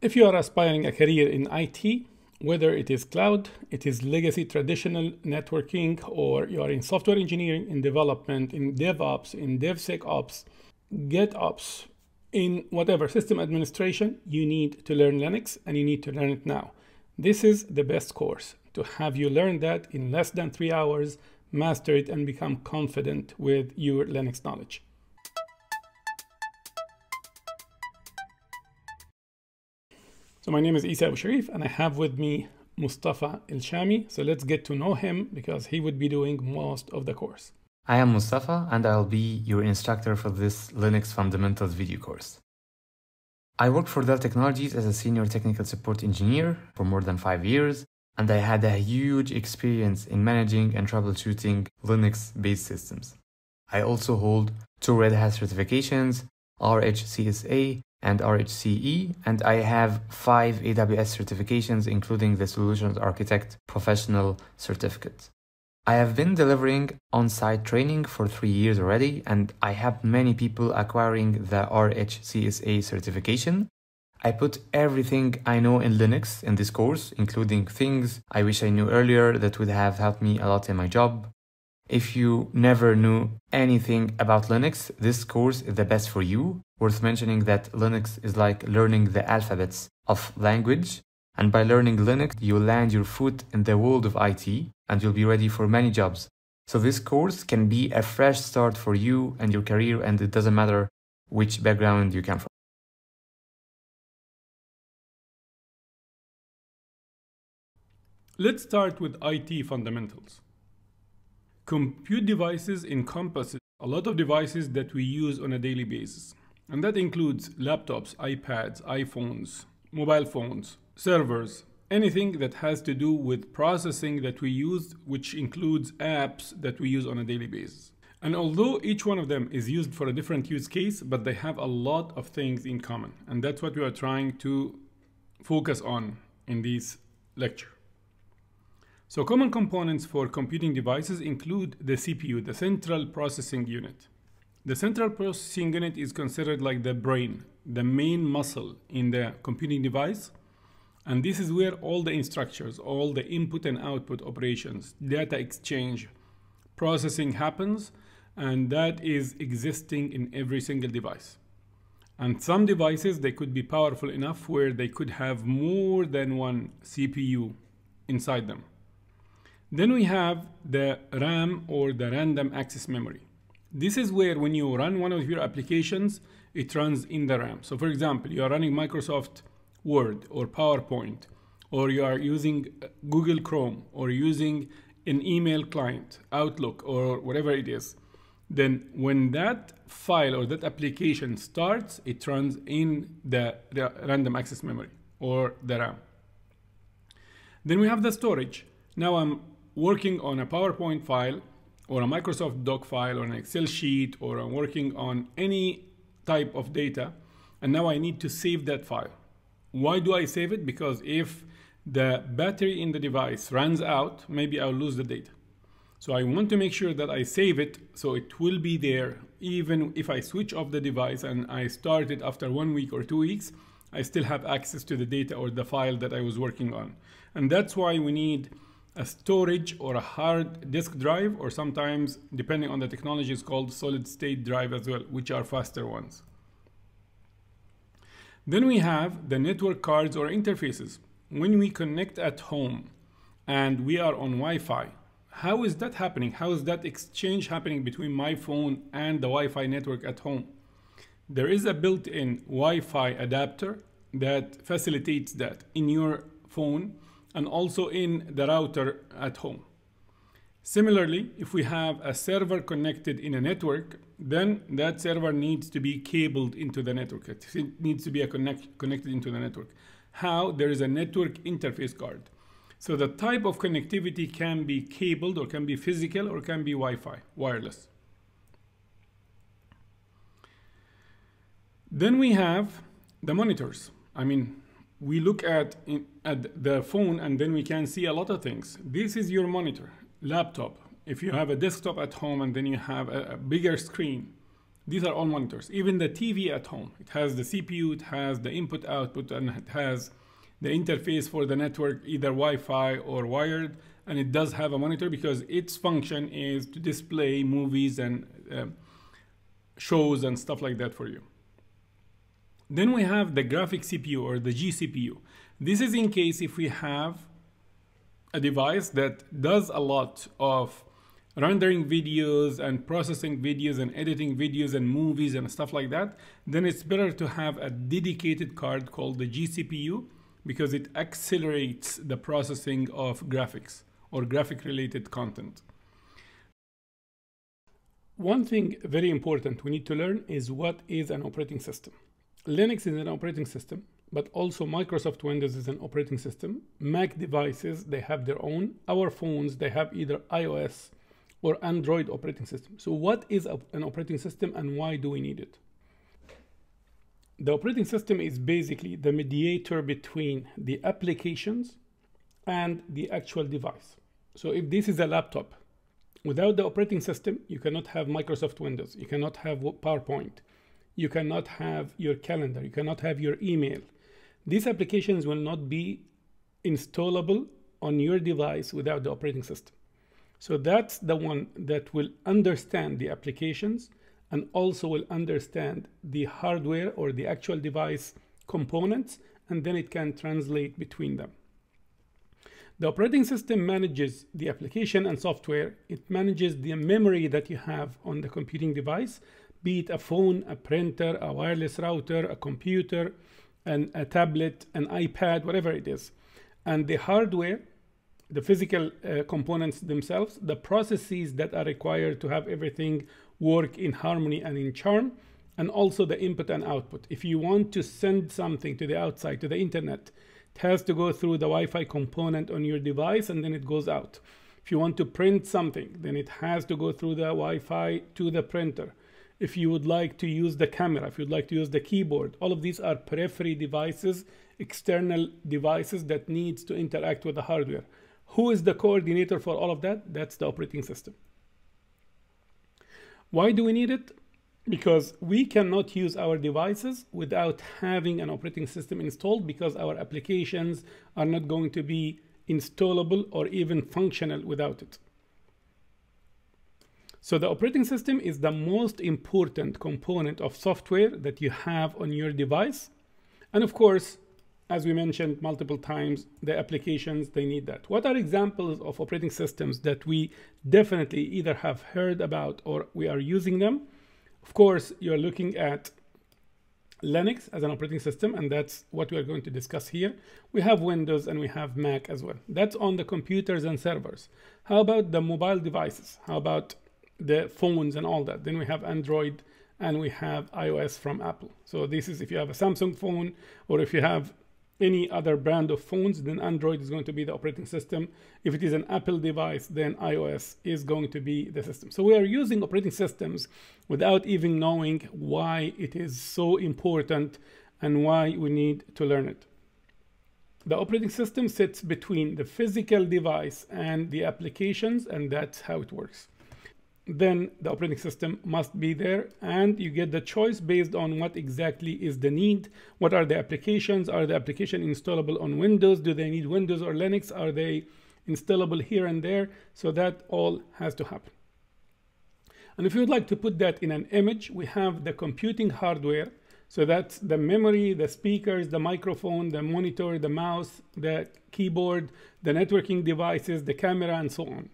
If you are aspiring a career in IT, whether it is cloud, it is legacy traditional networking, or you are in software engineering, in development, in DevOps, in DevSecOps, GitOps, in whatever system administration, you need to learn Linux and you need to learn it now. This is the best course to have you learn that in less than three hours, master it, and become confident with your Linux knowledge. So my name is Isa Sharif and I have with me Mustafa Ilshami. So let's get to know him because he would be doing most of the course. I am Mustafa and I'll be your instructor for this Linux Fundamentals video course. I worked for Dell Technologies as a senior technical support engineer for more than five years, and I had a huge experience in managing and troubleshooting Linux based systems. I also hold two Red Hat certifications, RHCSA and RHCE, and I have five AWS certifications, including the Solutions Architect Professional Certificate. I have been delivering on site training for three years already, and I have many people acquiring the RHCSA certification. I put everything I know in Linux in this course, including things I wish I knew earlier that would have helped me a lot in my job, if you never knew anything about Linux, this course is the best for you. Worth mentioning that Linux is like learning the alphabets of language. And by learning Linux, you land your foot in the world of IT and you'll be ready for many jobs. So this course can be a fresh start for you and your career and it doesn't matter which background you come from. Let's start with IT fundamentals. Compute devices encompasses a lot of devices that we use on a daily basis. And that includes laptops, iPads, iPhones, mobile phones, servers, anything that has to do with processing that we use, which includes apps that we use on a daily basis. And although each one of them is used for a different use case, but they have a lot of things in common. And that's what we are trying to focus on in this lecture. So common components for computing devices include the CPU, the central processing unit. The central processing unit is considered like the brain, the main muscle in the computing device. And this is where all the instructions, all the input and output operations, data exchange, processing happens. And that is existing in every single device. And some devices, they could be powerful enough where they could have more than one CPU inside them. Then we have the RAM or the random access memory. This is where when you run one of your applications, it runs in the RAM. So for example, you are running Microsoft Word or PowerPoint, or you are using uh, Google Chrome or using an email client, Outlook, or whatever it is. Then when that file or that application starts, it runs in the, the random access memory or the RAM. Then we have the storage. Now I'm working on a PowerPoint file or a Microsoft doc file or an Excel sheet or I'm working on any type of data and now I need to save that file. Why do I save it? Because if the battery in the device runs out, maybe I'll lose the data. So I want to make sure that I save it so it will be there even if I switch off the device and I start it after one week or two weeks, I still have access to the data or the file that I was working on. And that's why we need a storage or a hard disk drive, or sometimes, depending on the technology, it's called solid state drive as well, which are faster ones. Then we have the network cards or interfaces. When we connect at home and we are on Wi-Fi, how is that happening? How is that exchange happening between my phone and the Wi-Fi network at home? There is a built-in Wi-Fi adapter that facilitates that in your phone and also in the router at home. Similarly, if we have a server connected in a network, then that server needs to be cabled into the network. It needs to be connect, connected into the network. How? There is a network interface card. So the type of connectivity can be cabled or can be physical or can be Wi-Fi, wireless. Then we have the monitors. I mean, we look at, in, at the phone and then we can see a lot of things. This is your monitor, laptop. If you have a desktop at home and then you have a, a bigger screen, These are all monitors. Even the TV at home, it has the CPU, it has the input output, and it has the interface for the network, either Wi-Fi or wired, and it does have a monitor because its function is to display movies and uh, shows and stuff like that for you. Then we have the graphic CPU or the GCPU. This is in case if we have a device that does a lot of rendering videos and processing videos and editing videos and movies and stuff like that, then it's better to have a dedicated card called the GCPU because it accelerates the processing of graphics or graphic related content. One thing very important we need to learn is what is an operating system. Linux is an operating system, but also Microsoft Windows is an operating system. Mac devices, they have their own. Our phones, they have either iOS or Android operating system. So what is an operating system and why do we need it? The operating system is basically the mediator between the applications and the actual device. So if this is a laptop, without the operating system, you cannot have Microsoft Windows, you cannot have PowerPoint, you cannot have your calendar, you cannot have your email. These applications will not be installable on your device without the operating system. So that's the one that will understand the applications and also will understand the hardware or the actual device components, and then it can translate between them. The operating system manages the application and software. It manages the memory that you have on the computing device, be it a phone, a printer, a wireless router, a computer, and a tablet, an iPad, whatever it is. And the hardware the physical uh, components themselves, the processes that are required to have everything work in harmony and in charm, and also the input and output. If you want to send something to the outside, to the internet, it has to go through the Wi-Fi component on your device and then it goes out. If you want to print something, then it has to go through the Wi-Fi to the printer. If you would like to use the camera, if you'd like to use the keyboard, all of these are periphery devices, external devices that needs to interact with the hardware. Who is the coordinator for all of that? That's the operating system. Why do we need it? Because we cannot use our devices without having an operating system installed because our applications are not going to be installable or even functional without it. So the operating system is the most important component of software that you have on your device. And of course, as we mentioned multiple times, the applications, they need that. What are examples of operating systems that we definitely either have heard about or we are using them? Of course, you're looking at Linux as an operating system, and that's what we are going to discuss here. We have Windows and we have Mac as well. That's on the computers and servers. How about the mobile devices? How about the phones and all that? Then we have Android and we have iOS from Apple. So this is if you have a Samsung phone or if you have any other brand of phones, then Android is going to be the operating system. If it is an Apple device, then iOS is going to be the system. So we are using operating systems without even knowing why it is so important and why we need to learn it. The operating system sits between the physical device and the applications, and that's how it works then the operating system must be there and you get the choice based on what exactly is the need. What are the applications? Are the application installable on windows? Do they need windows or linux? Are they installable here and there? So that all has to happen. And if you would like to put that in an image we have the computing hardware. So that's the memory the speakers the microphone the monitor the mouse the keyboard the networking devices the camera and so on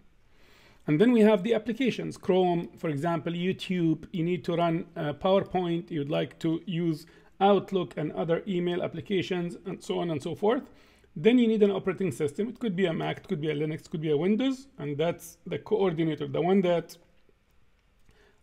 and then we have the applications, Chrome, for example, YouTube, you need to run uh, PowerPoint, you'd like to use Outlook and other email applications and so on and so forth. Then you need an operating system. It could be a Mac, it could be a Linux, it could be a Windows, and that's the coordinator, the one that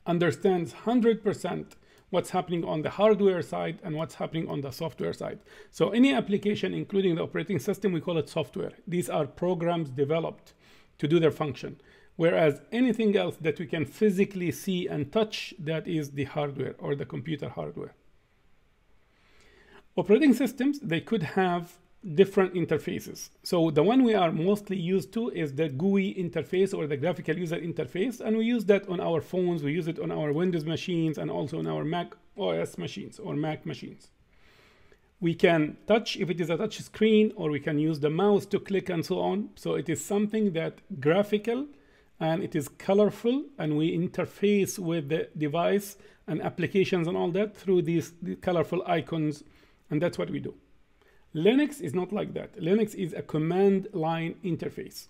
understands 100% what's happening on the hardware side and what's happening on the software side. So any application, including the operating system, we call it software. These are programs developed to do their function. Whereas anything else that we can physically see and touch, that is the hardware or the computer hardware. Operating systems, they could have different interfaces. So the one we are mostly used to is the GUI interface or the graphical user interface. And we use that on our phones, we use it on our Windows machines and also on our Mac OS machines or Mac machines. We can touch if it is a touch screen or we can use the mouse to click and so on. So it is something that graphical and it is colorful and we interface with the device and applications and all that through these, colorful icons and that's what we do. Linux is not like that. Linux is a command line interface.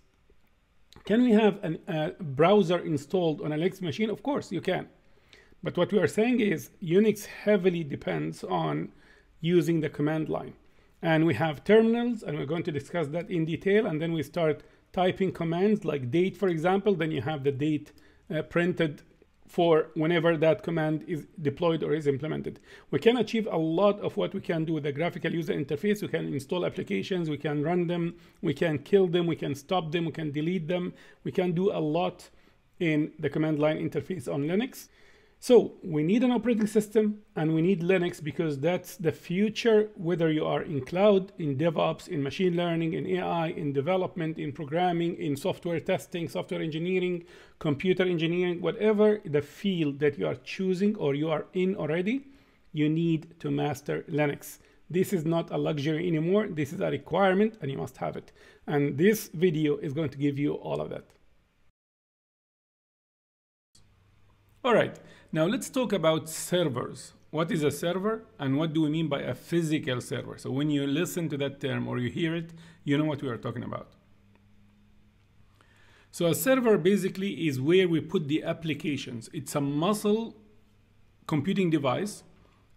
Can we have a browser installed on a Linux machine? Of course, you can. But what we are saying is Unix heavily depends on using the command line. And we have terminals, and we're going to discuss that in detail. And then we start typing commands like date, for example. Then you have the date uh, printed for whenever that command is deployed or is implemented. We can achieve a lot of what we can do with the graphical user interface. We can install applications, we can run them, we can kill them, we can stop them, we can delete them. We can do a lot in the command line interface on Linux. So we need an operating system and we need Linux because that's the future, whether you are in cloud, in DevOps, in machine learning, in AI, in development, in programming, in software testing, software engineering, computer engineering, whatever the field that you are choosing or you are in already, you need to master Linux. This is not a luxury anymore. This is a requirement and you must have it. And this video is going to give you all of that. All right. Now let's talk about servers. What is a server and what do we mean by a physical server? So when you listen to that term or you hear it, you know what we are talking about. So a server basically is where we put the applications. It's a muscle computing device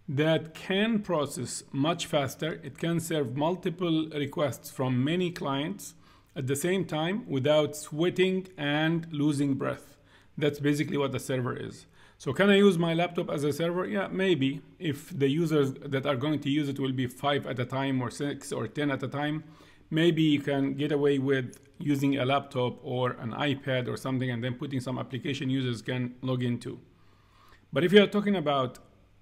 that can process much faster. It can serve multiple requests from many clients at the same time without sweating and losing breath. That's basically what a server is. So can I use my laptop as a server? Yeah, maybe. If the users that are going to use it will be five at a time or six or 10 at a time, maybe you can get away with using a laptop or an iPad or something and then putting some application users can log into. But if you're talking about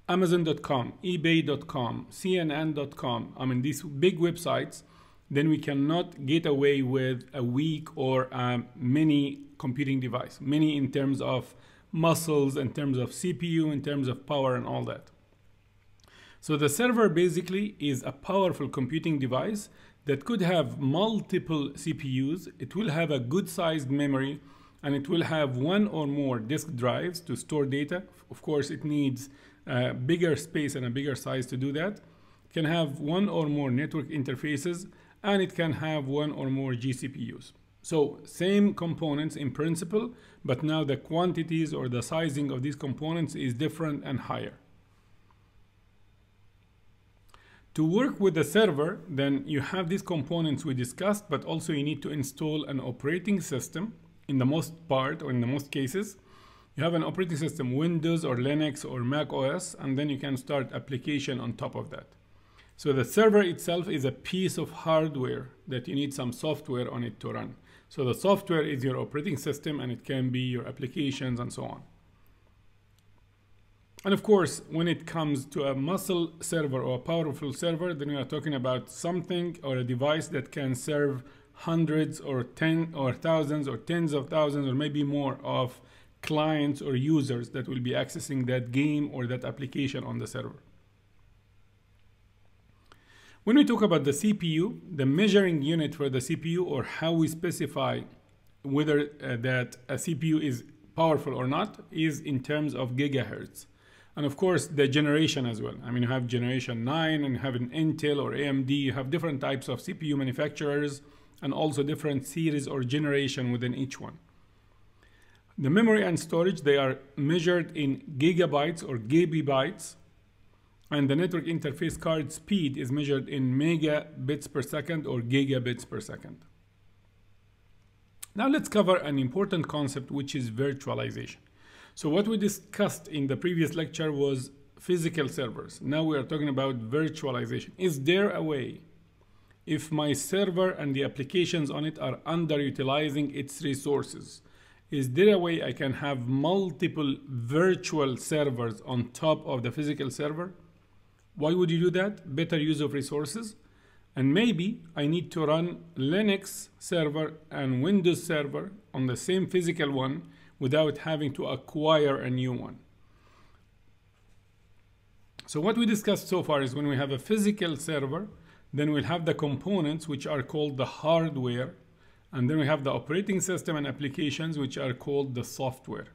Amazon.com, eBay.com, CNN.com, I mean, these big websites, then we cannot get away with a weak or uh, a mini computing device, many in terms of muscles, in terms of CPU, in terms of power and all that. So the server basically is a powerful computing device that could have multiple CPUs. It will have a good sized memory and it will have one or more disk drives to store data. Of course, it needs bigger space and a bigger size to do that. It can have one or more network interfaces and it can have one or more GCPUs. So same components in principle, but now the quantities or the sizing of these components is different and higher. To work with the server, then you have these components we discussed, but also you need to install an operating system in the most part or in the most cases. You have an operating system, Windows or Linux or Mac OS, and then you can start application on top of that. So the server itself is a piece of hardware that you need some software on it to run. So the software is your operating system and it can be your applications and so on. And of course, when it comes to a muscle server or a powerful server, then we are talking about something or a device that can serve hundreds or ten or thousands or tens of thousands or maybe more of clients or users that will be accessing that game or that application on the server. When we talk about the CPU, the measuring unit for the CPU or how we specify whether uh, that a CPU is powerful or not is in terms of gigahertz. And of course, the generation as well. I mean, you have generation 9 and you have an Intel or AMD, you have different types of CPU manufacturers and also different series or generation within each one. The memory and storage, they are measured in gigabytes or gigabytes and the network interface card speed is measured in megabits per second or gigabits per second. Now let's cover an important concept which is virtualization. So what we discussed in the previous lecture was physical servers. Now we are talking about virtualization. Is there a way if my server and the applications on it are underutilizing its resources? Is there a way I can have multiple virtual servers on top of the physical server? Why would you do that? Better use of resources. And maybe I need to run Linux server and Windows server on the same physical one without having to acquire a new one. So what we discussed so far is when we have a physical server, then we'll have the components which are called the hardware, and then we have the operating system and applications which are called the software.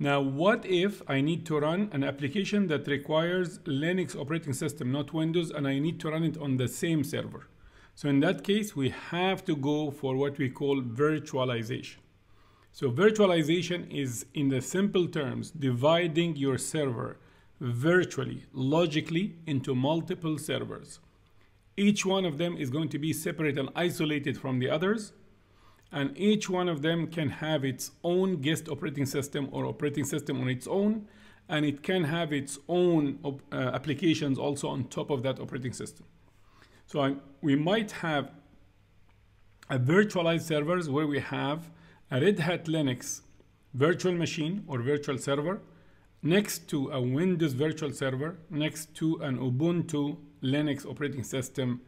Now, what if I need to run an application that requires Linux operating system, not Windows, and I need to run it on the same server? So in that case, we have to go for what we call virtualization. So virtualization is, in the simple terms, dividing your server virtually, logically, into multiple servers. Each one of them is going to be separate and isolated from the others, and each one of them can have its own guest operating system or operating system on its own and it can have its own uh, applications also on top of that operating system. So I, we might have a virtualized servers where we have a red hat linux virtual machine or virtual server next to a windows virtual server next to an ubuntu linux operating system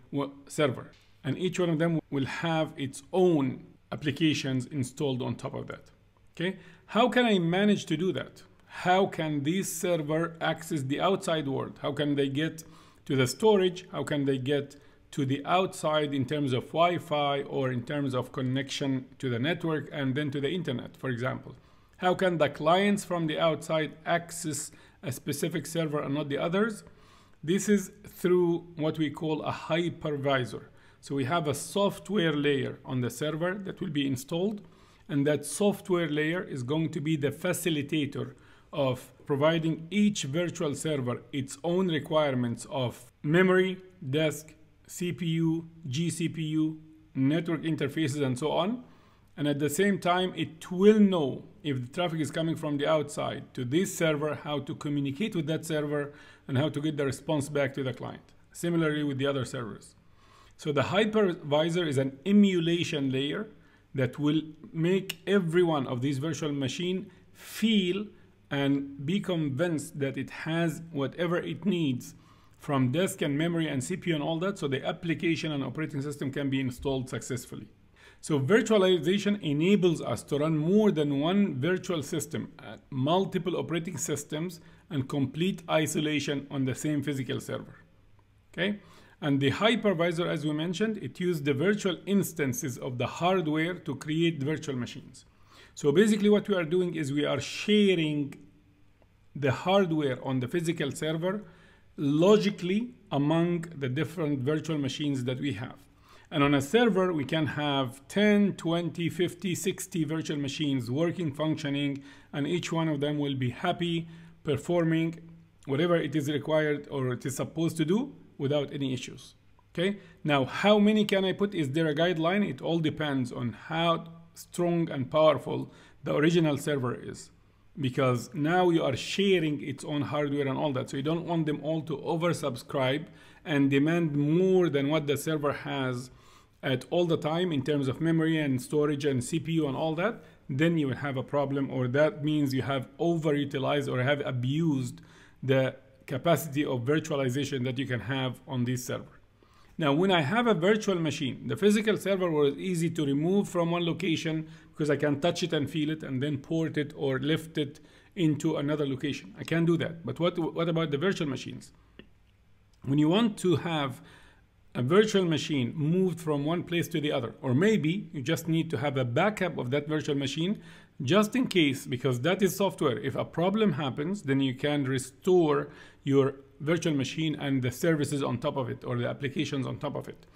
server. And each one of them will have its own applications installed on top of that. Okay, how can I manage to do that? How can this server access the outside world? How can they get to the storage? How can they get to the outside in terms of Wi-Fi or in terms of connection to the network and then to the internet, for example? How can the clients from the outside access a specific server and not the others? This is through what we call a hypervisor. So we have a software layer on the server that will be installed. And that software layer is going to be the facilitator of providing each virtual server its own requirements of memory, disk, CPU, GCPU, network interfaces, and so on. And at the same time, it will know if the traffic is coming from the outside to this server, how to communicate with that server, and how to get the response back to the client. Similarly with the other servers. So the hypervisor is an emulation layer that will make every one of these virtual machine feel and be convinced that it has whatever it needs from disk and memory and CPU and all that so the application and operating system can be installed successfully. So virtualization enables us to run more than one virtual system at multiple operating systems and complete isolation on the same physical server. Okay? And the hypervisor, as we mentioned, it used the virtual instances of the hardware to create virtual machines. So basically what we are doing is we are sharing the hardware on the physical server logically among the different virtual machines that we have. And on a server, we can have 10, 20, 50, 60 virtual machines working, functioning, and each one of them will be happy, performing whatever it is required or it is supposed to do without any issues. Okay, now how many can I put? Is there a guideline? It all depends on how strong and powerful the original server is. Because now you are sharing its own hardware and all that. So you don't want them all to oversubscribe and demand more than what the server has at all the time in terms of memory and storage and CPU and all that, then you will have a problem or that means you have overutilized or have abused the capacity of virtualization that you can have on this server. Now, when I have a virtual machine, the physical server was easy to remove from one location because I can touch it and feel it and then port it or lift it into another location. I can do that. But what, what about the virtual machines? When you want to have a virtual machine moved from one place to the other, or maybe you just need to have a backup of that virtual machine just in case, because that is software. If a problem happens, then you can restore your virtual machine and the services on top of it or the applications on top of it.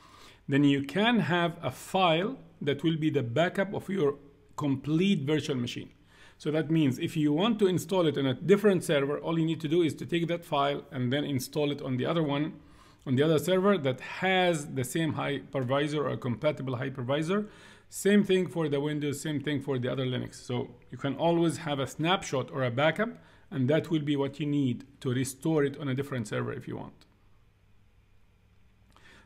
Then you can have a file that will be the backup of your complete virtual machine. So that means if you want to install it on a different server, all you need to do is to take that file and then install it on the other one, on the other server that has the same hypervisor or compatible hypervisor. Same thing for the Windows, same thing for the other Linux. So you can always have a snapshot or a backup and that will be what you need to restore it on a different server if you want.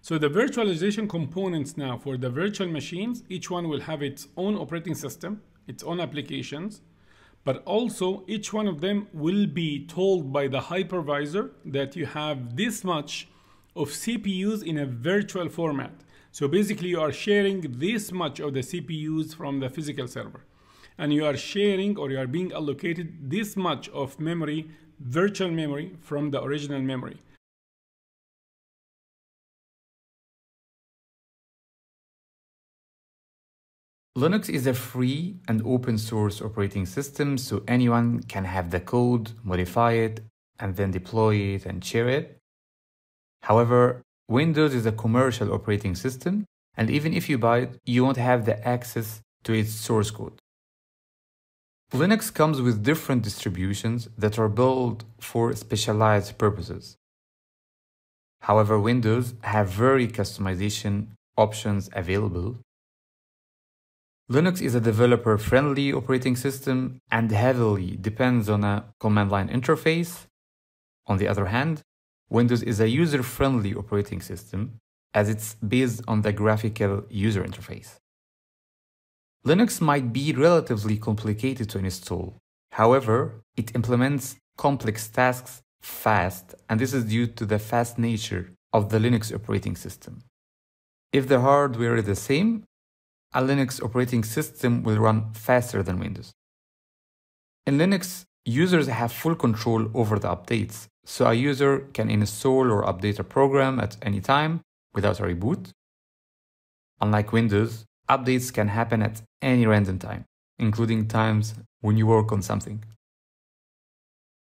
So the virtualization components now for the virtual machines, each one will have its own operating system, its own applications, but also each one of them will be told by the hypervisor that you have this much of CPUs in a virtual format. So basically you are sharing this much of the CPUs from the physical server. And you are sharing or you are being allocated this much of memory, virtual memory from the original memory. Linux is a free and open source operating system, so anyone can have the code, modify it, and then deploy it and share it. However, Windows is a commercial operating system, and even if you buy it, you won't have the access to its source code. Linux comes with different distributions that are built for specialized purposes. However, Windows have very customization options available Linux is a developer-friendly operating system and heavily depends on a command line interface. On the other hand, Windows is a user-friendly operating system as it's based on the graphical user interface. Linux might be relatively complicated to install. However, it implements complex tasks fast, and this is due to the fast nature of the Linux operating system. If the hardware is the same, a Linux operating system will run faster than Windows. In Linux, users have full control over the updates, so a user can install or update a program at any time without a reboot. Unlike Windows, updates can happen at any random time, including times when you work on something.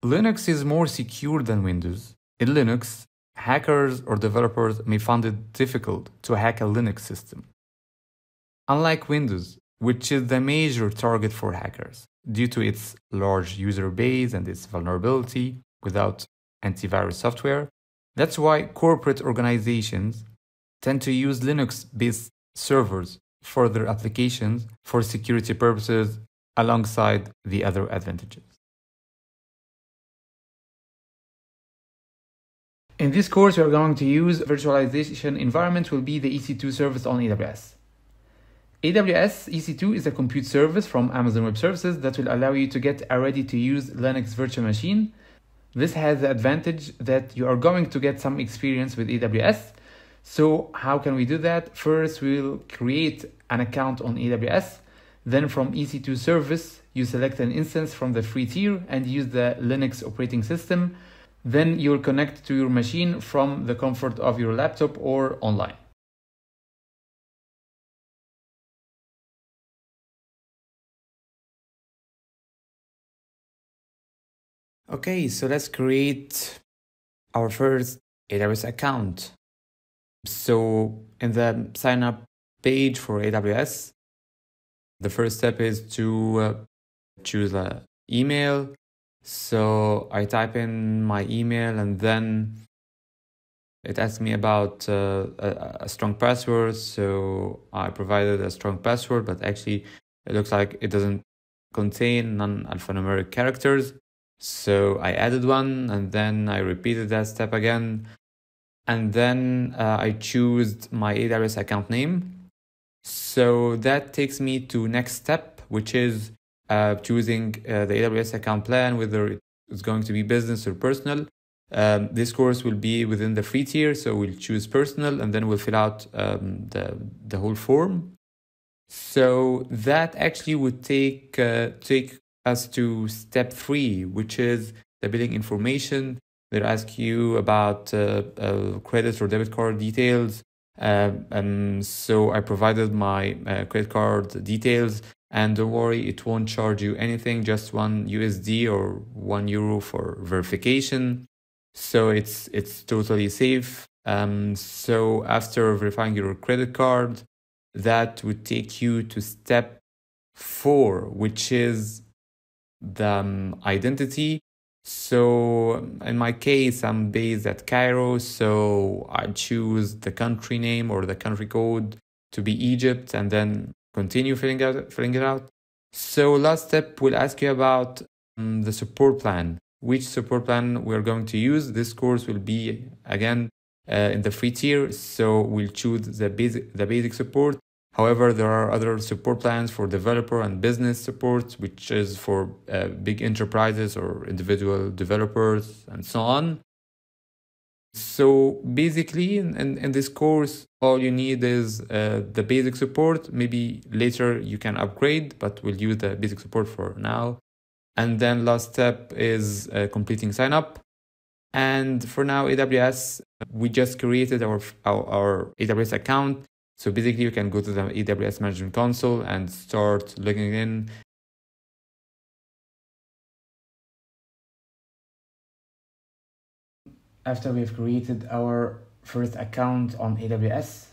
Linux is more secure than Windows. In Linux, hackers or developers may find it difficult to hack a Linux system. Unlike Windows, which is the major target for hackers due to its large user base and its vulnerability without antivirus software, that's why corporate organizations tend to use Linux based servers for their applications for security purposes alongside the other advantages. In this course, we are going to use virtualization environment will be the EC2 service on AWS. AWS EC2 is a compute service from Amazon Web Services that will allow you to get a ready to use Linux virtual machine. This has the advantage that you are going to get some experience with AWS. So, how can we do that? First, we'll create an account on AWS. Then, from EC2 service, you select an instance from the free tier and use the Linux operating system. Then, you'll connect to your machine from the comfort of your laptop or online. Okay, so let's create our first AWS account. So in the sign up page for AWS, the first step is to uh, choose an email. So I type in my email and then it asks me about uh, a, a, strong password. So I provided a strong password, but actually it looks like it doesn't contain non-alphanumeric characters. So I added one and then I repeated that step again. And then uh, I choose my AWS account name. So that takes me to next step, which is uh, choosing uh, the AWS account plan, whether it's going to be business or personal. Um, this course will be within the free tier, so we'll choose personal and then we'll fill out um, the, the whole form. So that actually would take uh, take us to step three, which is the billing information. they'll ask you about uh, uh, credit or debit card details. Um, so I provided my uh, credit card details, and don't worry, it won't charge you anything, just one USD or one euro for verification. So it's it's totally safe. Um, so after verifying your credit card, that would take you to step four, which is the um, identity. So in my case, I'm based at Cairo, so I choose the country name or the country code to be Egypt and then continue filling, out, filling it out. So last step we'll ask you about um, the support plan, which support plan we're going to use. This course will be again uh, in the free tier, so we'll choose the basic the basic support However, there are other support plans for developer and business support, which is for uh, big enterprises or individual developers and so on. So basically, in, in, in, this course, all you need is uh, the basic support. Maybe later you can upgrade, but we'll use the basic support for now. And then last step is uh, completing sign up. And for now, AWS, we just created our, our, our AWS account. So basically, you can go to the AWS Management Console and start logging in after we've created our first account on AWS.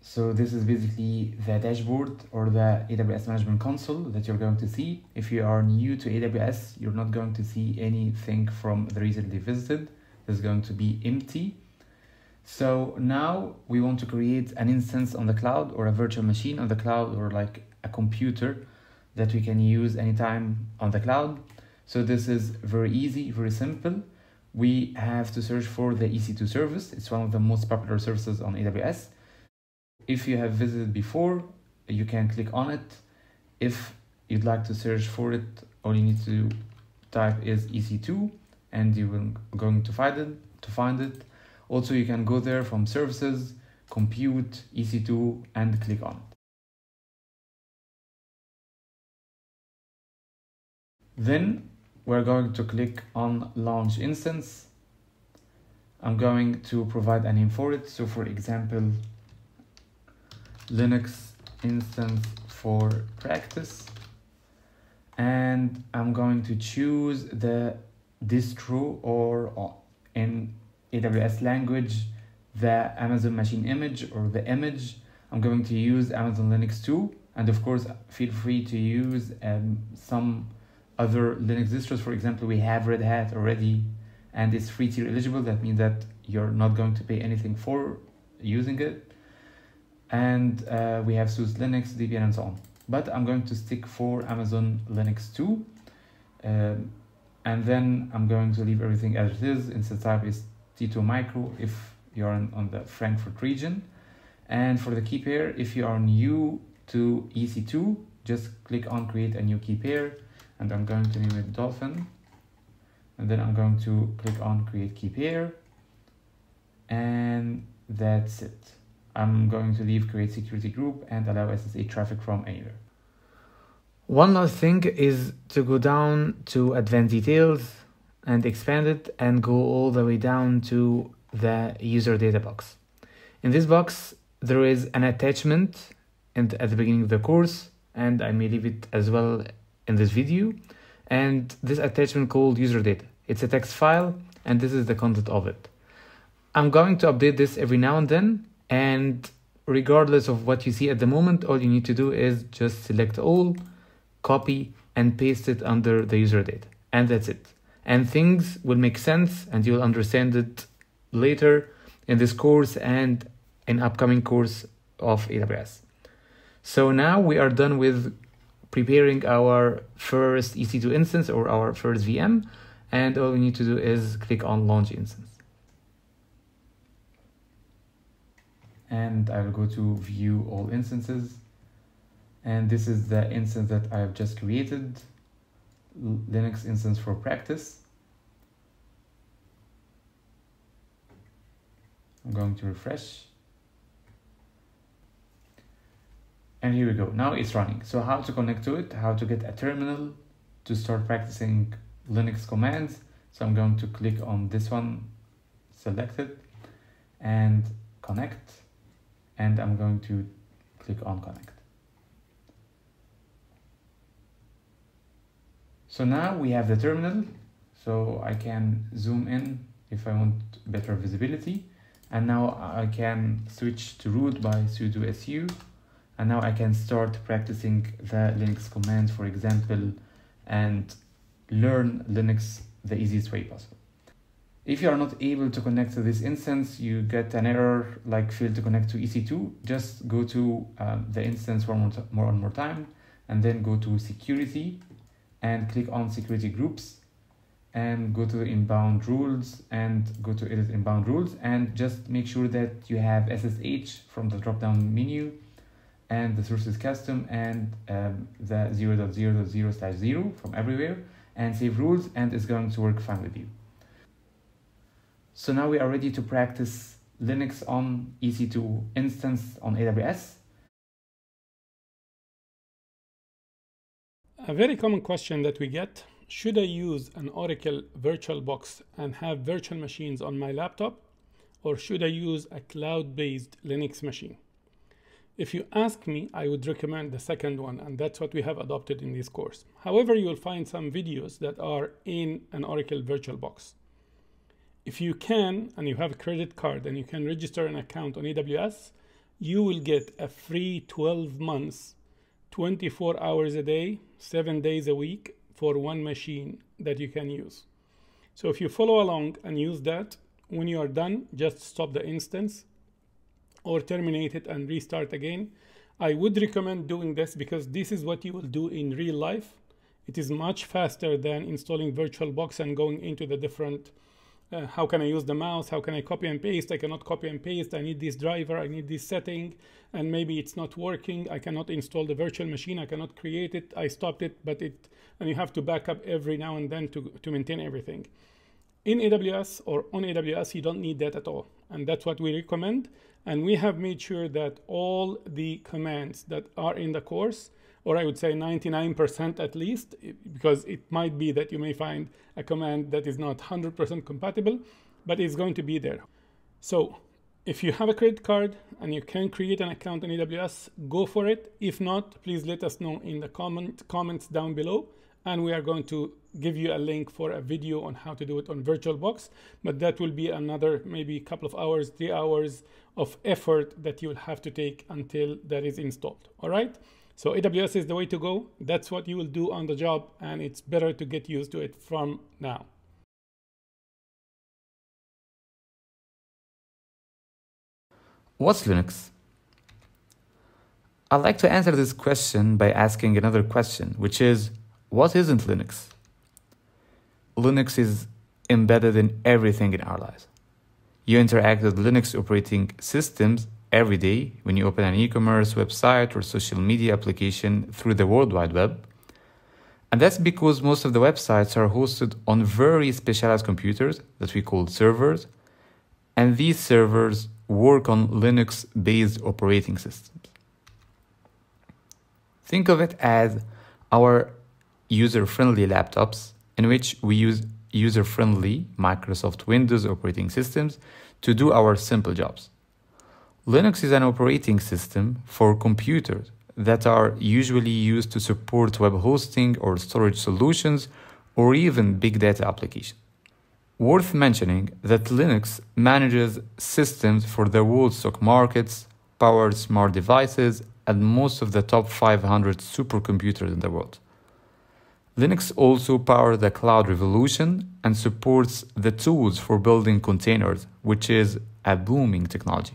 So this is basically the dashboard or the AWS Management Console that you're going to see. If you are new to AWS, you're not going to see anything from the recently visited. It's going to be empty. So now we want to create an instance on the cloud or a virtual machine on the cloud or like a computer that we can use anytime on the cloud. So this is very easy, very simple we have to search for the EC2 service. It's one of the most popular services on AWS. If you have visited before, you can click on it. If you'd like to search for it, all you need to type is EC2 and you will going to find it to find it. Also, you can go there from services, compute, EC2 and click on it. Then we're going to click on launch instance. I'm going to provide a name for it. So for example, Linux instance for practice. And I'm going to choose the distro or in AWS language, the Amazon machine image or the image. I'm going to use Amazon Linux 2. And of course, feel free to use um, some other Linux distros. For example, we have Red Hat already and it's free tier eligible. That means that you're not going to pay anything for using it. And uh, we have SUSE Linux, Debian, and so on. But I'm going to stick for Amazon Linux 2. Um, and then I'm going to leave everything as it is. Instance type is T2 micro if you're on, on the Frankfurt region. And for the key pair, if you are new to EC2, just click on create a new key pair and I'm going to name it dolphin and then I'm going to click on create key pair and that's it. I'm going to leave create security group and allow SSH traffic from anywhere. One last thing is to go down to advanced details and expand it and go all the way down to the user data box. In this box, there is an attachment and at the beginning of the course, and I may leave it as well in this video and this attachment called user data. It's a text file and this is the content of it. I'm going to update this every now and then and regardless of what you see at the moment, all you need to do is just select all, copy and paste it under the user data and that's it. And things will make sense and you'll understand it later in this course and in upcoming course of AWS. So now we are done with preparing our first EC2 instance or our first VM. And all we need to do is click on launch instance. And I will go to view all instances. And this is the instance that I have just created, Linux instance for practice. I'm going to refresh. And here we go. Now it's running. So how to connect to it, how to get a terminal to start practicing Linux commands. So I'm going to click on this one, select it and connect. And I'm going to click on connect. So now we have the terminal. So I can zoom in if I want better visibility. And now I can switch to root by sudo su and now I can start practicing the Linux commands, for example, and learn Linux the easiest way possible. If you are not able to connect to this instance, you get an error like fail to connect to EC2. Just go to um, the instance one more, more, one more time and then go to security and click on security groups and go to inbound rules and go to edit inbound rules and just make sure that you have SSH from the drop down menu and the source is custom and um, the 0 0.0.0 slash 0 from everywhere and save rules and it's going to work fine with you. So now we are ready to practice Linux on EC2 instance on AWS. A very common question that we get, should I use an Oracle VirtualBox and have virtual machines on my laptop? Or should I use a cloud-based Linux machine? If you ask me, I would recommend the second one, and that's what we have adopted in this course. However, you will find some videos that are in an Oracle VirtualBox. If you can, and you have a credit card and you can register an account on AWS, you will get a free 12 months, 24 hours a day, seven days a week for one machine that you can use. So if you follow along and use that, when you are done, just stop the instance or terminate it and restart again. I would recommend doing this because this is what you will do in real life. It is much faster than installing VirtualBox and going into the different uh, how can I use the mouse? How can I copy and paste? I cannot copy and paste. I need this driver. I need this setting. And maybe it's not working. I cannot install the virtual machine. I cannot create it. I stopped it, but it, and you have to back up every now and then to, to maintain everything. In AWS or on AWS, you don't need that at all. And that's what we recommend. And we have made sure that all the commands that are in the course or I would say 99% at least, because it might be that you may find a command that is not 100% compatible, but it's going to be there. So if you have a credit card and you can create an account in AWS, go for it. If not, please let us know in the comment, comments down below. And we are going to give you a link for a video on how to do it on VirtualBox. But that will be another maybe couple of hours, three hours of effort that you will have to take until that is installed. All right. So AWS is the way to go. That's what you will do on the job, and it's better to get used to it from now. What's Linux? I'd like to answer this question by asking another question, which is what isn't Linux? Linux is embedded in everything in our lives. You interact with Linux operating systems every day when you open an e-commerce website or social media application through the World Wide Web. And that's because most of the websites are hosted on very specialized computers that we call servers. And these servers work on Linux based operating systems. Think of it as our user friendly laptops in which we use user friendly Microsoft Windows operating systems to do our simple jobs. Linux is an operating system for computers that are usually used to support web hosting or storage solutions or even big data applications. Worth mentioning that Linux manages systems for the world stock markets, powers smart devices, and most of the top 500 supercomputers in the world. Linux also powers the cloud revolution and supports the tools for building containers, which is a booming technology.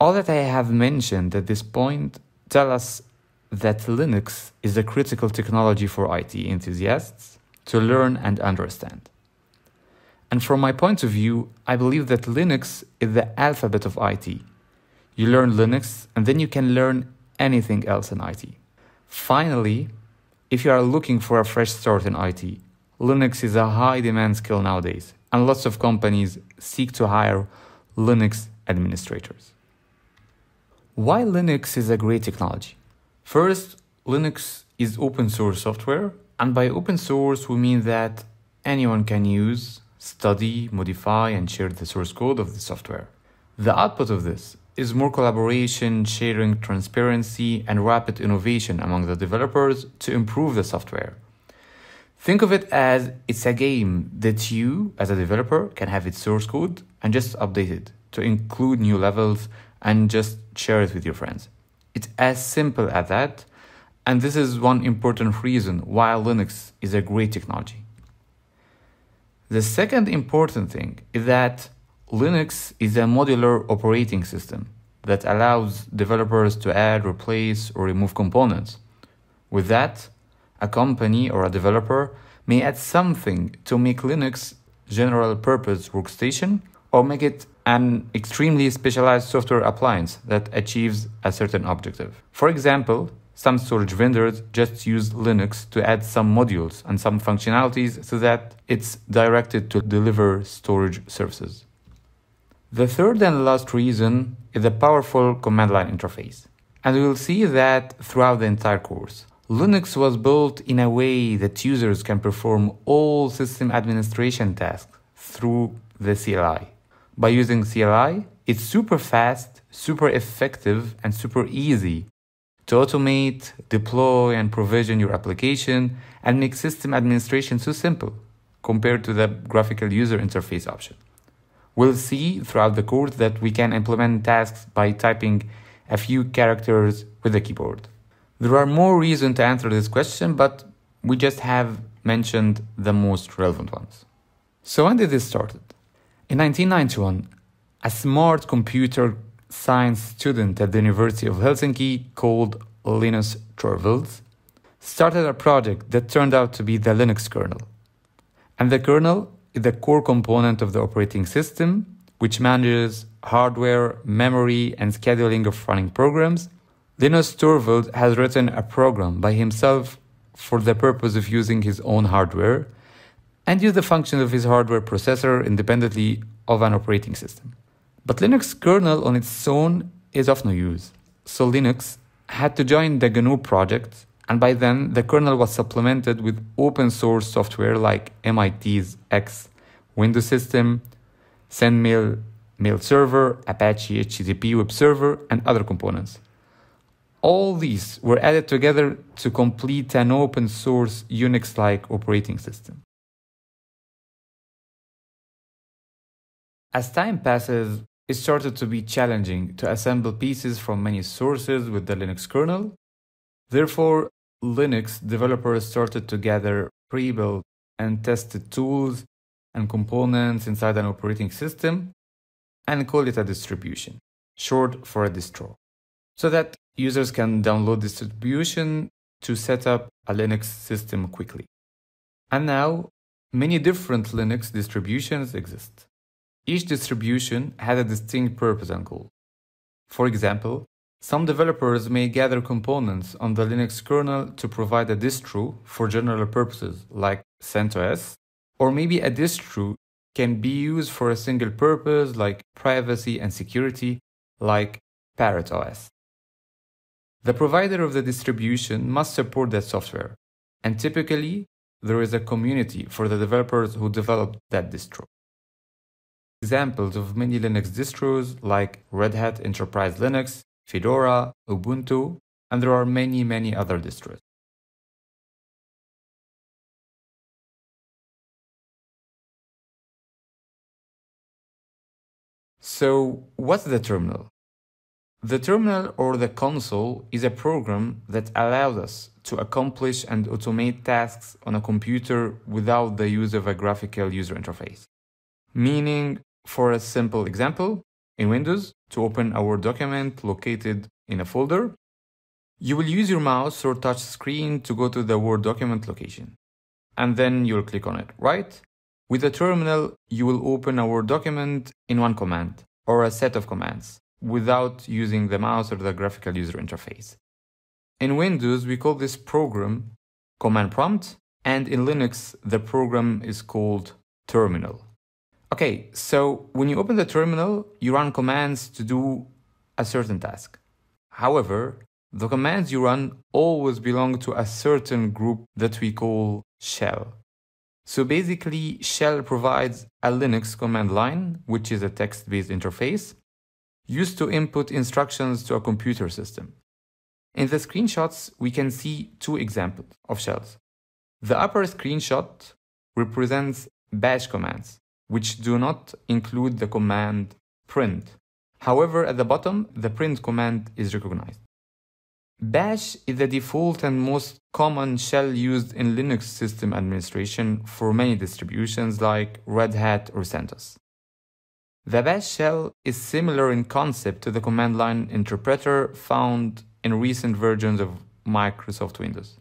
All that I have mentioned at this point tell us that Linux is a critical technology for IT enthusiasts to learn and understand. And from my point of view, I believe that Linux is the alphabet of IT. You learn Linux and then you can learn anything else in IT. Finally, if you are looking for a fresh start in IT, Linux is a high demand skill nowadays, and lots of companies seek to hire Linux administrators. Why Linux is a great technology? First, Linux is open source software, and by open source, we mean that anyone can use, study, modify, and share the source code of the software. The output of this is more collaboration, sharing, transparency, and rapid innovation among the developers to improve the software. Think of it as it's a game that you, as a developer, can have its source code and just update it to include new levels and just share it with your friends. It's as simple as that, and this is one important reason why Linux is a great technology. The second important thing is that Linux is a modular operating system that allows developers to add, replace, or remove components. With that, a company or a developer may add something to make Linux general purpose workstation or make it an extremely specialized software appliance that achieves a certain objective. For example, some storage vendors just use Linux to add some modules and some functionalities so that it's directed to deliver storage services. The third and last reason is a powerful command line interface. And we'll see that throughout the entire course. Linux was built in a way that users can perform all system administration tasks through the CLI. By using CLI, it's super fast, super effective, and super easy to automate, deploy, and provision your application and make system administration so simple compared to the graphical user interface option. We'll see throughout the course that we can implement tasks by typing a few characters with the keyboard. There are more reasons to answer this question, but we just have mentioned the most relevant ones. So when did this started? In 1991, a smart computer science student at the University of Helsinki called Linus Torvalds started a project that turned out to be the Linux kernel. And the kernel is the core component of the operating system, which manages hardware, memory, and scheduling of running programs. Linus Torvalds has written a program by himself for the purpose of using his own hardware and use the functions of his hardware processor independently of an operating system. But Linux kernel on its own is of no use. So Linux had to join the GNU project and by then, the kernel was supplemented with open source software like MIT's X Windows System, SendMail Mail Server, Apache HTTP Web Server, and other components. All these were added together to complete an open source Unix like operating system. As time passes, it started to be challenging to assemble pieces from many sources with the Linux kernel. Therefore, Linux developers started to gather pre-built and tested tools and components inside an operating system and call it a distribution, short for a distro, so that users can download distribution to set up a Linux system quickly. And now, many different Linux distributions exist. Each distribution had a distinct purpose and goal. For example, some developers may gather components on the Linux kernel to provide a distro for general purposes like CentOS, or maybe a distro can be used for a single purpose like privacy and security, like Parrot OS. The provider of the distribution must support that software, and typically there is a community for the developers who developed that distro. Examples of many Linux distros like Red Hat Enterprise Linux, Fedora, Ubuntu, and there are many, many other distros. So, what's the terminal? The terminal or the console is a program that allows us to accomplish and automate tasks on a computer without the use of a graphical user interface. Meaning, for a simple example, in Windows, to open our document located in a folder, you will use your mouse or touch screen to go to the Word document location. And then you'll click on it, right? With the terminal, you will open a Word document in one command or a set of commands without using the mouse or the graphical user interface. In Windows, we call this program command prompt, and in Linux, the program is called terminal. Okay, so when you open the terminal, you run commands to do a certain task. However, the commands you run always belong to a certain group that we call shell. So basically, shell provides a Linux command line, which is a text-based interface, used to input instructions to a computer system. In the screenshots, we can see two examples of shells. The upper screenshot represents bash commands, which do not include the command print. However, at the bottom, the print command is recognized. Bash is the default and most common shell used in Linux system administration for many distributions like Red Hat or CentOS. The Bash shell is similar in concept to the command line interpreter found in recent versions of Microsoft Windows.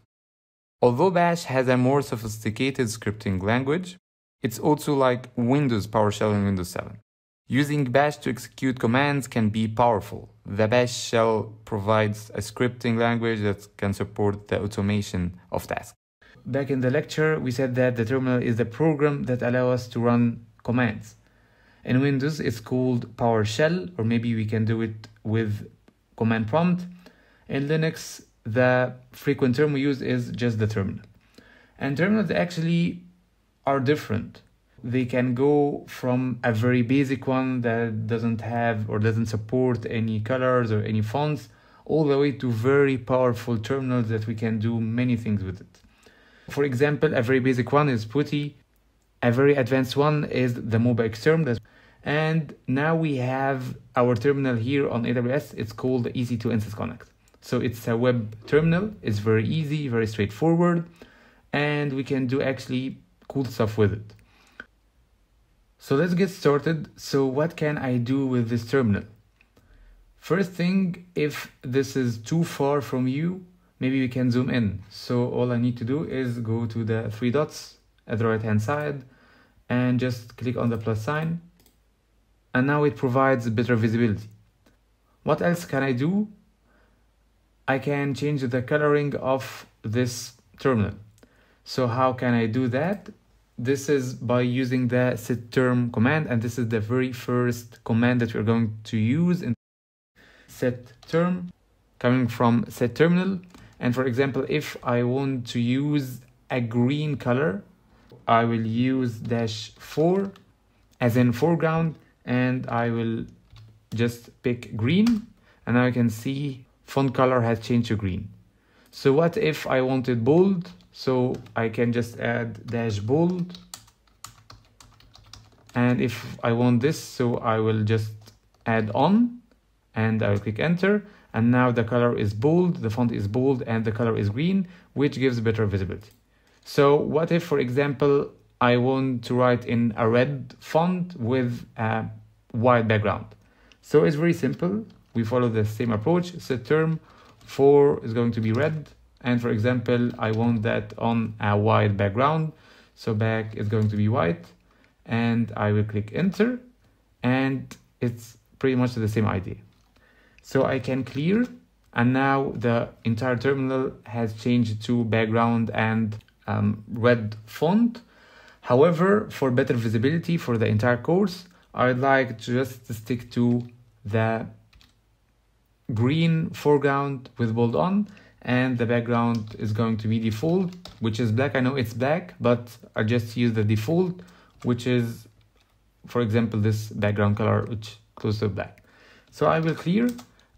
Although Bash has a more sophisticated scripting language, it's also like Windows PowerShell in Windows 7. Using Bash to execute commands can be powerful, the bash shell provides a scripting language that can support the automation of tasks. Back in the lecture, we said that the terminal is the program that allows us to run commands. In Windows, it's called PowerShell, or maybe we can do it with command prompt. In Linux, the frequent term we use is just the terminal. And terminals actually are different. They can go from a very basic one that doesn't have or doesn't support any colors or any fonts, all the way to very powerful terminals that we can do many things with it. For example, a very basic one is PuTTY. A very advanced one is the MobaXterm. terminal. And now we have our terminal here on AWS. It's called EC2 Instance Connect. So it's a web terminal. It's very easy, very straightforward, and we can do actually cool stuff with it. So let's get started. So what can I do with this terminal? First thing, if this is too far from you, maybe we can zoom in. So all I need to do is go to the three dots at the right hand side and just click on the plus sign. And now it provides better visibility. What else can I do? I can change the coloring of this terminal. So how can I do that? This is by using the setterm command and this is the very first command that we're going to use in set term coming from set terminal. And for example, if I want to use a green color, I will use dash 4 as in foreground and I will just pick green and now I can see font color has changed to green. So what if I wanted bold? So I can just add dash bold. And if I want this, so I will just add on and I will click enter. And now the color is bold, the font is bold and the color is green, which gives better visibility. So what if, for example, I want to write in a red font with a white background? So it's very simple we follow the same approach. Setterm 4 is going to be red. And for example, I want that on a white background. So back is going to be white. And I will click enter. And it's pretty much the same idea. So I can clear. And now the entire terminal has changed to background and um, red font. However, for better visibility for the entire course, I'd like just to stick to the green foreground with bold on and the background is going to be default which is black. I know it's black but i just use the default which is for example this background color which close to black. So i will clear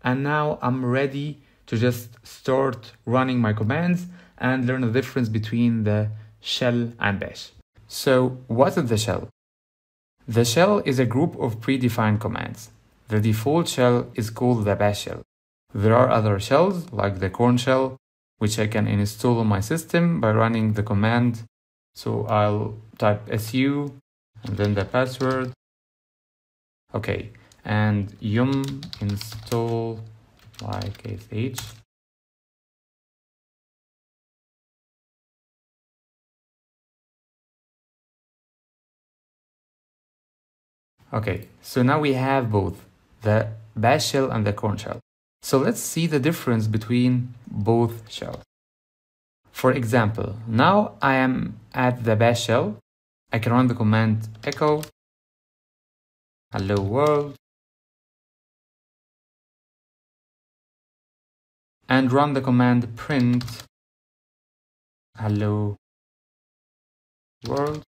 and now i'm ready to just start running my commands and learn the difference between the shell and bash. So what is the shell? The shell is a group of predefined commands the default shell is called the bash shell. There are other shells, like the Korn shell, which I can install on my system by running the command. So I'll type su and then the password. Okay, and yum install yksh. Okay, so now we have both the bash shell and the Korn shell. So let's see the difference between both shells. For example, now I am at the bash shell. I can run the command echo hello world and run the command print hello world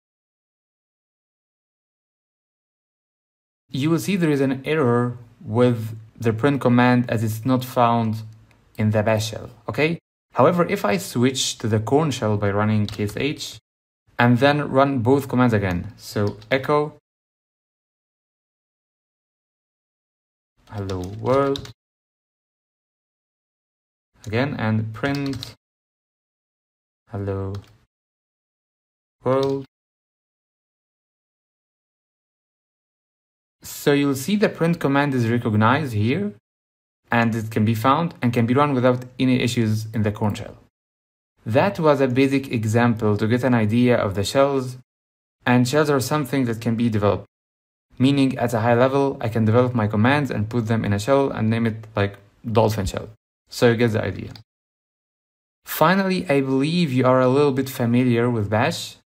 you will see there is an error with the print command as it's not found in the bash shell, okay? However, if I switch to the Korn shell by running case h and then run both commands again, so echo hello world again and print hello world So you'll see the print command is recognized here and it can be found and can be run without any issues in the Korn shell. That was a basic example to get an idea of the shells and shells are something that can be developed. meaning at a high level, I can develop my commands and put them in a shell and name it like Dolphin Shell. So you get the idea. Finally, I believe you are a little bit familiar with Bash.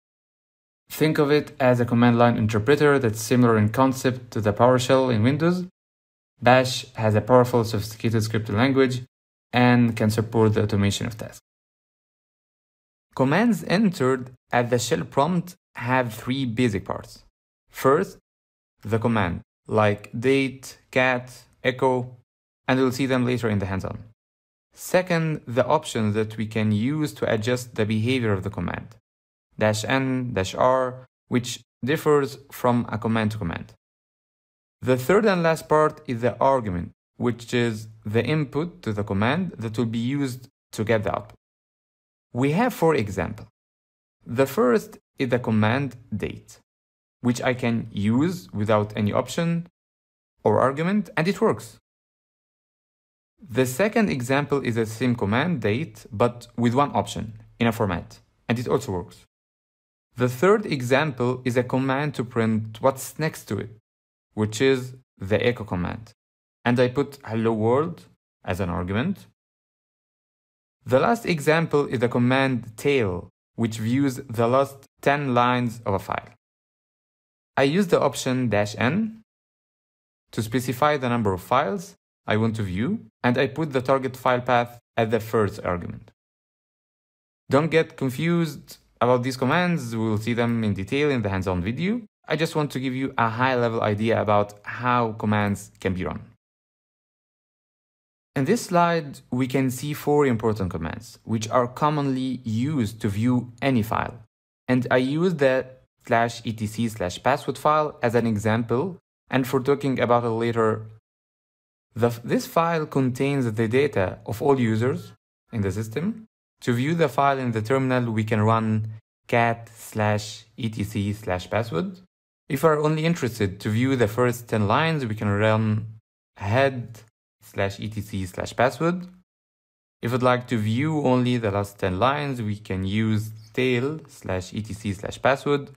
Think of it as a command line interpreter that's similar in concept to the PowerShell in Windows. Bash has a powerful, sophisticated scripting language and can support the automation of tasks. Commands entered at the shell prompt have three basic parts. First, the command, like date, cat, echo, and we'll see them later in the hands-on. Second, the options that we can use to adjust the behavior of the command. Dash n, dash r, which differs from a command to command. The third and last part is the argument, which is the input to the command that will be used to get the output. We have four examples. The first is the command date, which I can use without any option or argument, and it works. The second example is the same command date, but with one option in a format, and it also works. The third example is a command to print what's next to it, which is the echo command. And I put hello world as an argument. The last example is the command tail, which views the last 10 lines of a file. I use the option dash "-n" to specify the number of files I want to view, and I put the target file path as the first argument. Don't get confused about these commands, we'll see them in detail in the hands-on video. I just want to give you a high-level idea about how commands can be run. In this slide, we can see four important commands, which are commonly used to view any file. And I use the slash etc slash password file as an example, and for talking about it later, the, this file contains the data of all users in the system. To view the file in the terminal, we can run cat slash etc slash password. If we are only interested to view the first 10 lines, we can run head slash etc slash password. If we'd like to view only the last 10 lines, we can use tail slash etc slash password.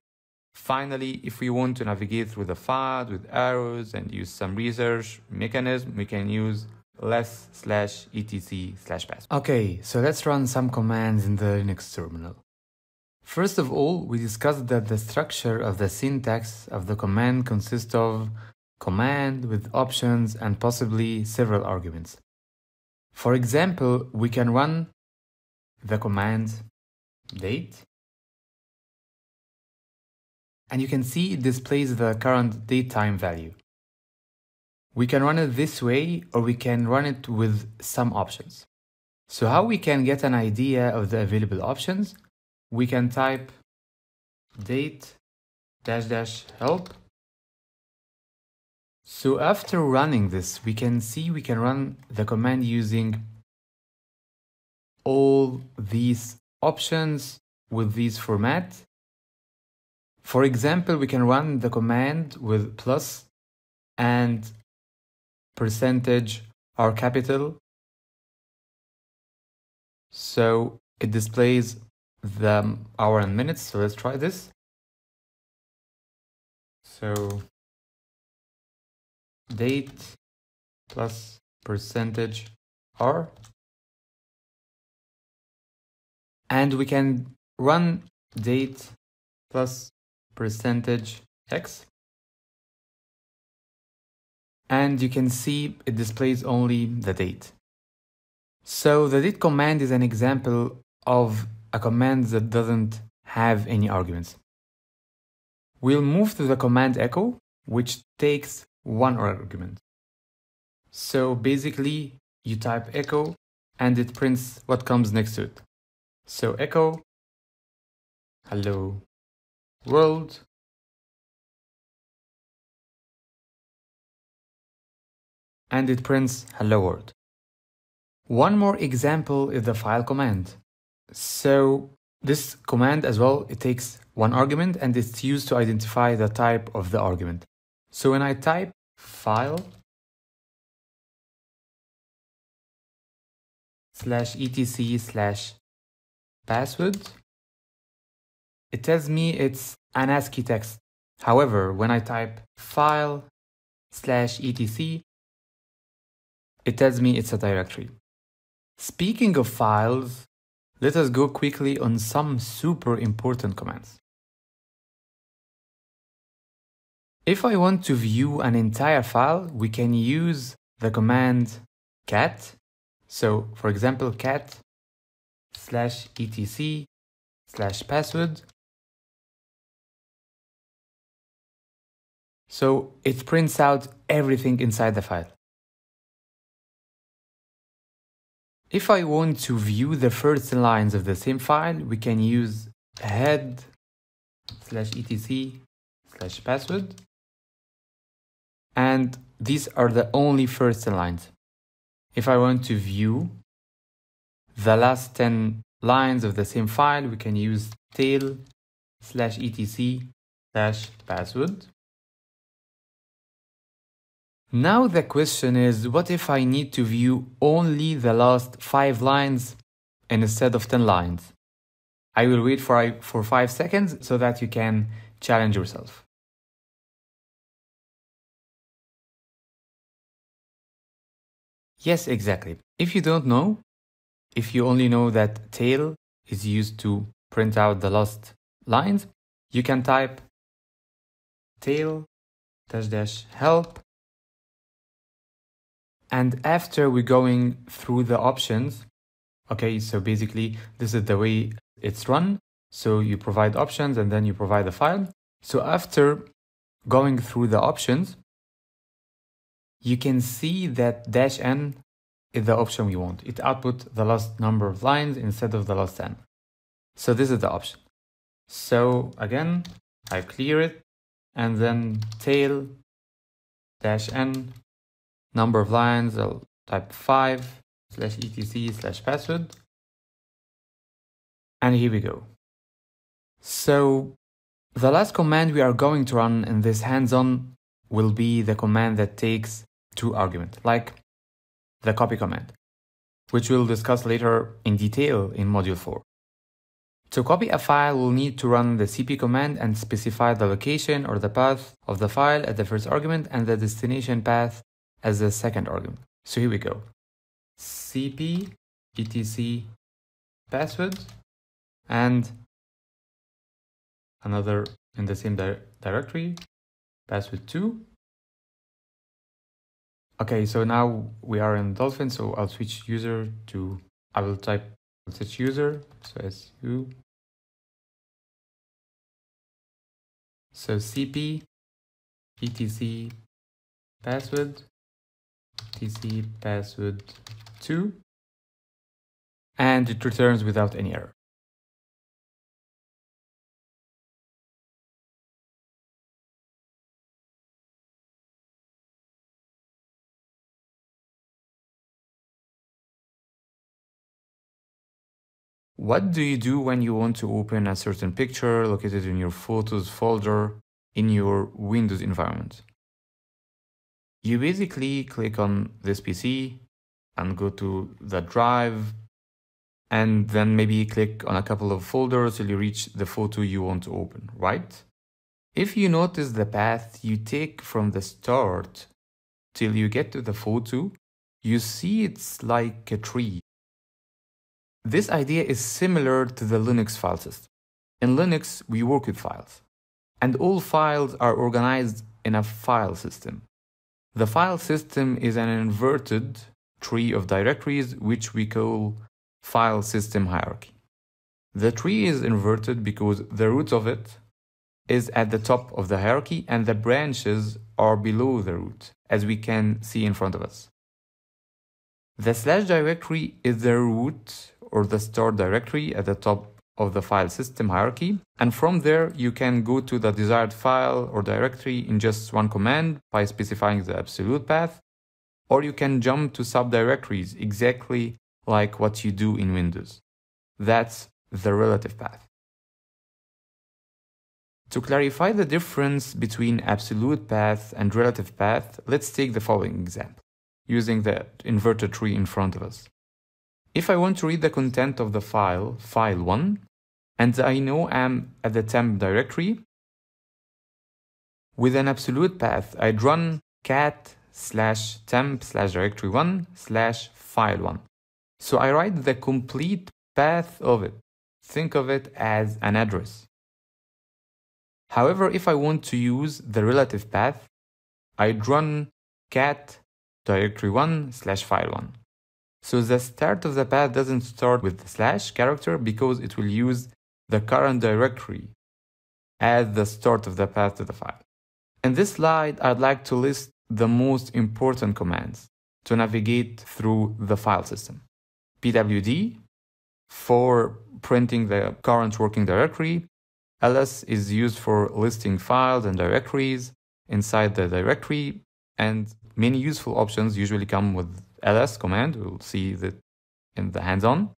Finally, if we want to navigate through the file with arrows and use some research mechanism, we can use less slash etc slash password. Okay, so let's run some commands in the Linux terminal. First of all, we discussed that the structure of the syntax of the command consists of command with options and possibly several arguments. For example, we can run the command date and you can see it displays the current date time value. We can run it this way or we can run it with some options. So how we can get an idea of the available options? We can type date dash dash help so after running this, we can see we can run the command using all these options with these format. For example, we can run the command with plus and percentage R capital. So it displays the hour and minutes. So let's try this. So date plus percentage r and we can run date plus percentage x and you can see it displays only the date. So the date command is an example of a command that doesn't have any arguments. We'll move to the command echo, which takes one argument. So basically, you type echo and it prints what comes next to it. So echo, hello world, and it prints hello world. One more example is the file command. So this command as well, it takes one argument and it's used to identify the type of the argument. So when I type file slash etc slash password, it tells me it's an ASCII text However, when I type file slash etc, it tells me it's a directory. Speaking of files, let us go quickly on some super important commands. If I want to view an entire file, we can use the command cat. So for example, cat slash etc slash password. So it prints out everything inside the file. If I want to view the first lines of the same file, we can use head slash etc slash password. And these are the only first lines. If I want to view the last 10 lines of the same file, we can use tail slash etc slash password. Now the question is, what if I need to view only the last 5 lines instead of 10 lines? I will wait for, for 5 seconds so that you can challenge yourself. Yes, exactly. If you don't know, if you only know that tail is used to print out the last lines, you can type tail dash dash help and after we're going through the options, okay, so basically this is the way it's run. So you provide options and then you provide the file. So after going through the options, you can see that dash n is the option we want. It output the last number of lines instead of the last 10. So this is the option. So again, I clear it and then tail dash n number of lines, I'll type 5 slash etc slash password. And here we go. So the last command we are going to run in this hands-on will be the command that takes two arguments, like the copy command, which we'll discuss later in detail in module 4. To copy a file, we'll need to run the cp command and specify the location or the path of the file at the first argument and the destination path as the second argument. So here we go. cp etc password and another in the same di directory password 2 okay so now we are in dolphin so i'll switch user to i will type switch user so as u so cp etc password tc password 2 and it returns without any error. What do you do when you want to open a certain picture located in your Photos folder in your Windows environment? You basically click on this PC and go to the drive and then maybe click on a couple of folders till you reach the photo you want to open, right? If you notice the path you take from the start till you get to the photo, you see it's like a tree. This idea is similar to the Linux file system. In Linux, we work with files, and all files are organized in a file system. The file system is an inverted tree of directories which we call file system hierarchy. The tree is inverted because the root of it is at the top of the hierarchy and the branches are below the root, as we can see in front of us. The slash directory is the root or the start directory at the top of the file system hierarchy. And from there, you can go to the desired file or directory in just one command by specifying the absolute path. Or you can jump to subdirectories exactly like what you do in Windows. That's the relative path. To clarify the difference between absolute path and relative path, let's take the following example, using the inverted tree in front of us. If I want to read the content of the file, file1, and I know I'm at the temp directory, with an absolute path, I'd run cat slash temp slash directory one slash file one. So I write the complete path of it. Think of it as an address. However, if I want to use the relative path, I'd run cat directory one slash file one. So the start of the path doesn't start with the slash character because it will use the current directory as the start of the path to the file. In this slide, I'd like to list the most important commands to navigate through the file system. pwd for printing the current working directory. ls is used for listing files and directories inside the directory and many useful options usually come with ls command. We'll see that in the hands-on.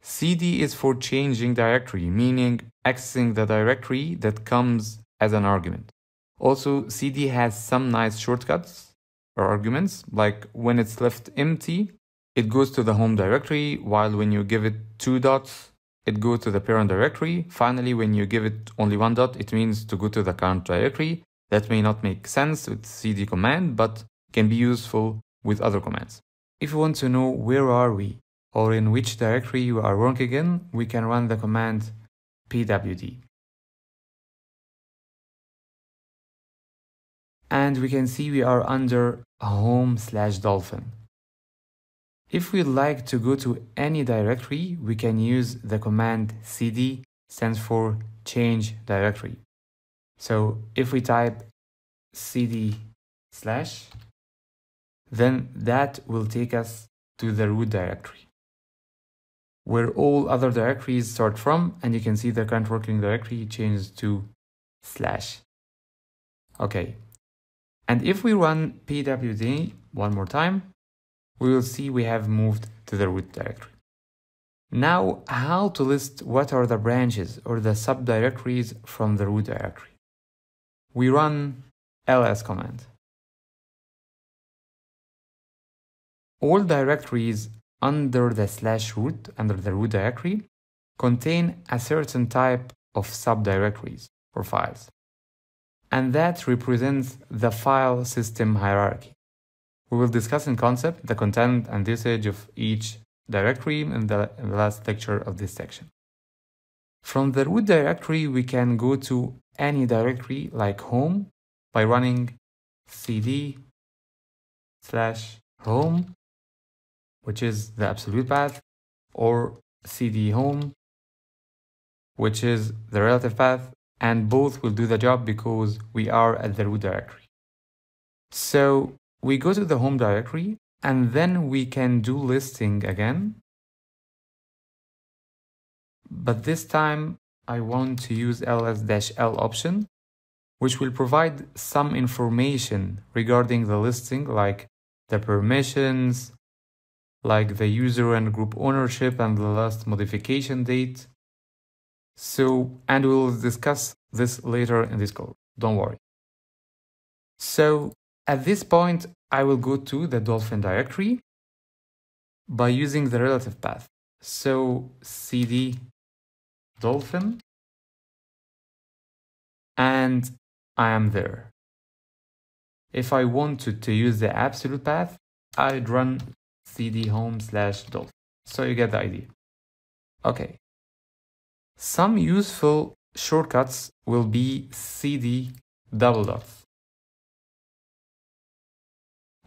cd is for changing directory, meaning accessing the directory that comes as an argument. Also, cd has some nice shortcuts or arguments, like when it's left empty, it goes to the home directory, while when you give it two dots, it goes to the parent directory. Finally, when you give it only one dot, it means to go to the current directory. That may not make sense with cd command, but can be useful with other commands. If you want to know where are we or in which directory you are working in, we can run the command pwd. And we can see we are under home slash dolphin. If we'd like to go to any directory, we can use the command cd stands for change directory. So if we type cd slash then that will take us to the root directory where all other directories start from and you can see the current working directory changes to slash. Okay, and if we run pwd one more time, we will see we have moved to the root directory. Now, how to list what are the branches or the subdirectories from the root directory? We run ls command. All directories under the slash root, under the root directory, contain a certain type of subdirectories or files. And that represents the file system hierarchy. We will discuss in concept the content and usage of each directory in the, in the last lecture of this section. From the root directory, we can go to any directory like home by running cd slash home which is the absolute path, or cd home, which is the relative path, and both will do the job because we are at the root directory. So we go to the home directory and then we can do listing again. But this time I want to use ls-l option, which will provide some information regarding the listing like the permissions, like the user and group ownership and the last modification date. So, and we'll discuss this later in this code, don't worry. So, at this point, I will go to the Dolphin directory by using the relative path. So, cd Dolphin, and I am there. If I wanted to use the absolute path, I'd run cd home slash dolphin. So you get the idea. Okay. Some useful shortcuts will be cd double dots,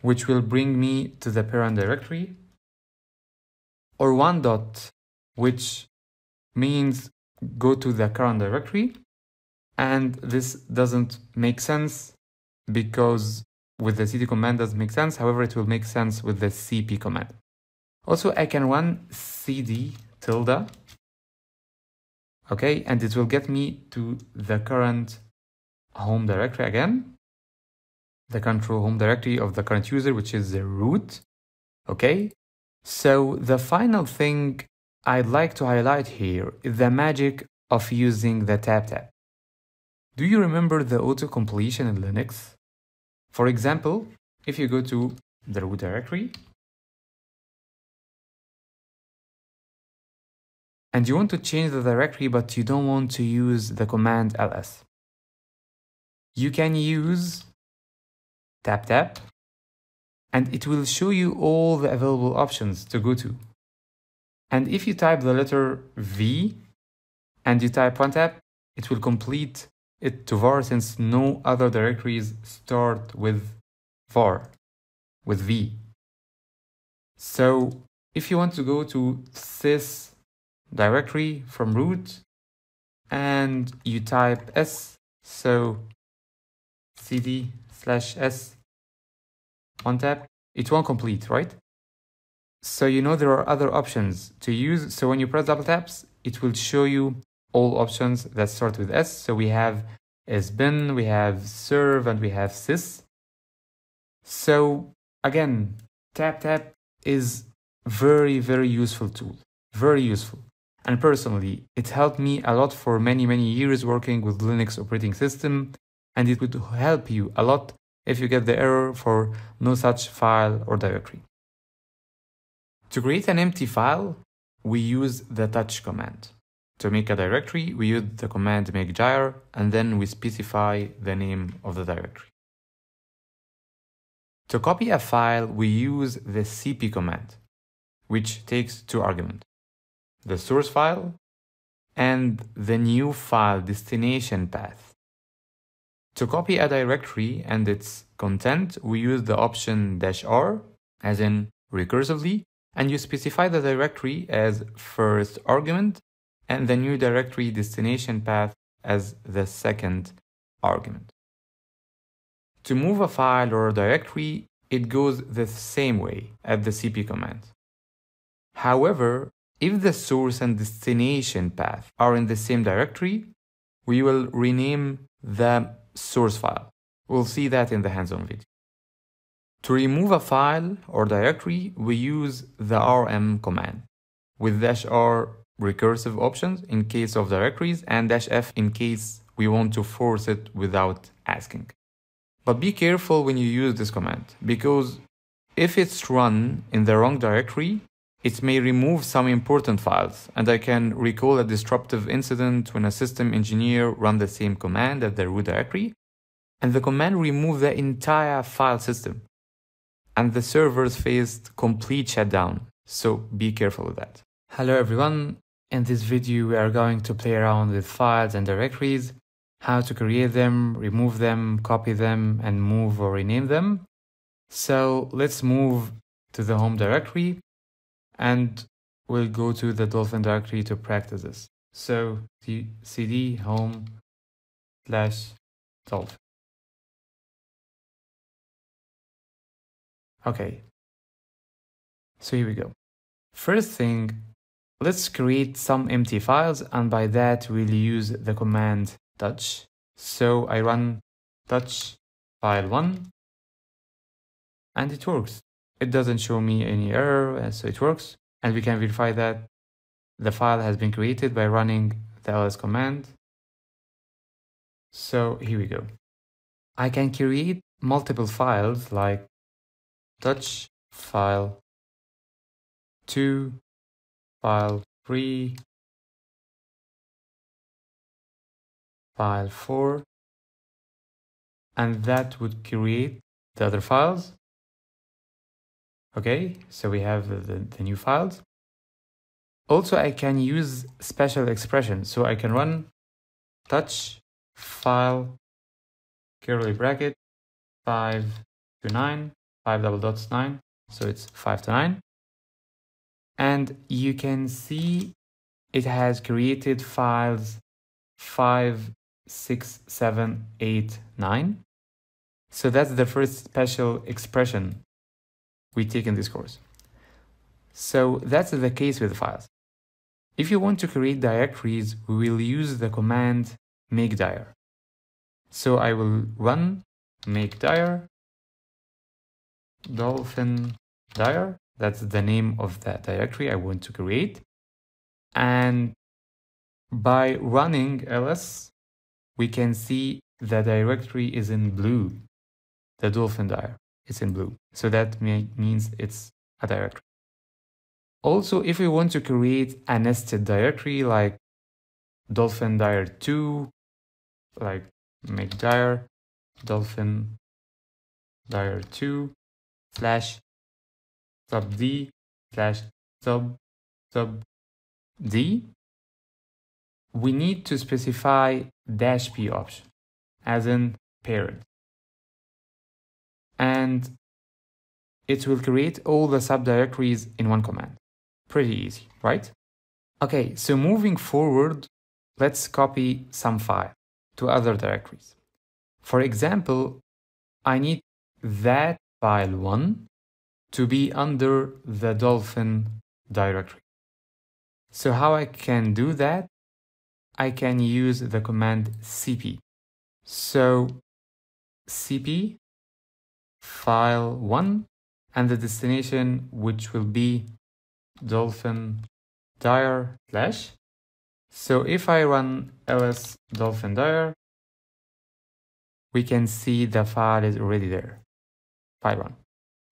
which will bring me to the parent directory, or one dot, which means go to the current directory. And this doesn't make sense because with the cd command doesn't make sense. However, it will make sense with the cp command. Also, I can run cd tilde, okay, and it will get me to the current home directory again, the control home directory of the current user, which is the root, okay. So the final thing I'd like to highlight here is the magic of using the tab tab. Do you remember the auto completion in Linux? For example, if you go to the root directory and you want to change the directory but you don't want to use the command ls. you can use tap tap and it will show you all the available options to go to. And if you type the letter V and you type OneTap, it will complete it to var since no other directories start with var, with V. So if you want to go to this directory from root and you type s, so cd slash s OneTap, it won't complete, right? So you know there are other options to use. So when you press double taps, it will show you all options that start with S. So we have sbin, we have serve, and we have sys. So again, tap tap is very, very useful tool. Very useful. And personally, it helped me a lot for many, many years working with Linux operating system. And it would help you a lot if you get the error for no such file or directory. To create an empty file, we use the touch command. To make a directory, we use the command make dir and then we specify the name of the directory. To copy a file, we use the cp command, which takes two arguments, the source file and the new file destination path. To copy a directory and its content, we use the option dash "-r", as in recursively, and you specify the directory as first argument and the new directory destination path as the second argument. To move a file or a directory, it goes the same way as the cp command. However, if the source and destination path are in the same directory, we will rename the source file. We'll see that in the hands-on video. To remove a file or directory, we use the rm command with dash "-r" recursive options in case of directories and dash "-f" in case we want to force it without asking. But be careful when you use this command because if it's run in the wrong directory, it may remove some important files, and I can recall a disruptive incident when a system engineer ran the same command at the root directory, and the command removed the entire file system, and the servers faced complete shutdown, so be careful with that. Hello everyone, in this video we are going to play around with files and directories, how to create them, remove them, copy them, and move or rename them. So let's move to the home directory and we'll go to the Dolphin directory to practice this. So cd home slash Dolphin. Okay, so here we go. First thing, let's create some empty files and by that we'll use the command touch. So I run touch file one and it works. It doesn't show me any error, uh, so it works. And we can verify that the file has been created by running the ls command. So here we go. I can create multiple files like touch file 2, file 3, file 4, and that would create the other files. Okay, so we have the, the new files. Also, I can use special expression. So I can run touch file curly bracket 5 to 9, 5 double dots 9. So it's 5 to 9. And you can see it has created files 5, 6, 7, 8, 9. So that's the first special expression we take in this course. So that's the case with files. If you want to create directories, we will use the command make dir. So I will run make dir dolphin dir. That's the name of that directory I want to create. And by running ls, we can see the directory is in blue, the dolphin dir is in blue. So that means it's a directory. Also, if we want to create a nested directory like dolphin dir 2, like make dir, dolphin dir 2 slash sub d slash sub sub d, we need to specify dash p option, as in parent. And it will create all the subdirectories in one command. Pretty easy, right? Okay, so moving forward, let's copy some file to other directories. For example, I need that file 1 to be under the Dolphin directory. So how I can do that? I can use the command cp. So cp file 1 and the destination which will be dolphin dir slash. So if I run ls dolphin dir, we can see the file is already there, file 1.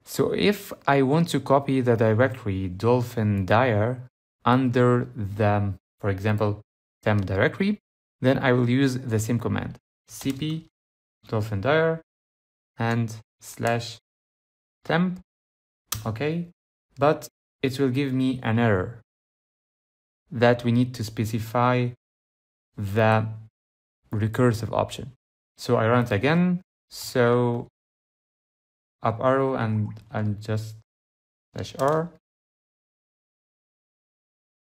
So if I want to copy the directory dolphin dir under the, for example, temp directory, then I will use the same command, cp dolphin dir and slash temp, okay? But it will give me an error that we need to specify the recursive option. So I run it again. So up arrow and, and just dash R.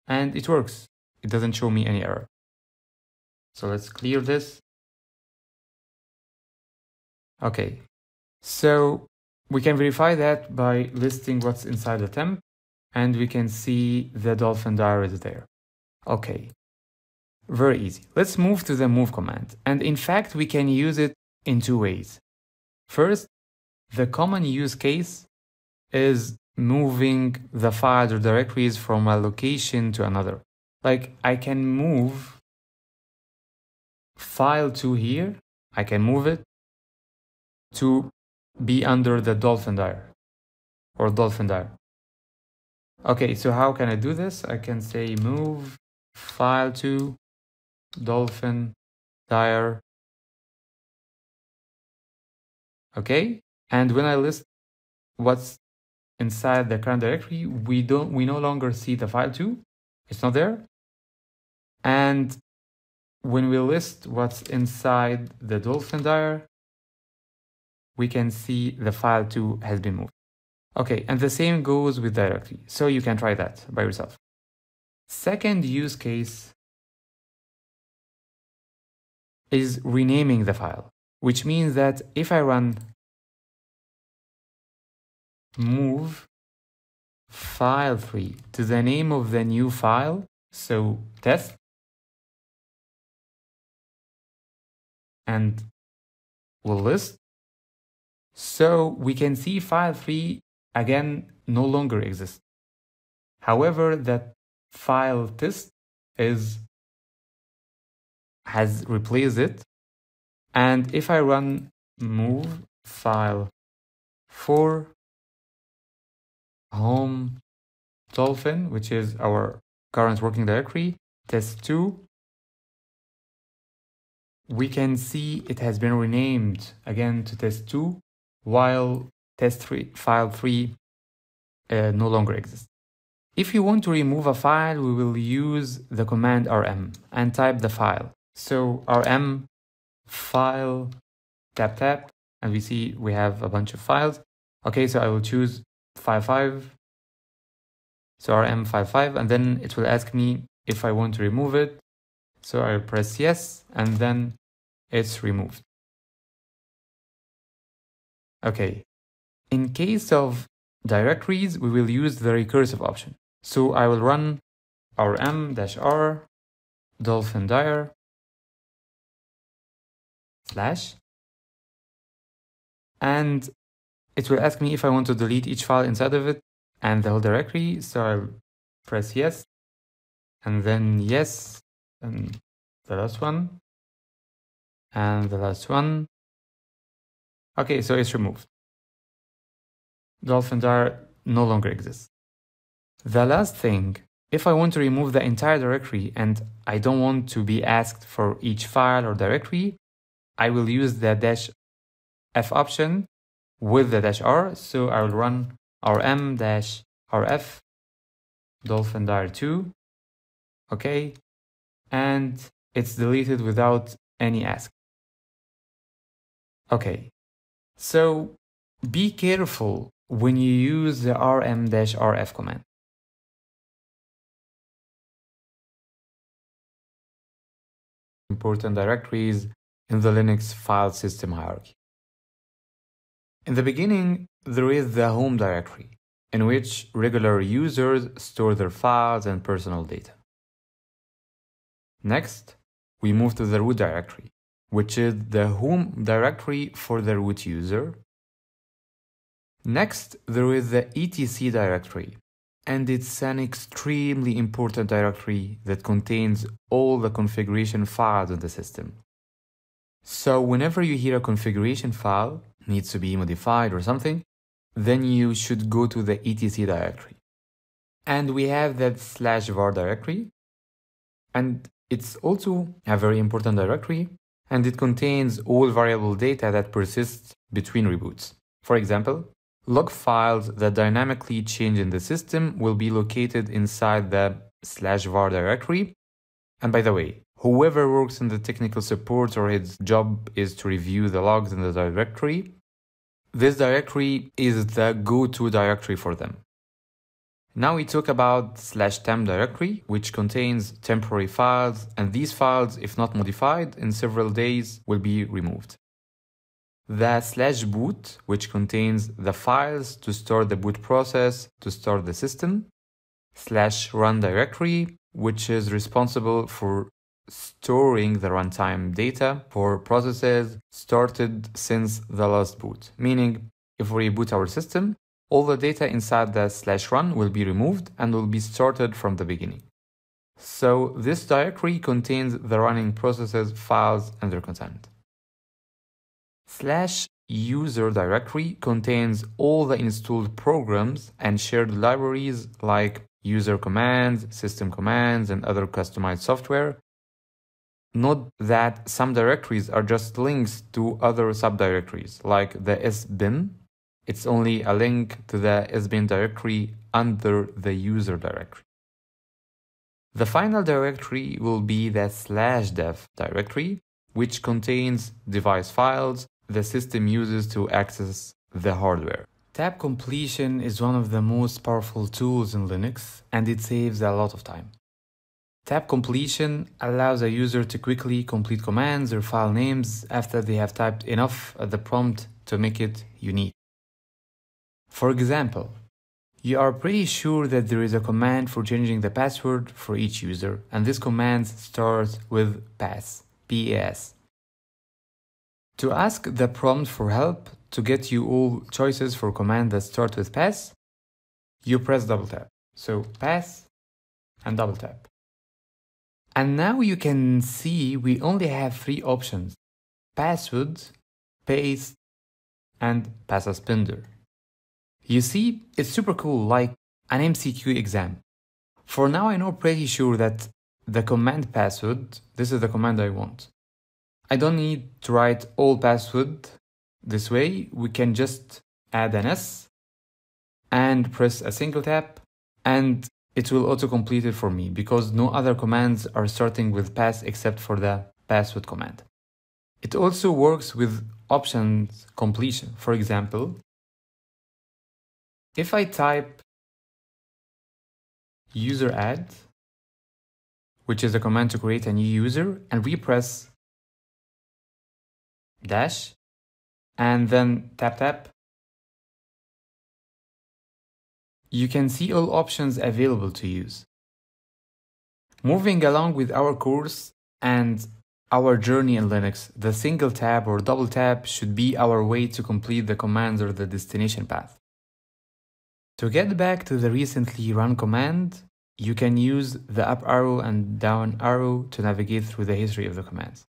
And it works. It doesn't show me any error. So let's clear this. Okay, so we can verify that by listing what's inside the temp and we can see the dolphin dir is there. Okay, very easy. Let's move to the move command. And in fact, we can use it in two ways. First, the common use case is moving the files or directories from a location to another. Like I can move file to here, I can move it to be under the dolphin dir or dolphin dir. Okay, so how can I do this? I can say move file to dolphin dir. Okay, and when I list what's inside the current directory, we don't we no longer see the file two. It's not there. And when we list what's inside the dolphin dir, we can see the file two has been moved. Okay, and the same goes with directory. So you can try that by yourself. Second use case is renaming the file, which means that if I run move file 3 to the name of the new file, so test, and we'll list. So we can see file 3 again no longer exists. However, that file test is has replaced it. And if I run move file 4 home dolphin, which is our current working directory, test2, we can see it has been renamed again to test2 while test3 file 3 uh, no longer exists. If you want to remove a file, we will use the command rm and type the file. So rm file tap tap and we see we have a bunch of files. Okay, so I will choose file 5 so rm55 and then it will ask me if I want to remove it. So I press yes and then it's removed. Okay, in case of directories, we will use the recursive option. So I will run rm-r dolphin dir slash and it will ask me if I want to delete each file inside of it and the whole directory. So I'll press yes, and then yes, and the last one, and the last one. Okay, so it's removed. Dolphin dir no longer exists. The last thing, if I want to remove the entire directory and I don't want to be asked for each file or directory, I will use the dash F option with the dash R. So I will run rm dash rf dolphin dir 2. Okay. And it's deleted without any ask. Okay. So be careful when you use the rm-rf command. Important directories in the Linux file system hierarchy. In the beginning, there is the home directory, in which regular users store their files and personal data. Next, we move to the root directory, which is the home directory for the root user. Next, there is the etc directory, and it's an extremely important directory that contains all the configuration files in the system. So whenever you hear a configuration file needs to be modified or something, then you should go to the etc directory. And we have that slash var directory. And it's also a very important directory and it contains all variable data that persists between reboots. For example, log files that dynamically change in the system will be located inside the slash var directory. And by the way, whoever works in the technical support or his job is to review the logs in the directory, this directory is the go-to directory for them. Now we talk about slash temp directory, which contains temporary files, and these files, if not modified, in several days will be removed. The slash boot, which contains the files to store the boot process to start the system. Slash run directory, which is responsible for storing the runtime data for processes started since the last boot. Meaning, if we reboot our system, all the data inside the slash run will be removed and will be started from the beginning. So this directory contains the running processes, files, and their content. Slash user directory contains all the installed programs and shared libraries like user commands, system commands, and other customized software. Note that some directories are just links to other subdirectories like the sbin. It's only a link to the sbin directory under the user directory. The final directory will be the slash dev directory, which contains device files, the system uses to access the hardware. Tab completion is one of the most powerful tools in Linux and it saves a lot of time. Tab completion allows a user to quickly complete commands or file names after they have typed enough at the prompt to make it unique. For example, you are pretty sure that there is a command for changing the password for each user, and this command starts with pass, P-A-S. To ask the prompt for help to get you all choices for command that start with pass, you press double tap. So pass and double tap. And now you can see we only have three options. Password, paste, and pasuspender. You see, it's super cool, like an MCQ exam. For now, I know pretty sure that the command password, this is the command I want. I don't need to write all password this way. We can just add an S and press a single tap and it will auto-complete it for me because no other commands are starting with pass except for the password command. It also works with options completion. For example, if I type user add, which is a command to create a new user, and we press dash, and then tap tap, you can see all options available to use. Moving along with our course and our journey in Linux, the single tap or double tap should be our way to complete the commands or the destination path. To get back to the recently run command, you can use the up arrow and down arrow to navigate through the history of the commands.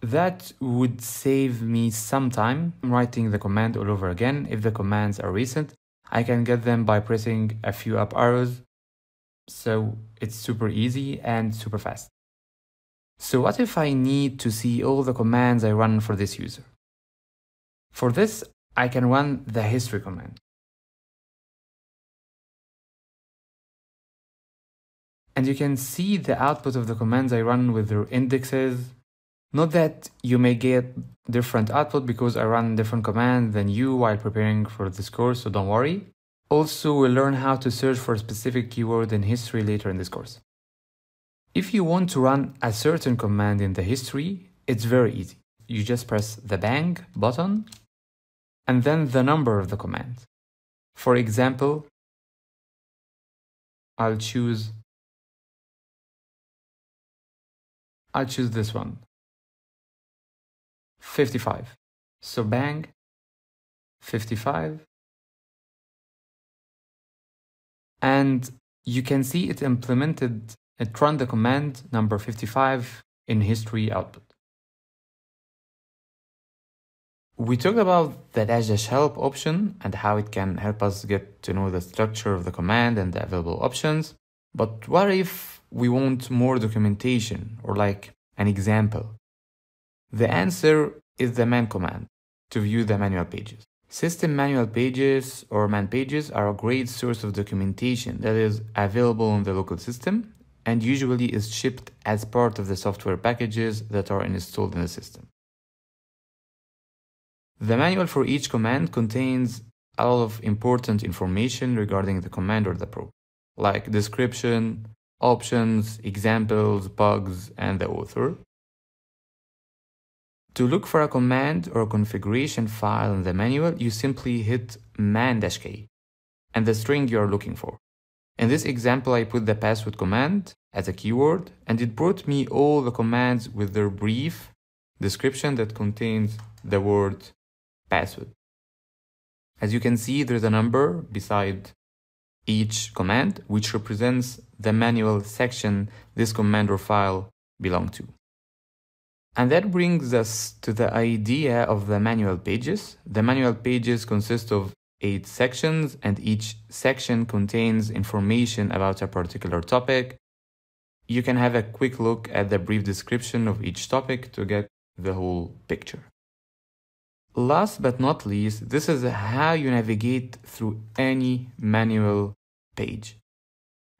That would save me some time writing the command all over again. If the commands are recent, I can get them by pressing a few up arrows. So it's super easy and super fast. So what if I need to see all the commands I run for this user? For this, I can run the history command. And you can see the output of the commands I run with their indexes. Note that you may get different output because I run different command than you while preparing for this course, so don't worry. Also, we'll learn how to search for a specific keyword in history later in this course. If you want to run a certain command in the history, it's very easy. You just press the bang button and then the number of the command. For example, I'll choose I'll choose this one 55 so bang 55 and you can see it implemented it run the command number 55 in history output we talked about the dash help option and how it can help us get to know the structure of the command and the available options. But what if we want more documentation or like an example? The answer is the man command to view the manual pages. System manual pages or man pages are a great source of documentation that is available on the local system and usually is shipped as part of the software packages that are installed in the system. The manual for each command contains a lot of important information regarding the command or the probe, like description, options, examples, bugs, and the author. To look for a command or a configuration file in the manual, you simply hit man-k and the string you are looking for. In this example, I put the password command as a keyword, and it brought me all the commands with their brief description that contains the word password. As you can see, there's a number beside each command, which represents the manual section this command or file belong to. And that brings us to the idea of the manual pages. The manual pages consist of eight sections, and each section contains information about a particular topic. You can have a quick look at the brief description of each topic to get the whole picture. Last but not least, this is how you navigate through any manual page.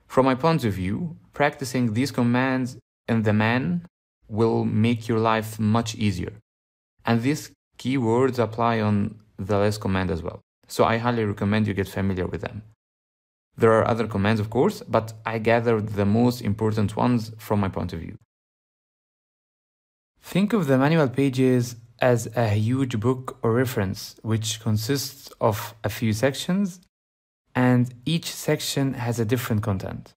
From my point of view, practicing these commands in the man will make your life much easier. And these keywords apply on the less command as well. So I highly recommend you get familiar with them. There are other commands, of course, but I gathered the most important ones from my point of view. Think of the manual pages as a huge book or reference, which consists of a few sections, and each section has a different content.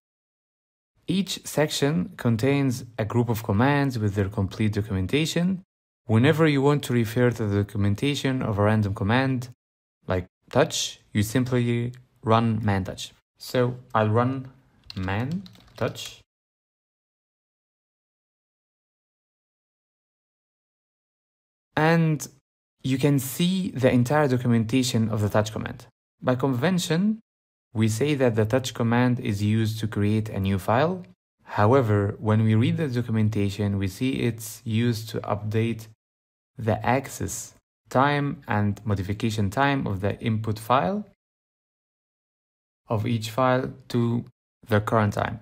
Each section contains a group of commands with their complete documentation. Whenever you want to refer to the documentation of a random command, like touch, you simply run man touch. So I'll run man touch and you can see the entire documentation of the touch command. By convention, we say that the touch command is used to create a new file. However, when we read the documentation, we see it's used to update the access time and modification time of the input file of each file to the current time.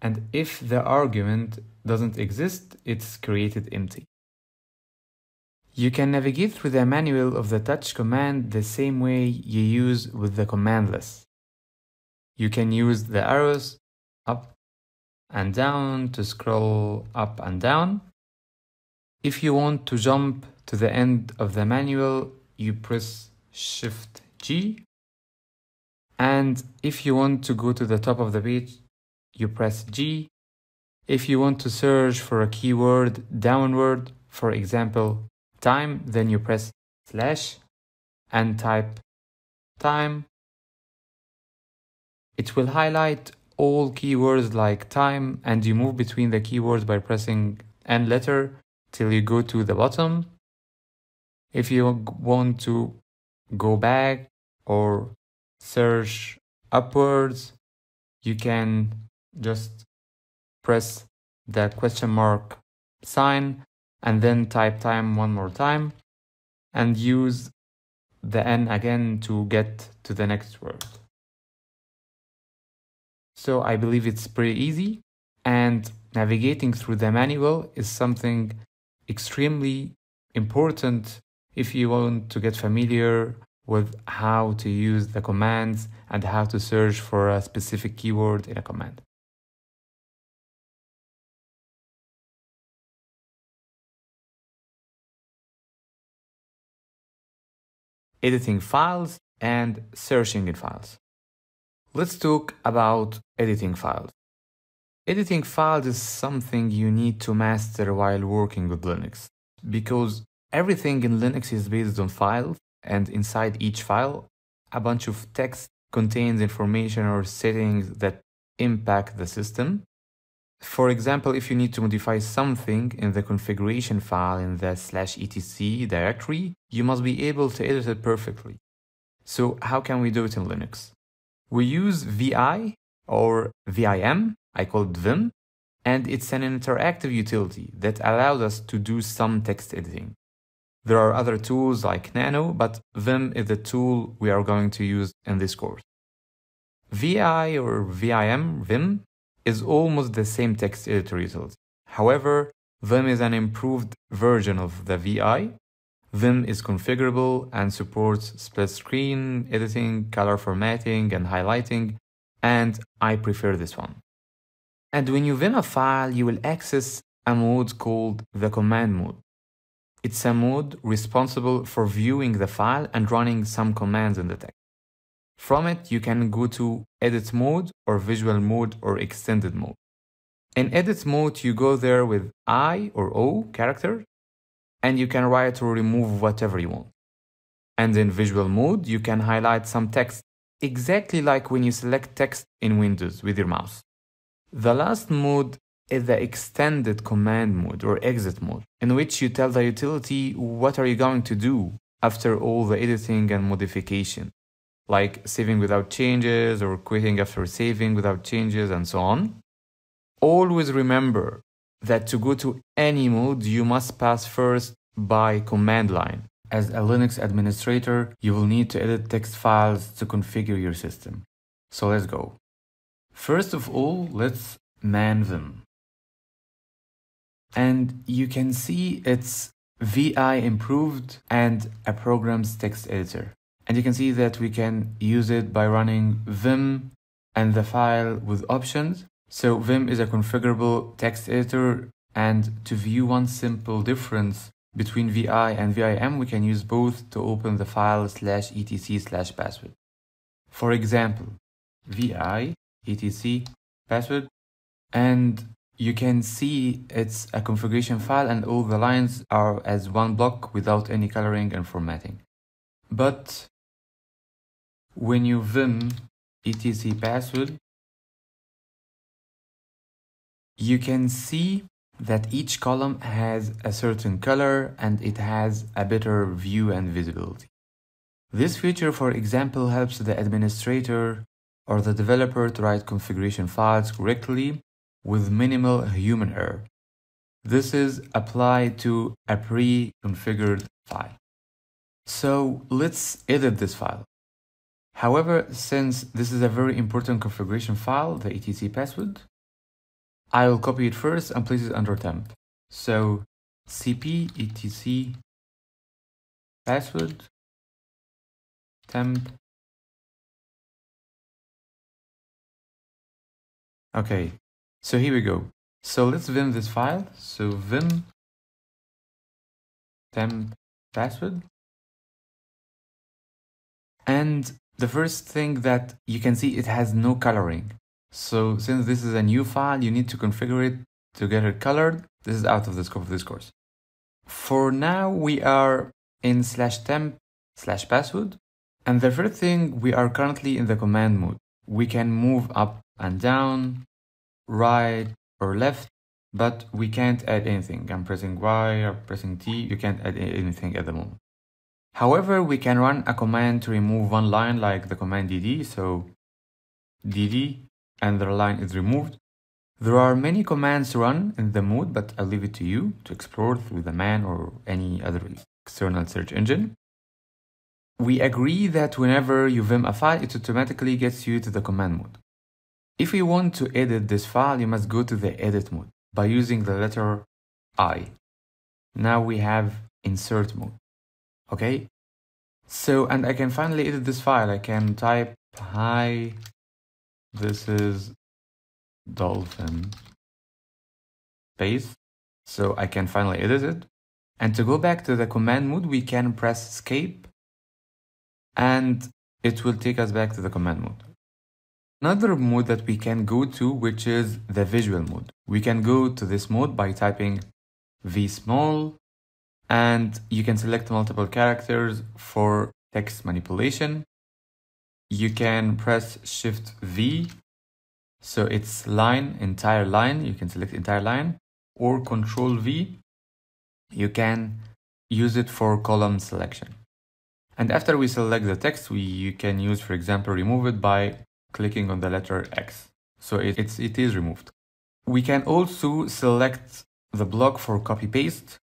And if the argument doesn't exist, it's created empty. You can navigate through the manual of the touch command the same way you use with the command list. You can use the arrows up and down to scroll up and down. If you want to jump to the end of the manual, you press Shift G. And if you want to go to the top of the page, you press G. If you want to search for a keyword downward, for example, time, then you press slash and type time. It will highlight all keywords like time and you move between the keywords by pressing N letter till you go to the bottom. If you want to go back or search upwards, you can just press the question mark sign and then type time one more time. and use the n again to get to the next word. So I believe it's pretty easy and navigating through the manual is something extremely important if you want to get familiar with how to use the commands and how to search for a specific keyword in a command. editing files and searching in files. Let's talk about editing files. Editing files is something you need to master while working with Linux because everything in Linux is based on files and inside each file a bunch of text contains information or settings that impact the system for example, if you need to modify something in the configuration file in the slash etc directory, you must be able to edit it perfectly. So how can we do it in Linux? We use VI or VIM, I call it Vim, and it's an interactive utility that allows us to do some text editing. There are other tools like Nano, but Vim is the tool we are going to use in this course. VI or VIM, Vim, is almost the same text editor utility. However, Vim is an improved version of the VI. Vim is configurable and supports split screen editing, color formatting, and highlighting, and I prefer this one. And when you Vim a file, you will access a mode called the command mode. It's a mode responsible for viewing the file and running some commands in the text. From it, you can go to edit mode or visual mode or extended mode. In edit mode, you go there with I or O character and you can write or remove whatever you want. And in visual mode, you can highlight some text exactly like when you select text in Windows with your mouse. The last mode is the extended command mode or exit mode, in which you tell the utility what are you going to do after all the editing and modification like saving without changes or quitting after saving without changes and so on. Always remember that to go to any mode, you must pass first by command line. As a Linux administrator, you will need to edit text files to configure your system. So let's go. First of all, let's man vim. And you can see it's VI improved and a program's text editor. And you can see that we can use it by running vim and the file with options. So vim is a configurable text editor and to view one simple difference between VI and VIM, we can use both to open the file slash etc slash password. For example, VI etc password and you can see it's a configuration file and all the lines are as one block without any coloring and formatting. But when you vim etc password, you can see that each column has a certain color and it has a better view and visibility. This feature, for example, helps the administrator or the developer to write configuration files correctly with minimal human error. This is applied to a pre-configured file. So let's edit this file. However, since this is a very important configuration file, the etc password, I will copy it first and place it under temp. So cp etc password temp Okay, so here we go. So let's vim this file. So vim temp password. And the first thing that you can see, it has no coloring. So since this is a new file, you need to configure it to get it colored. This is out of the scope of this course. For now, we are in slash temp slash password. And the first thing, we are currently in the command mode. We can move up and down, right or left, but we can't add anything. I'm pressing Y or pressing T. You can't add anything at the moment. However, we can run a command to remove one line like the command dd, so dd and the line is removed. There are many commands run in the mode, but I'll leave it to you to explore through the man or any other external search engine. We agree that whenever you vim a file, it automatically gets you to the command mode. If we want to edit this file, you must go to the edit mode by using the letter I. Now we have insert mode. Okay? So, and I can finally edit this file. I can type, hi, this is dolphin space. So I can finally edit it. And to go back to the command mode, we can press escape and it will take us back to the command mode. Another mode that we can go to, which is the visual mode. We can go to this mode by typing v small and you can select multiple characters for text manipulation. You can press shift V. So it's line, entire line. You can select entire line or control V. You can use it for column selection. And after we select the text, we you can use, for example, remove it by clicking on the letter X. So it, it's, it is removed. We can also select the block for copy paste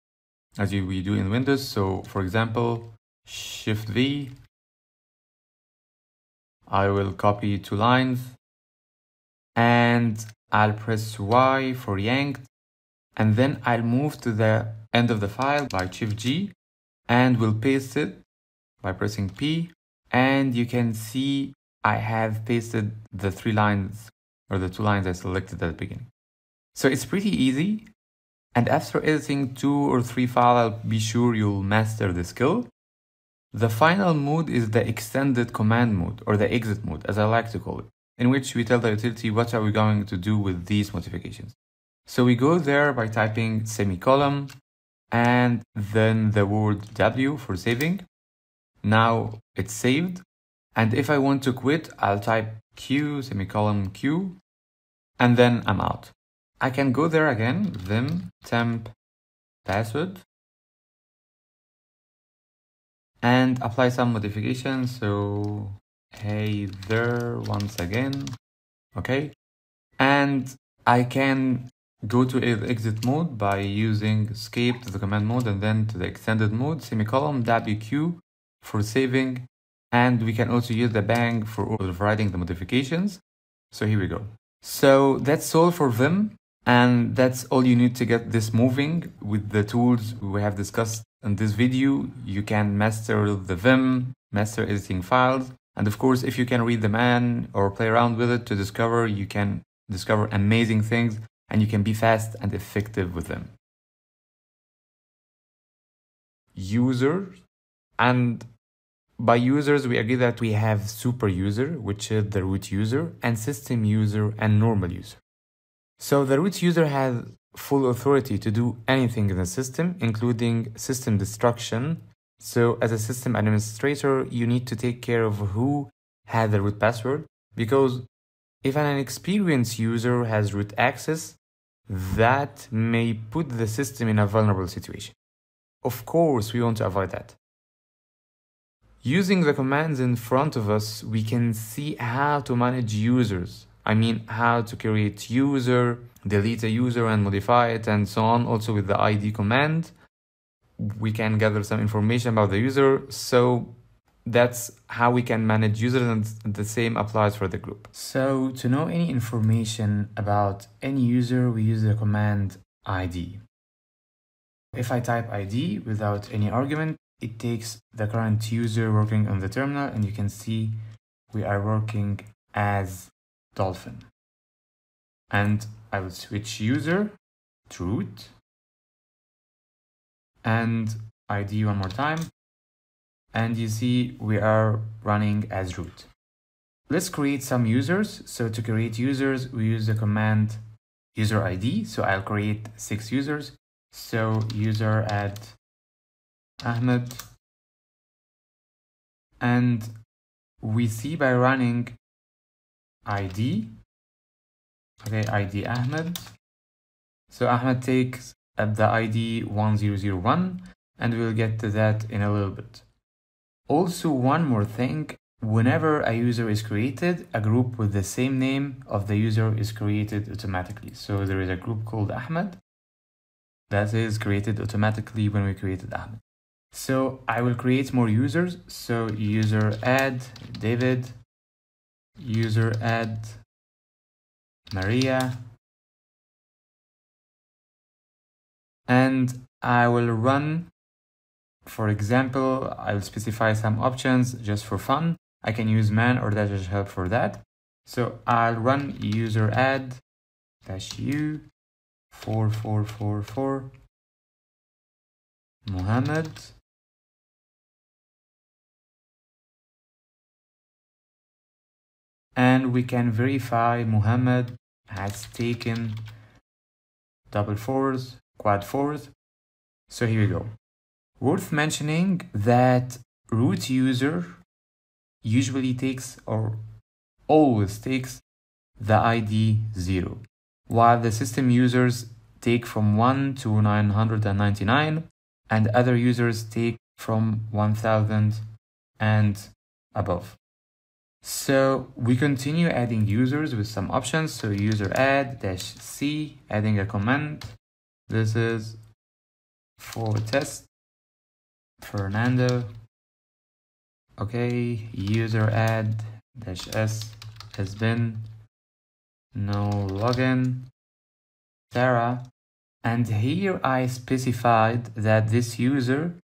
as you, we do in Windows. So for example, Shift V, I will copy two lines and I'll press Y for yanked and then I'll move to the end of the file by Shift G and we'll paste it by pressing P and you can see I have pasted the three lines or the two lines I selected at the beginning. So it's pretty easy. And after editing two or three files, I'll be sure you'll master the skill. The final mode is the extended command mode or the exit mode, as I like to call it, in which we tell the utility what are we going to do with these modifications. So we go there by typing semicolon and then the word W for saving. Now it's saved and if I want to quit, I'll type Q semicolon Q and then I'm out. I can go there again, vim temp password and apply some modifications. So hey there once again, okay. And I can go to exit mode by using escape to the command mode and then to the extended mode, semicolon WQ for saving and we can also use the bang for overriding the modifications. So here we go. So that's all for Vim. And that's all you need to get this moving with the tools we have discussed in this video. You can master the Vim, master editing files. And of course, if you can read the man or play around with it to discover, you can discover amazing things and you can be fast and effective with them. Users and by users, we agree that we have super user, which is the root user, and system user and normal user. So the root user has full authority to do anything in the system, including system destruction. So as a system administrator, you need to take care of who has the root password, because if an inexperienced user has root access, that may put the system in a vulnerable situation. Of course, we want to avoid that. Using the commands in front of us, we can see how to manage users. I mean, how to create user, delete a user and modify it and so on. Also with the ID command, we can gather some information about the user. So that's how we can manage users and the same applies for the group. So to know any information about any user, we use the command ID. If I type ID without any argument, it takes the current user working on the terminal and you can see we are working as Dolphin. And I will switch user to root and ID one more time. And you see we are running as root. Let's create some users. So to create users, we use the command user ID. So I'll create six users. So user add Ahmed. And we see by running ID, okay, ID Ahmed. So Ahmed takes at the ID 1001 and we'll get to that in a little bit. Also, one more thing, whenever a user is created, a group with the same name of the user is created automatically. So there is a group called Ahmed that is created automatically when we created Ahmed. So I will create more users. So user add David, user add Maria, and I will run, for example, I will specify some options just for fun. I can use man or dash help for that. So I'll run user add dash u 4444 Muhammad and we can verify Muhammad has taken double fours, quad fours. So here we go. Worth mentioning that root user usually takes or always takes the ID 0, while the system users take from 1 to 999 and other users take from 1000 and above. So we continue adding users with some options. So user add dash C, adding a comment. This is for test Fernando. Okay, user add dash S has been no login Sarah. And here I specified that this user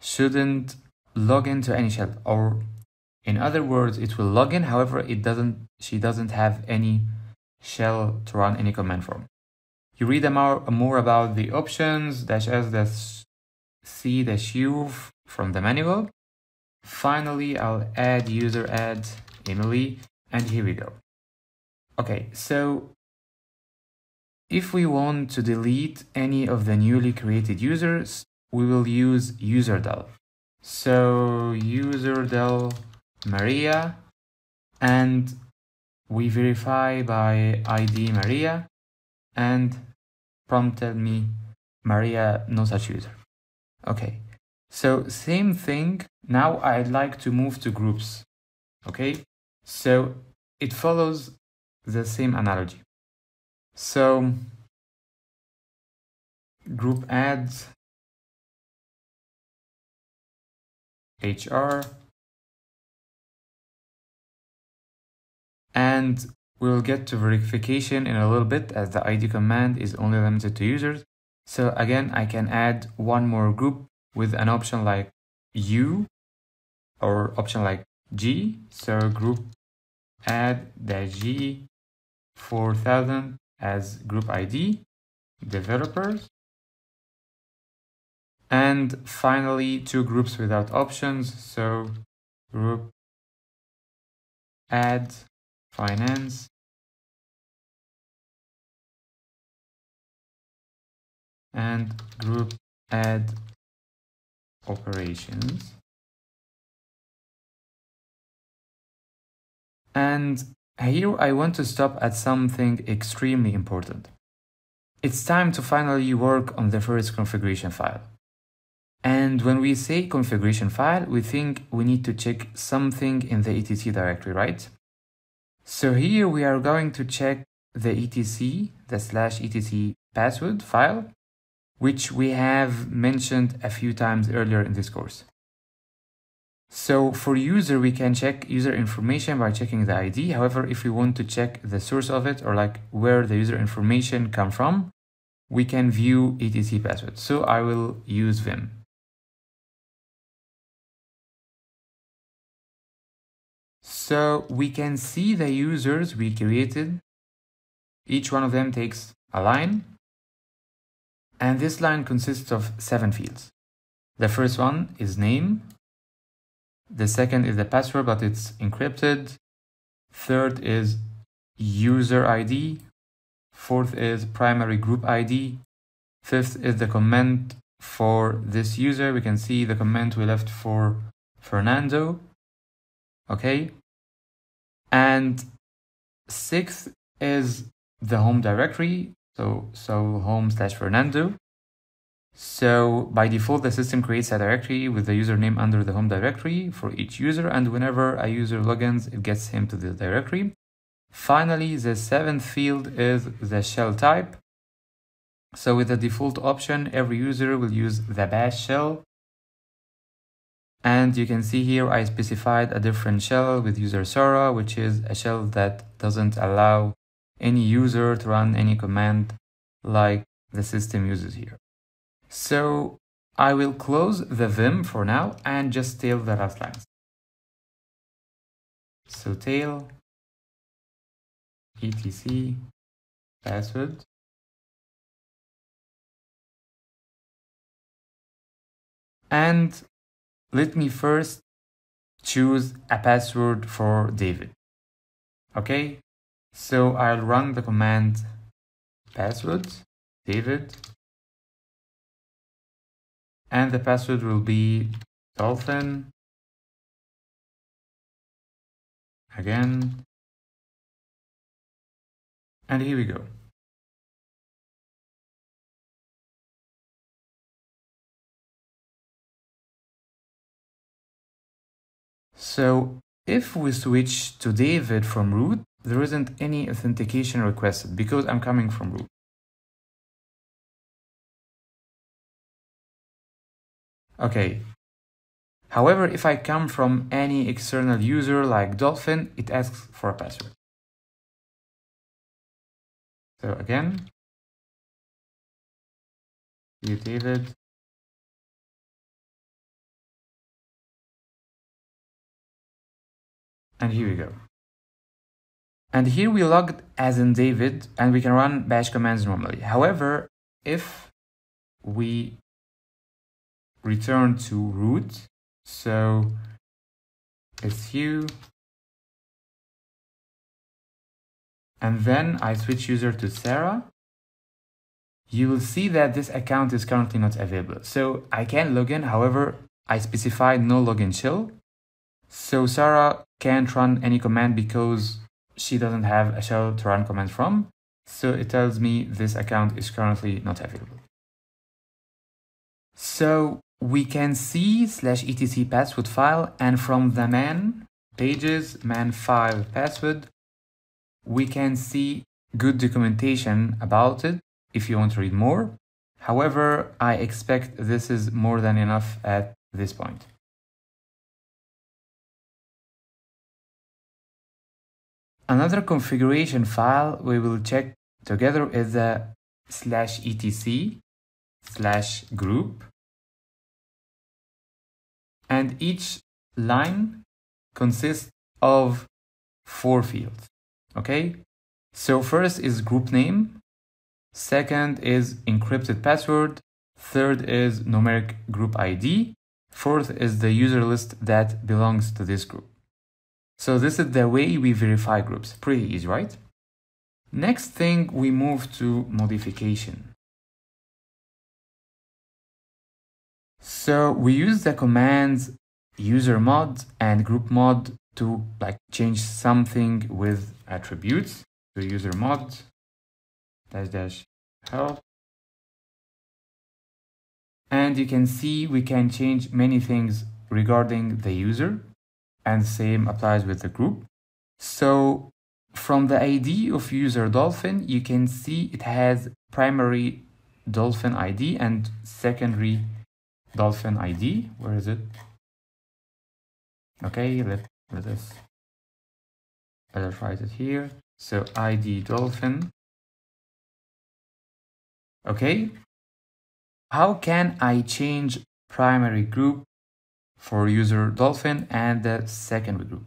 shouldn't log into any shell or in other words, it will log in, however, it doesn't, she doesn't have any shell to run any command from. You read more, more about the options, dash s dash c dash u from the manual. Finally, I'll add user add Emily, and here we go. Okay, so if we want to delete any of the newly created users, we will use userdel. So userdel Maria and we verify by ID Maria and prompted me Maria no such user. Okay, so same thing. Now I'd like to move to groups. Okay, so it follows the same analogy. So group adds HR and we'll get to verification in a little bit as the ID command is only limited to users. So again, I can add one more group with an option like U or option like G. So group add the G 4000 as group ID, developers. And finally, two groups without options. So group add finance and group add operations and here I want to stop at something extremely important. It's time to finally work on the first configuration file. And when we say configuration file, we think we need to check something in the etc directory, right? So here we are going to check the etc, the slash etc password file, which we have mentioned a few times earlier in this course. So for user, we can check user information by checking the ID. However, if we want to check the source of it or like where the user information come from, we can view etc password. So I will use Vim. So we can see the users we created. Each one of them takes a line. And this line consists of seven fields. The first one is name. The second is the password, but it's encrypted. Third is user ID. Fourth is primary group ID. Fifth is the comment for this user. We can see the comment we left for Fernando. Okay. And sixth is the home directory. So, so home slash Fernando. So by default, the system creates a directory with the username under the home directory for each user. And whenever a user logins, it gets him to the directory. Finally, the seventh field is the shell type. So with the default option, every user will use the bash shell And you can see here I specified a different shell with user Sarah, which is a shell that doesn't allow any user to run any command like the system uses here. So I will close the Vim for now and just tail the last lines. So tail etc password and let me first choose a password for David. Okay, so I'll run the command password David. And the password will be dolphin. Again. And here we go So if we switch to David from root, there isn't any authentication requested because I'm coming from root. Okay. However, if I come from any external user like Dolphin, it asks for a password. So again, you David And here we go. And here we logged as in David and we can run bash commands normally. However, if we return to root, so su, and then I switch user to Sarah, you will see that this account is currently not available. So I can log in, however, I specified no login shell. So Sarah can't run any command because she doesn't have a shell to run commands from. So it tells me this account is currently not available. So we can see slash etc password file and from the man pages man file password, we can see good documentation about it if you want to read more. However, I expect this is more than enough at this point. Another configuration file we will check together is the slash etc slash group. And each line consists of four fields. Okay? So first is group name, second is encrypted password, third is numeric group ID, fourth is the user list that belongs to this group. So this is the way we verify groups. Pretty easy, right? Next thing, we move to modification. So we use the commands user mod and group mod to like change something with attributes. So user mod dash dash help. And you can see we can change many things regarding the user and same applies with the group. So from the ID of user Dolphin, you can see it has primary Dolphin ID and secondary Dolphin ID. Where is it? Okay, let, let us, us write it here. So ID Dolphin. Okay. How can I change primary group for user Dolphin and the second group.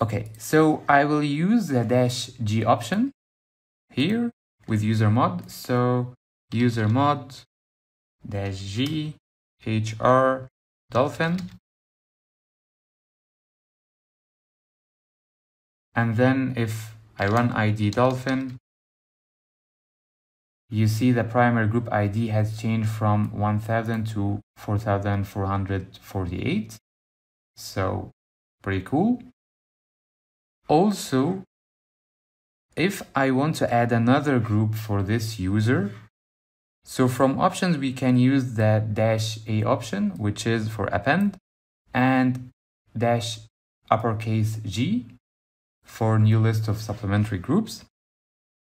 Okay, so I will use the dash G option here with user mod. So user mod dash G HR Dolphin. And then if I run ID Dolphin, you see the primary group ID has changed from 1000 to 4448. So pretty cool. Also, if I want to add another group for this user, so from options, we can use the dash A option, which is for append, and dash uppercase G for new list of supplementary groups.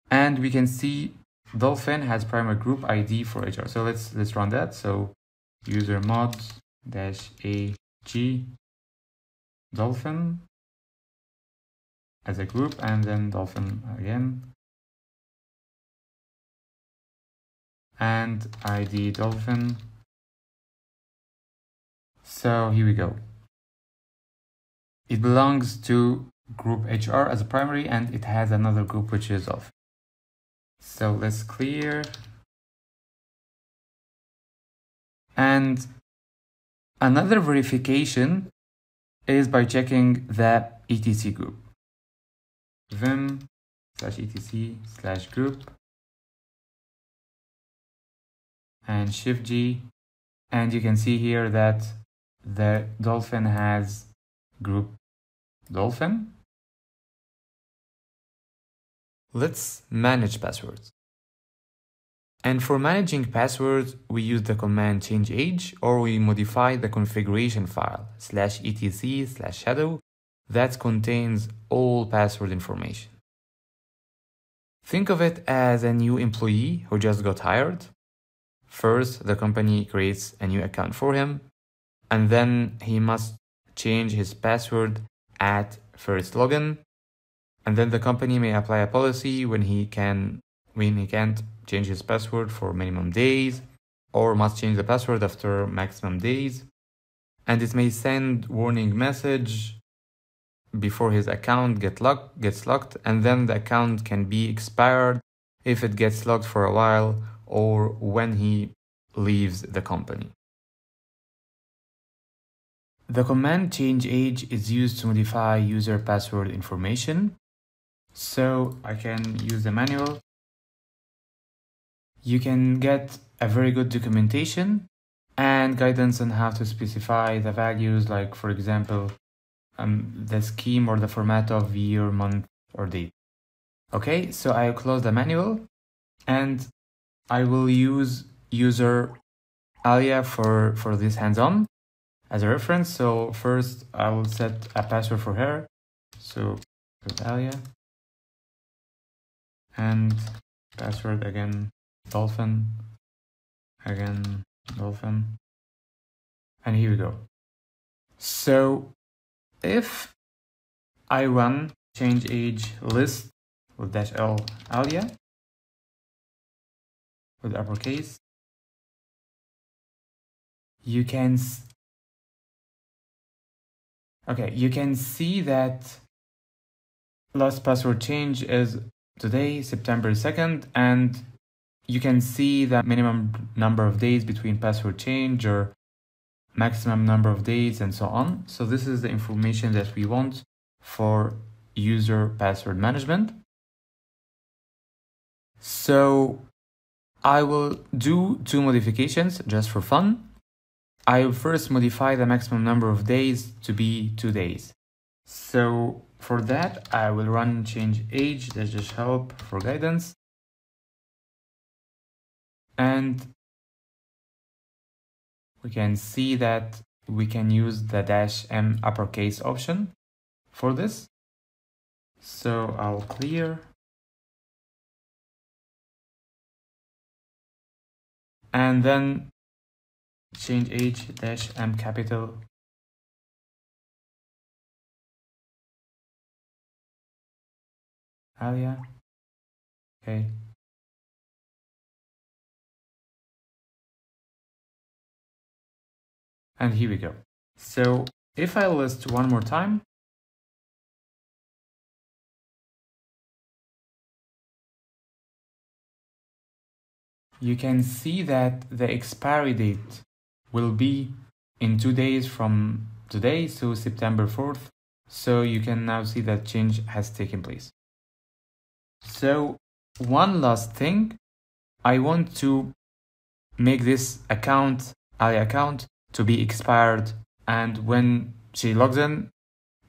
And we can see Dolphin has primary group ID for HR. So let's let's run that. So user mod dash a G dolphin as a group and then dolphin again and id dolphin so here we go it belongs to group hr as a primary and it has another group which is off so let's clear. And another verification is by checking the etc group. Vim slash etc slash group. And shift G. And you can see here that the dolphin has group dolphin. Let's manage passwords. And for managing passwords, we use the command change age or we modify the configuration file slash etc slash shadow that contains all password information. Think of it as a new employee who just got hired. First, the company creates a new account for him, and then he must change his password at first login. And then the company may apply a policy when he can when he can't change his password for minimum days or must change the password after maximum days. And it may send warning message before his account get locked, gets locked, and then the account can be expired if it gets locked for a while or when he leaves the company. The command change age is used to modify user password information. So I can use the manual. You can get a very good documentation and guidance on how to specify the values like for example um, the scheme or the format of year, month, or date. Okay, so I close the manual and I will use user Alia for, for this hands-on as a reference. So first I will set a password for her. So Alia and password again dolphin again dolphin. And here we go. So if I run change age list with dash L alia with uppercase, you can okay you can see that last password change is today September 2nd and you can see the minimum number of days between password change or maximum number of days and so on. So this is the information that we want for user password management. So I will do two modifications just for fun. I will first modify the maximum number of days to be two days. So for that, I will run change age, that's just help for guidance. And we can see that we can use the dash M uppercase option for this. So I'll clear. And then change age dash M capital. Alia. Okay. And here we go. So if I list one more time, you can see that the expiry date will be in two days from today, so September 4th. So you can now see that change has taken place. So one last thing, I want to make this account, Ali account, to be expired. And when she logs in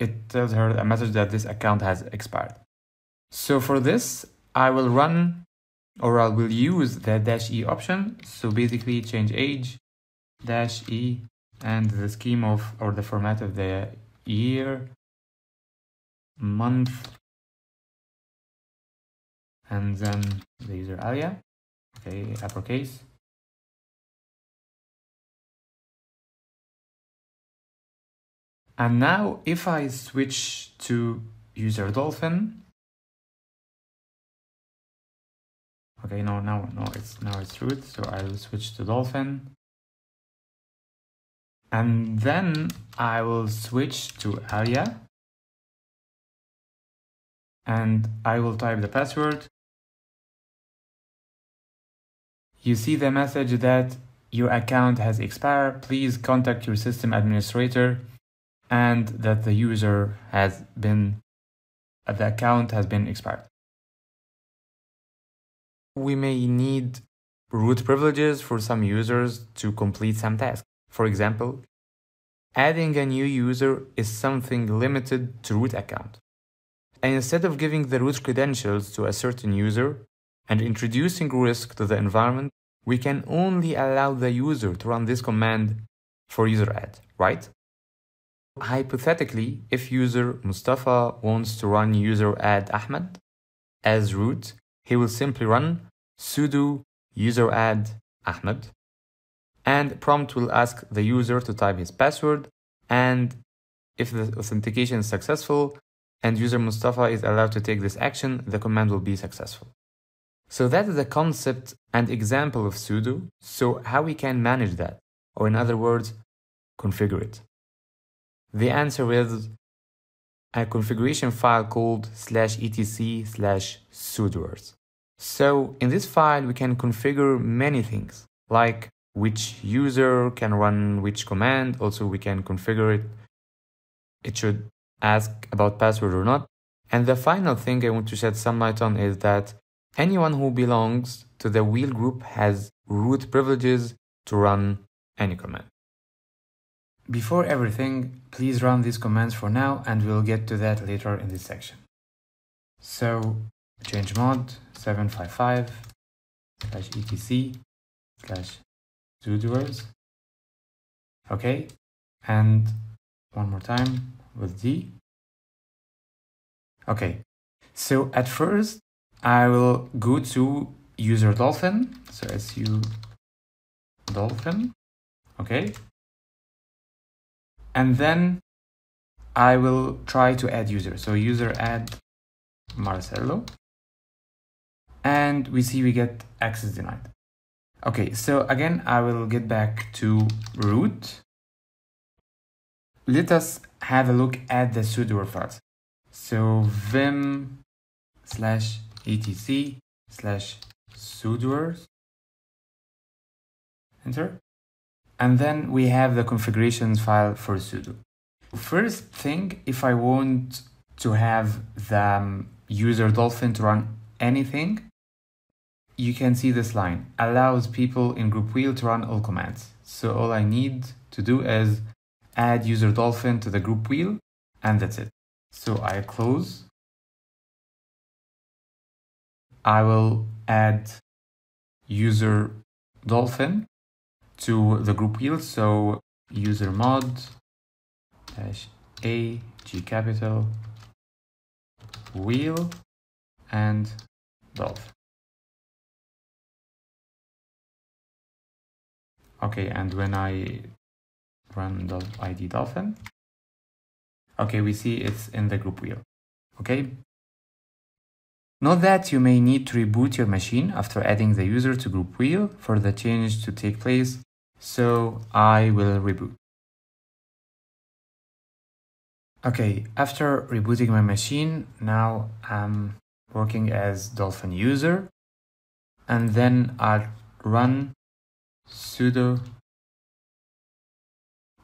it tells her a message that this account has expired. So for this i will run or i will use the dash e option. So basically change age dash e and the scheme of or the format of the year month and then the user alia okay uppercase And now if I switch to user dolphin, okay, no, no, no, it's now it's root, so I'll switch to dolphin. And then I will switch to Alia and I will type the password. You see the message that your account has expired. Please contact your system administrator and that the user has been, the account has been expired. We may need root privileges for some users to complete some tasks. For example, adding a new user is something limited to root account. And instead of giving the root credentials to a certain user and introducing risk to the environment, we can only allow the user to run this command for user add, right? Hypothetically, if user Mustafa wants to run user add Ahmed as root, he will simply run sudo user add Ahmed and prompt will ask the user to type his password and if the authentication is successful, and user Mustafa is allowed to take this action, the command will be successful. So that is the concept and example of sudo. So how we can manage that? Or in other words, configure it. The answer is a configuration file called slash etc slash sudoers. So in this file, we can configure many things like which user can run which command. Also, we can configure it. It should ask about password or not. And the final thing I want to shed some light on is that anyone who belongs to the wheel group has root privileges to run any command. Before everything, please run these commands for now and we'll get to that later in this section. So chmod 755 slash etc slash sudoers. Okay, and one more time with D. Okay, so at first I will go to user dolphin. So su dolphin. Okay. And then I will try to add user. So user add Marcelo. And we see we get access denied. Okay, so again, I will get back to root. Let us have a look at the sudo files. So vim slash etc slash sudoers. Enter. And then we have the configurations file for sudo. First thing, if I want to have the um, user dolphin to run anything, you can see this line allows people in group wheel to run all commands. So all I need to do is add user dolphin to the group wheel, and that's it. So I close. I will add user dolphin to the group wheel. So user mod dash a g capital wheel and dolphin. Okay, and when I run the id dolphin. Okay, we see it's in the group wheel. Okay. Note that you may need to reboot your machine after adding the user to group wheel for the change to take place. So I will reboot. Okay, after rebooting my machine, now I'm working as Dolphin user. And then I'll run sudo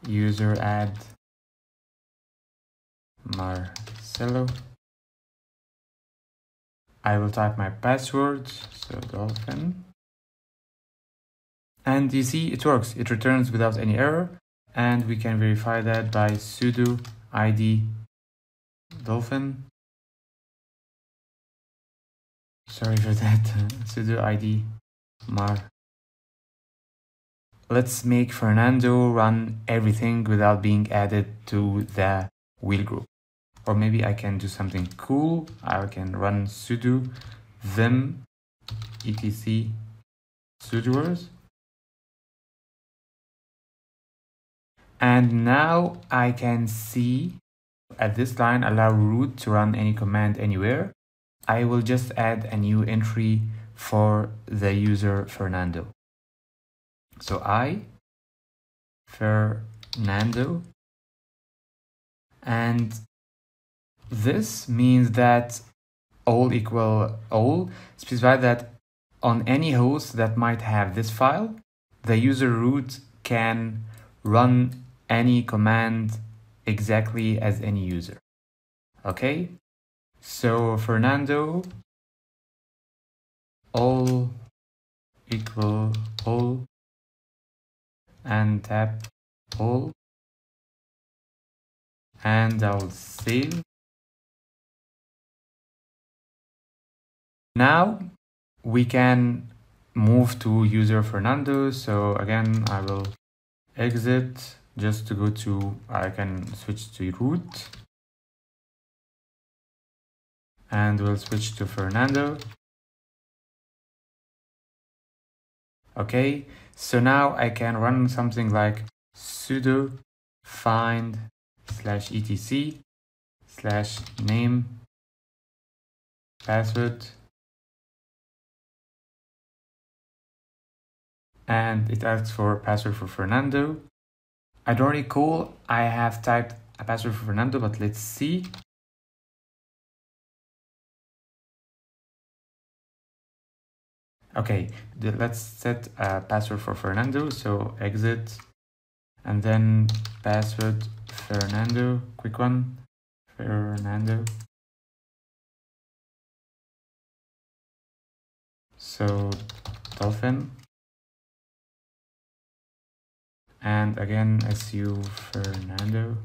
user add Marcelo. I will type my password, so dolphin. And you see it works, it returns without any error. And we can verify that by sudo id dolphin. Sorry for that, sudo id mar let's make Fernando run everything without being added to the wheel group. Or maybe I can do something cool. I can run sudo vim etc sudoers. And now I can see at this line allow root to run any command anywhere. I will just add a new entry for the user Fernando. So I, Fernando, and this means that all equal all specify that on any host that might have this file, the user root can run any command exactly as any user. Okay, so Fernando all equal all and tap all and I'll save. Now we can move to user Fernando. So again, I will exit just to go to, I can switch to root and we'll switch to Fernando. Okay, so now I can run something like sudo find slash etc slash name password and it asks for a password for Fernando. I don't recall I have typed a password for Fernando, but let's see. Okay, let's set a password for Fernando. So exit and then password Fernando, quick one, Fernando. So dolphin and again su Fernando.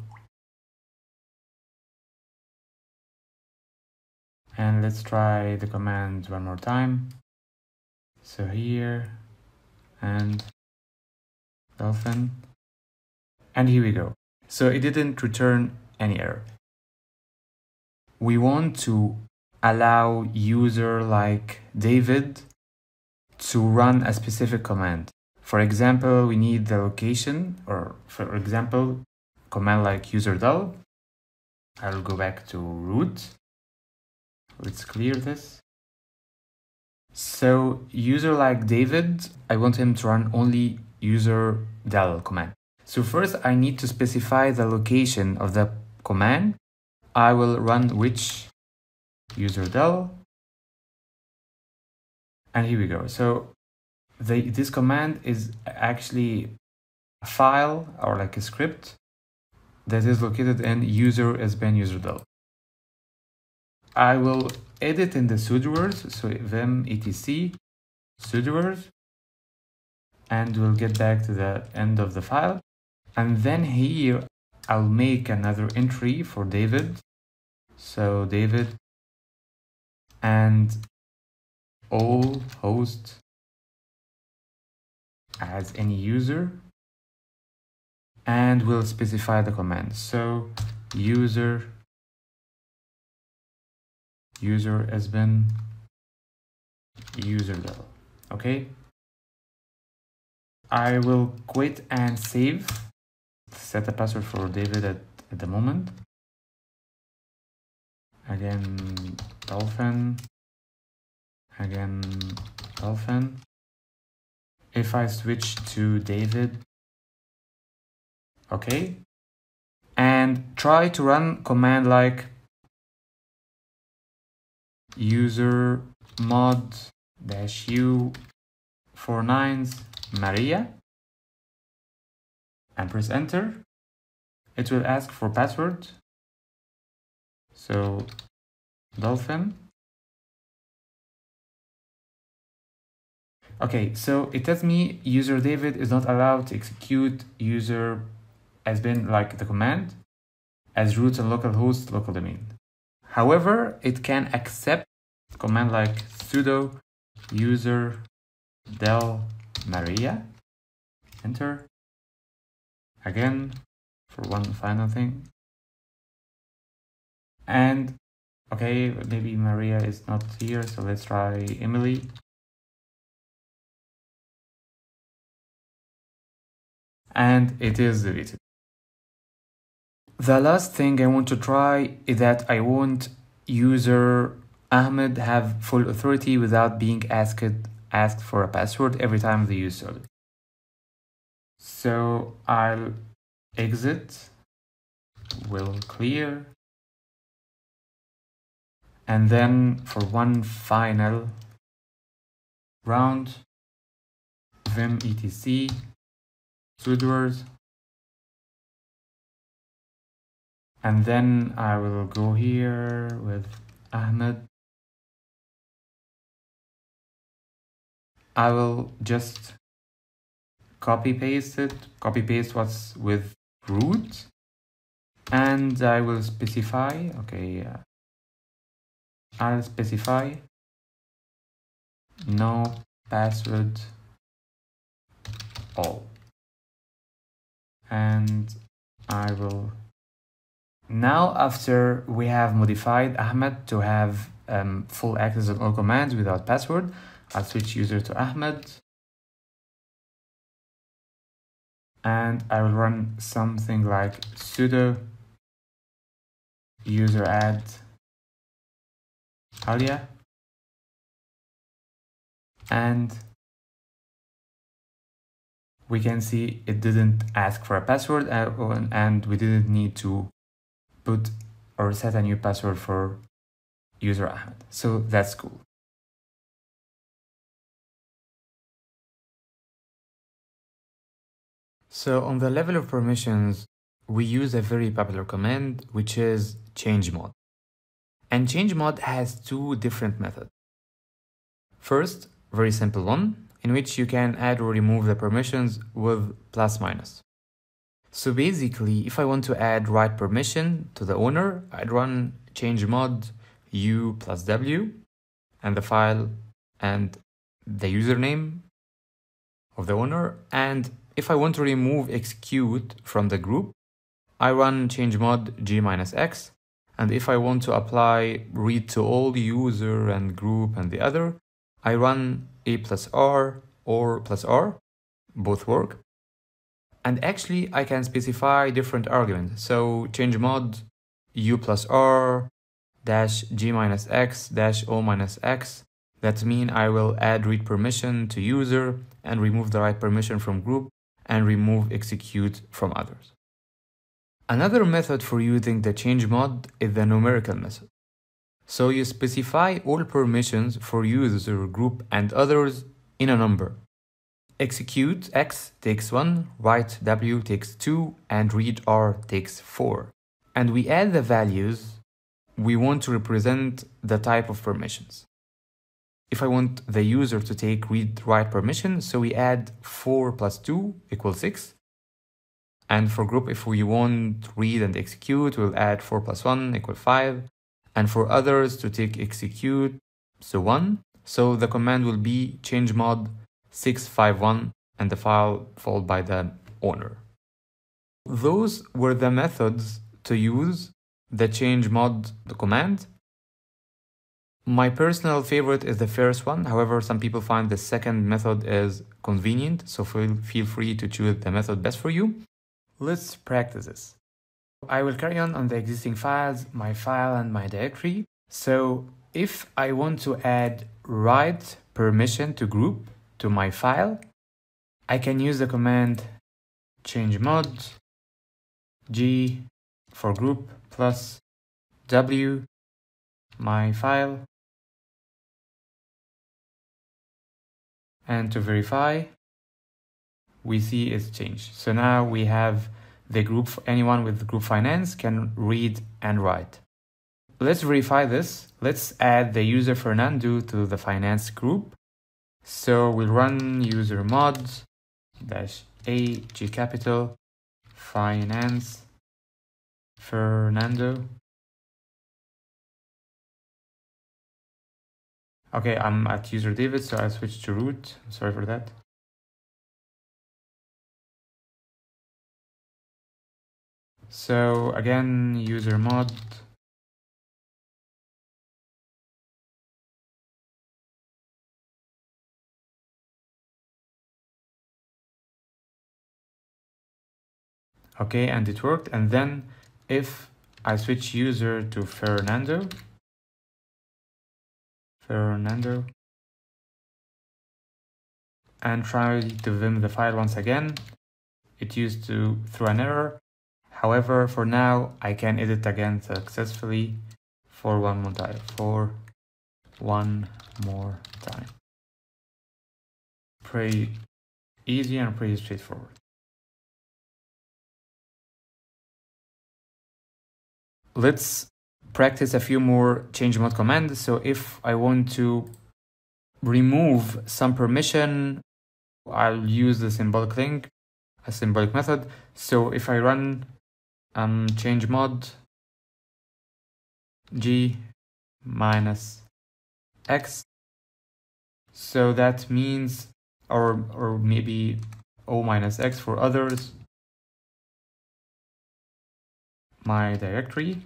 And let's try the command one more time. So here and dolphin. And here we go. So it didn't return any error. We want to allow user like David to run a specific command for example, we need the location, or for example, command like user userdel. I'll go back to root. Let's clear this. So user like David, I want him to run only user del command. So first I need to specify the location of the command. I will run which user del. And here we go. So the, this command is actually a file or like a script that is located in user sbin userdel. I will edit in the sudoers, so vim etc sudoers, and we'll get back to the end of the file. And then here I'll make another entry for David. So David and all host as any user and we'll specify the command. So user user has been user level. Okay. I will quit and save. Set a password for David at, at the moment. Again, dolphin. Again, dolphin if I switch to David, okay, and try to run command like user mod dash u four nines Maria. And press enter, it will ask for password. So dolphin Okay, so it tells me user David is not allowed to execute user has been like the command as root and localhost local domain. However, it can accept command like sudo user del Maria. Enter. Again, for one final thing. And okay, maybe Maria is not here, so let's try Emily. And it is deleted. The last thing I want to try is that I want user Ahmed have full authority without being asked asked for a password every time they use sudo. So I'll exit, will clear, and then for one final round, vim etc sudoers and then I will go here with Ahmed. I will just copy paste it. Copy paste what's with root. And I will specify okay uh, I'll specify. No password. All and I will. Now after we have modified Ahmed to have um, full access on all commands without password I'll switch user to Ahmed. And I will run something like sudo user add Alia. And we can see it didn't ask for a password uh, and we didn't need to put or set a new password for user Ahmed. So that's cool. So on the level of permissions, we use a very popular command, which is change mod. And change mod has two different methods. First, very simple one, in which you can add or remove the permissions with plus minus. So basically, if I want to add write permission to the owner, I'd run change mod u plus w and the file and the username of the owner. And if I want to remove execute from the group, I run change mod g minus x. And if I want to apply read to all the user and group and the other, I run a plus r or plus r, both work. And actually I can specify different arguments. So change mod u plus r dash g minus x dash o minus x. That mean I will add read permission to user and remove the write permission from group and remove execute from others. Another method for using the change mod is the numerical method. So you specify all permissions for user, group, and others in a number. Execute x takes 1, write w takes 2, and read r takes 4. And we add the values we want to represent the type of permissions. If I want the user to take read write permission, so we add 4 plus 2 equals 6. And for group, if we want read and execute, we'll add 4 plus 1 equal 5 and for others to take execute, so 1. So the command will be change mod 651 and the file followed by the owner. Those were the methods to use the change mod the command. My personal favorite is the first one. However, some people find the second method is convenient, so feel, feel free to choose the method best for you. Let's practice this. I will carry on on the existing files, my file and my directory. So if I want to add write permission to group to my file, I can use the command change mod g for group plus w my file and to verify we see it's changed. So now we have the group, anyone with group finance can read and write. Let's verify this. Let's add the user Fernando to the finance group. So we'll run user mod dash a g capital finance Fernando. Okay, I'm at user David, so I'll switch to root. Sorry for that. So again, user mod. Okay, and it worked. And then if I switch user to Fernando, Fernando, and try to vim the file once again, it used to throw an error. However, for now, I can edit again successfully for one more time, for one more time. Pretty easy and pretty straightforward. Let's practice a few more change mode commands. So if I want to remove some permission, I'll use the symbolic link, a symbolic method. So if I run um, change mod g minus x, so that means, or, or maybe o minus x for others, my directory.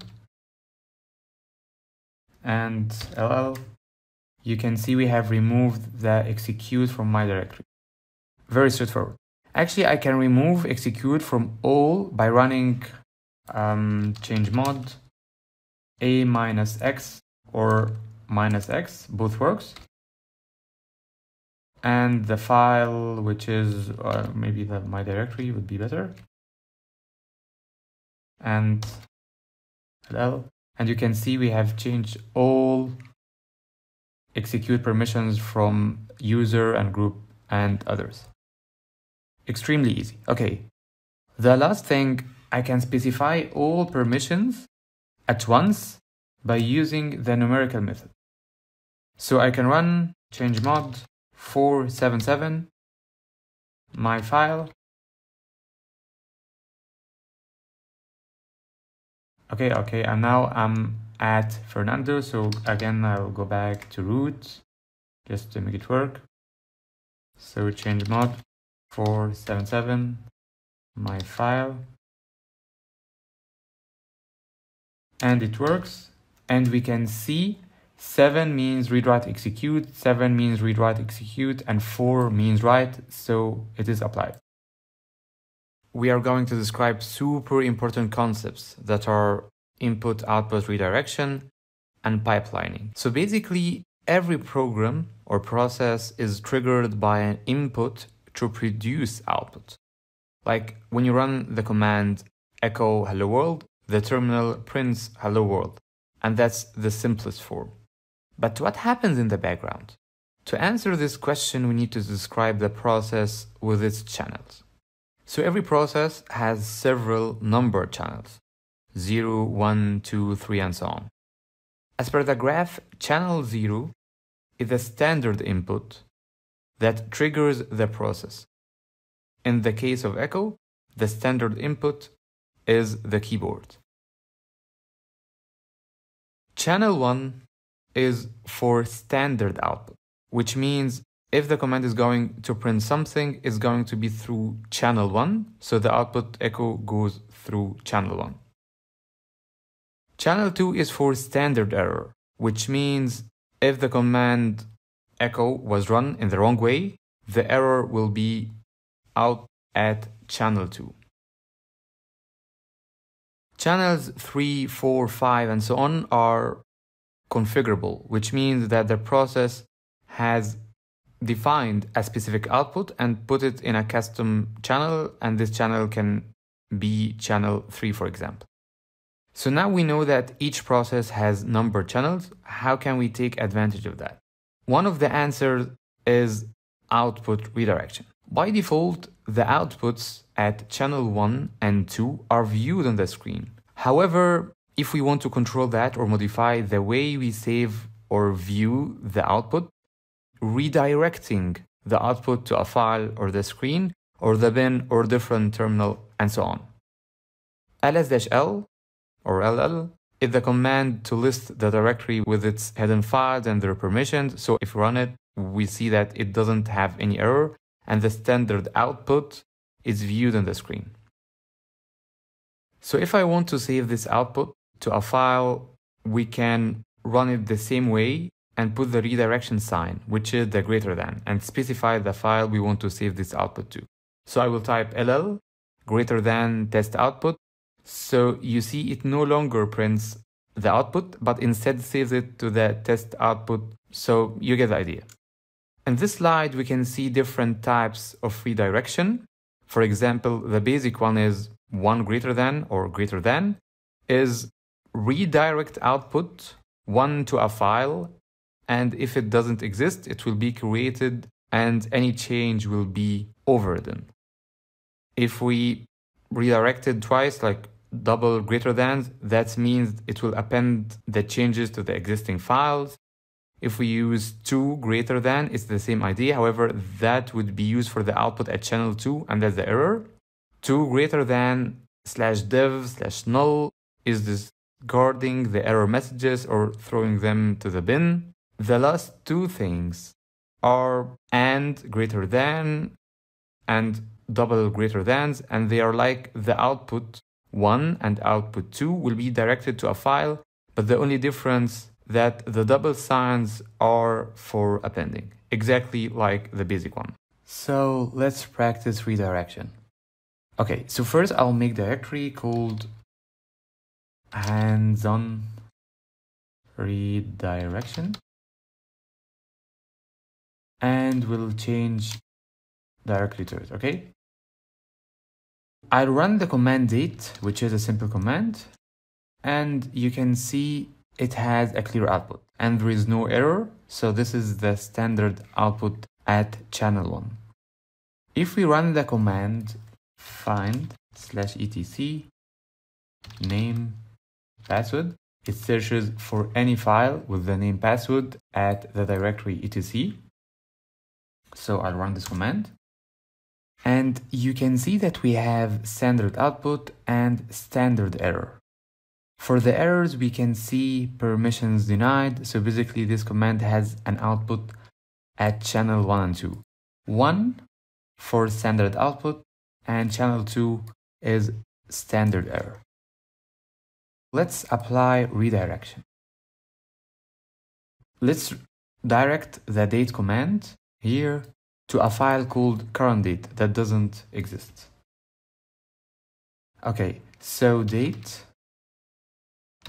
And ll you can see we have removed the execute from my directory. Very straightforward. Actually I can remove execute from all by running um, change mod. A minus x or minus x both works. And the file which is uh, maybe the, my directory would be better. And ll and you can see we have changed all execute permissions from user and group and others. Extremely easy. Okay. The last thing I can specify all permissions at once by using the numerical method so I can run change mod 477 my file Okay, okay, and now I'm at Fernando. So again, I'll go back to root just to make it work. So change mod 477, my file. And it works. And we can see 7 means read write execute, 7 means read write execute, and 4 means write. So it is applied we are going to describe super important concepts that are input output redirection and pipelining. So basically, every program or process is triggered by an input to produce output. Like when you run the command echo hello world, the terminal prints hello world, and that's the simplest form. But what happens in the background? To answer this question, we need to describe the process with its channels. So every process has several number channels 0, 1, 2, 3, and so on. As per the graph, channel 0 is a standard input that triggers the process. In the case of Echo, the standard input is the keyboard. Channel 1 is for standard output, which means if the command is going to print something, it's going to be through channel 1, so the output echo goes through channel 1. Channel 2 is for standard error, which means if the command echo was run in the wrong way, the error will be out at channel 2. Channels 3, 4, 5, and so on are configurable, which means that the process has defined a specific output and put it in a custom channel and this channel can be channel 3 for example. So now we know that each process has number channels. How can we take advantage of that? One of the answers is output redirection. By default, the outputs at channel 1 and 2 are viewed on the screen. However, if we want to control that or modify the way we save or view the output, redirecting the output to a file or the screen or the bin or different terminal and so on. ls-l or ll is the command to list the directory with its hidden files and their permissions. So if we run it, we see that it doesn't have any error and the standard output is viewed on the screen. So if I want to save this output to a file, we can run it the same way and put the redirection sign, which is the greater than, and specify the file we want to save this output to. So I will type ll greater than test output So you see it no longer prints the output, but instead saves it to the test output. So you get the idea. In this slide, we can see different types of redirection. For example, the basic one is one greater than or greater than is redirect output one to a file. And if it doesn't exist, it will be created and any change will be overridden. If we redirected twice, like double greater than, that means it will append the changes to the existing files. If we use 2 greater than, it's the same idea. However, that would be used for the output at channel 2, and that's the error. 2 greater than slash dev slash null is discarding the error messages or throwing them to the bin. The last two things are and greater than and double greater thans, and they are like the output 1 and output 2 will be directed to a file, but the only difference that the double signs are for appending, exactly like the basic one. So let's practice redirection. Okay, so first I'll make directory called hands-on redirection and we'll change directly to it, okay? I run the command date, which is a simple command, and you can see it has a clear output and there is no error. So this is the standard output at channel one. If we run the command find slash etc name password, it searches for any file with the name password at the directory etc. So I'll run this command. And you can see that we have standard output and standard error. For the errors, we can see permissions denied. So basically this command has an output at channel 1 and 2. 1 for standard output and channel 2 is standard error. Let's apply redirection. Let's direct the date command here to a file called current date that doesn't exist. Okay, so date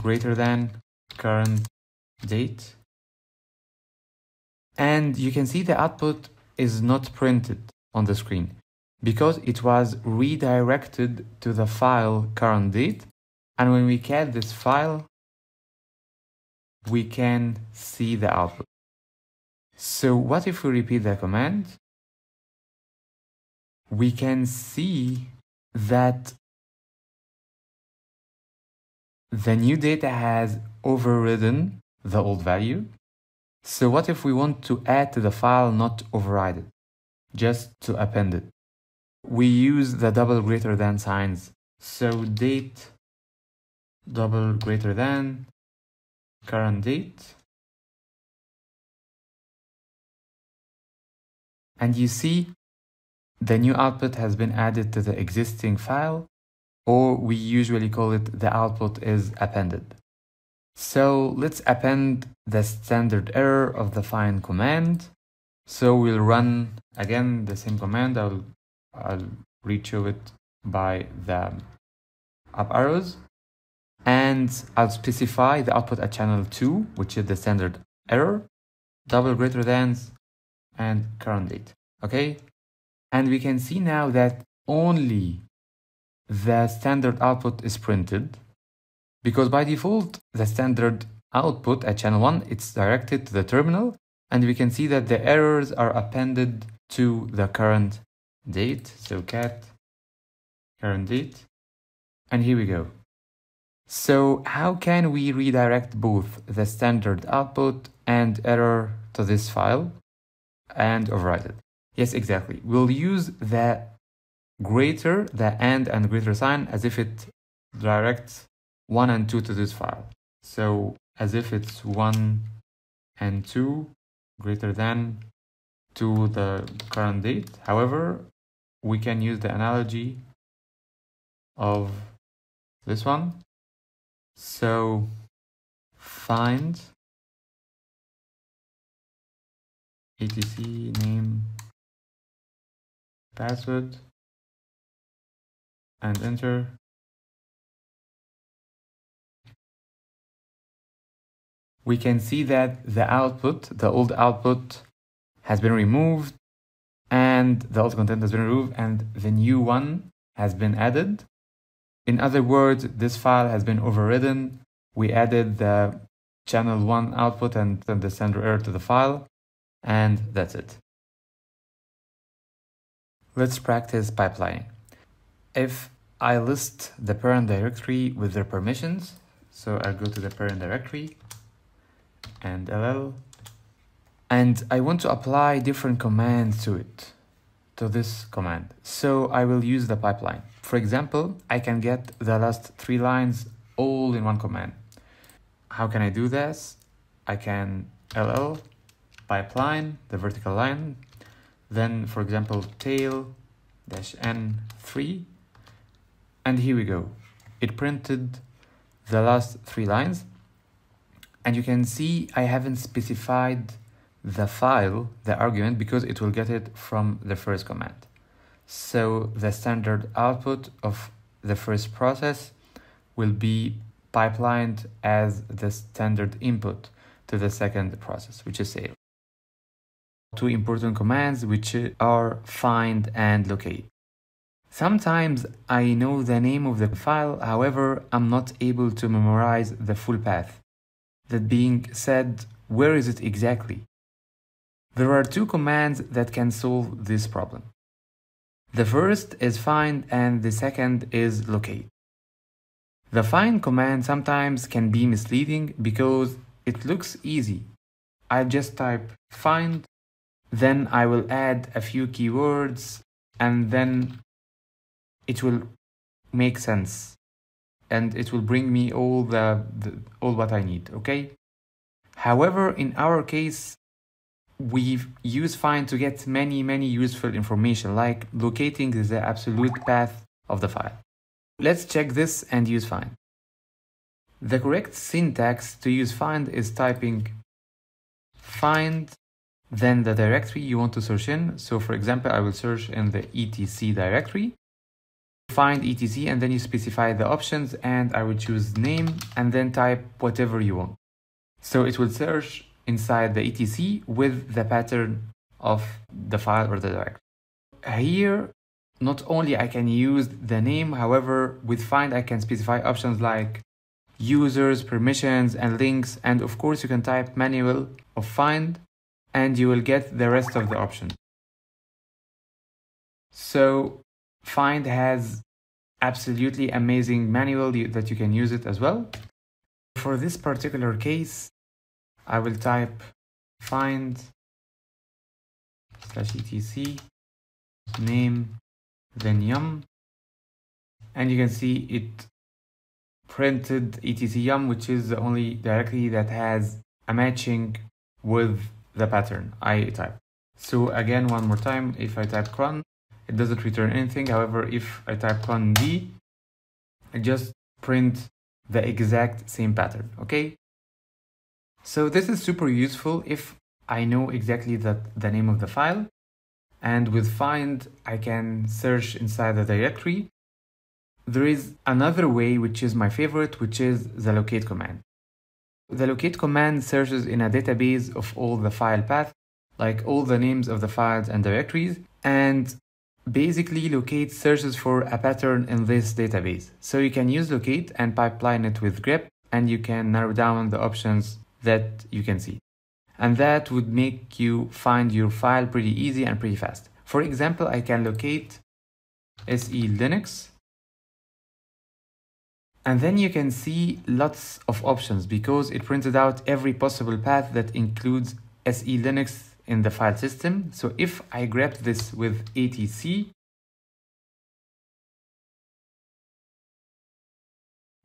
greater than current date. And you can see the output is not printed on the screen because it was redirected to the file current date. And when we cat this file, we can see the output. So what if we repeat the command? We can see that the new data has overridden the old value. So what if we want to add to the file, not override it, just to append it? We use the double greater than signs. So date double greater than current date. And you see the new output has been added to the existing file or we usually call it the output is appended. So let's append the standard error of the find command. So we'll run again the same command. I'll, I'll re-show it by the up arrows. And I'll specify the output at channel 2, which is the standard error, double greater than, and current date. Okay? And we can see now that only the standard output is printed because by default the standard output at channel 1 it's directed to the terminal and we can see that the errors are appended to the current date so cat current date and here we go. So how can we redirect both the standard output and error to this file? And override it. Yes exactly. We'll use the greater the and and greater sign as if it directs 1 and 2 to this file. So as if it's 1 and 2 greater than to the current date. However, we can use the analogy of this one. So find etc name password and enter we can see that the output, the old output has been removed and the old content has been removed and the new one has been added. In other words, this file has been overridden. We added the channel one output and the sender error to the file and that's it. Let's practice pipelining. If I list the parent directory with their permissions, so I'll go to the parent directory and ll and I want to apply different commands to it to this command. So I will use the pipeline. For example I can get the last three lines all in one command. How can I do this? I can ll pipeline the vertical line then for example tail dash n3 and here we go it printed the last three lines and you can see I haven't specified the file, the argument, because it will get it from the first command. So the standard output of the first process will be pipelined as the standard input to the second process, which is save. Two important commands which are find and locate. Sometimes I know the name of the file, however, I'm not able to memorize the full path. That being said, where is it exactly? There are two commands that can solve this problem. The first is find and the second is locate. The find command sometimes can be misleading because it looks easy. I just type find, then I will add a few keywords and then it will make sense and it will bring me all the, the all what I need, okay? However, in our case, we use find to get many, many useful information, like locating the absolute path of the file. Let's check this and use find. The correct syntax to use find is typing find, then the directory you want to search in. So for example, I will search in the etc directory find etc and then you specify the options and I would choose name and then type whatever you want. So it will search inside the etc with the pattern of the file or the directory. Here, not only I can use the name, however, with find I can specify options like users, permissions, and links. And of course, you can type manual of find and you will get the rest of the options. So Find has absolutely amazing manual that you can use it as well. For this particular case, I will type find slash etc name then yum and you can see it printed etc yum which is the only directory that has a matching with the pattern I type. So again one more time if I type cron it doesn't return anything. However, if I type cron d, I just print the exact same pattern, okay? So this is super useful if I know exactly that the name of the file. And with find, I can search inside the directory. There is another way, which is my favorite, which is the locate command. The locate command searches in a database of all the file paths, like all the names of the files and directories, and basically locate searches for a pattern in this database. So you can use locate and pipeline it with grep and you can narrow down the options that you can see. And that would make you find your file pretty easy and pretty fast. For example, I can locate SELinux and then you can see lots of options because it printed out every possible path that includes SELinux in the file system. So if I grep this with etc,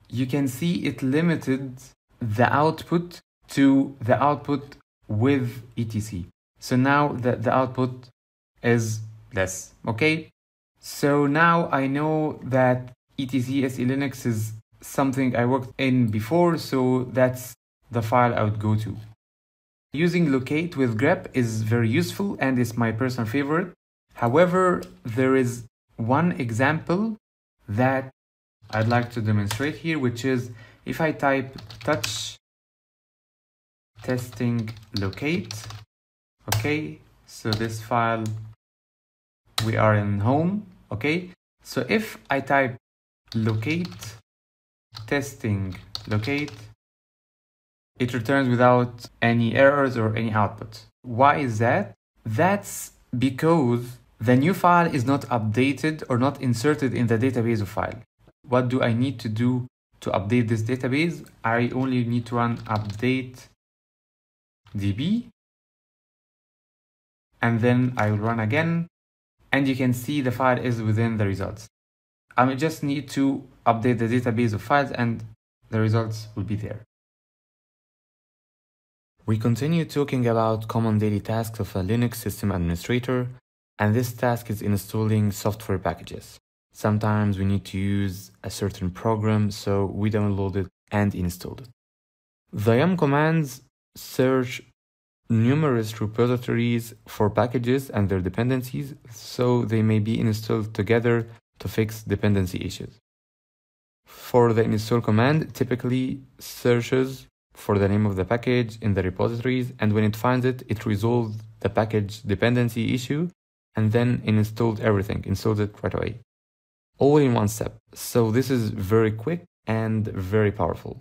you can see it limited the output to the output with etc. So now the, the output is less, okay? So now I know that etc SELinux is something I worked in before, so that's the file I would go to. Using locate with grep is very useful and is my personal favorite. However, there is one example that I'd like to demonstrate here, which is if I type touch testing locate. Okay, so this file, we are in home. Okay, so if I type locate testing locate, it returns without any errors or any output. Why is that? That's because the new file is not updated or not inserted in the database of file. What do I need to do to update this database? I only need to run update db and then I will run again and you can see the file is within the results. I just need to update the database of files and the results will be there. We continue talking about common daily tasks of a Linux system administrator, and this task is installing software packages. Sometimes we need to use a certain program, so we download it and install it. The yum commands search numerous repositories for packages and their dependencies, so they may be installed together to fix dependency issues. For the install command, typically searches for the name of the package in the repositories, and when it finds it, it resolves the package dependency issue and then it installed everything, installed it right away. All in one step. So this is very quick and very powerful.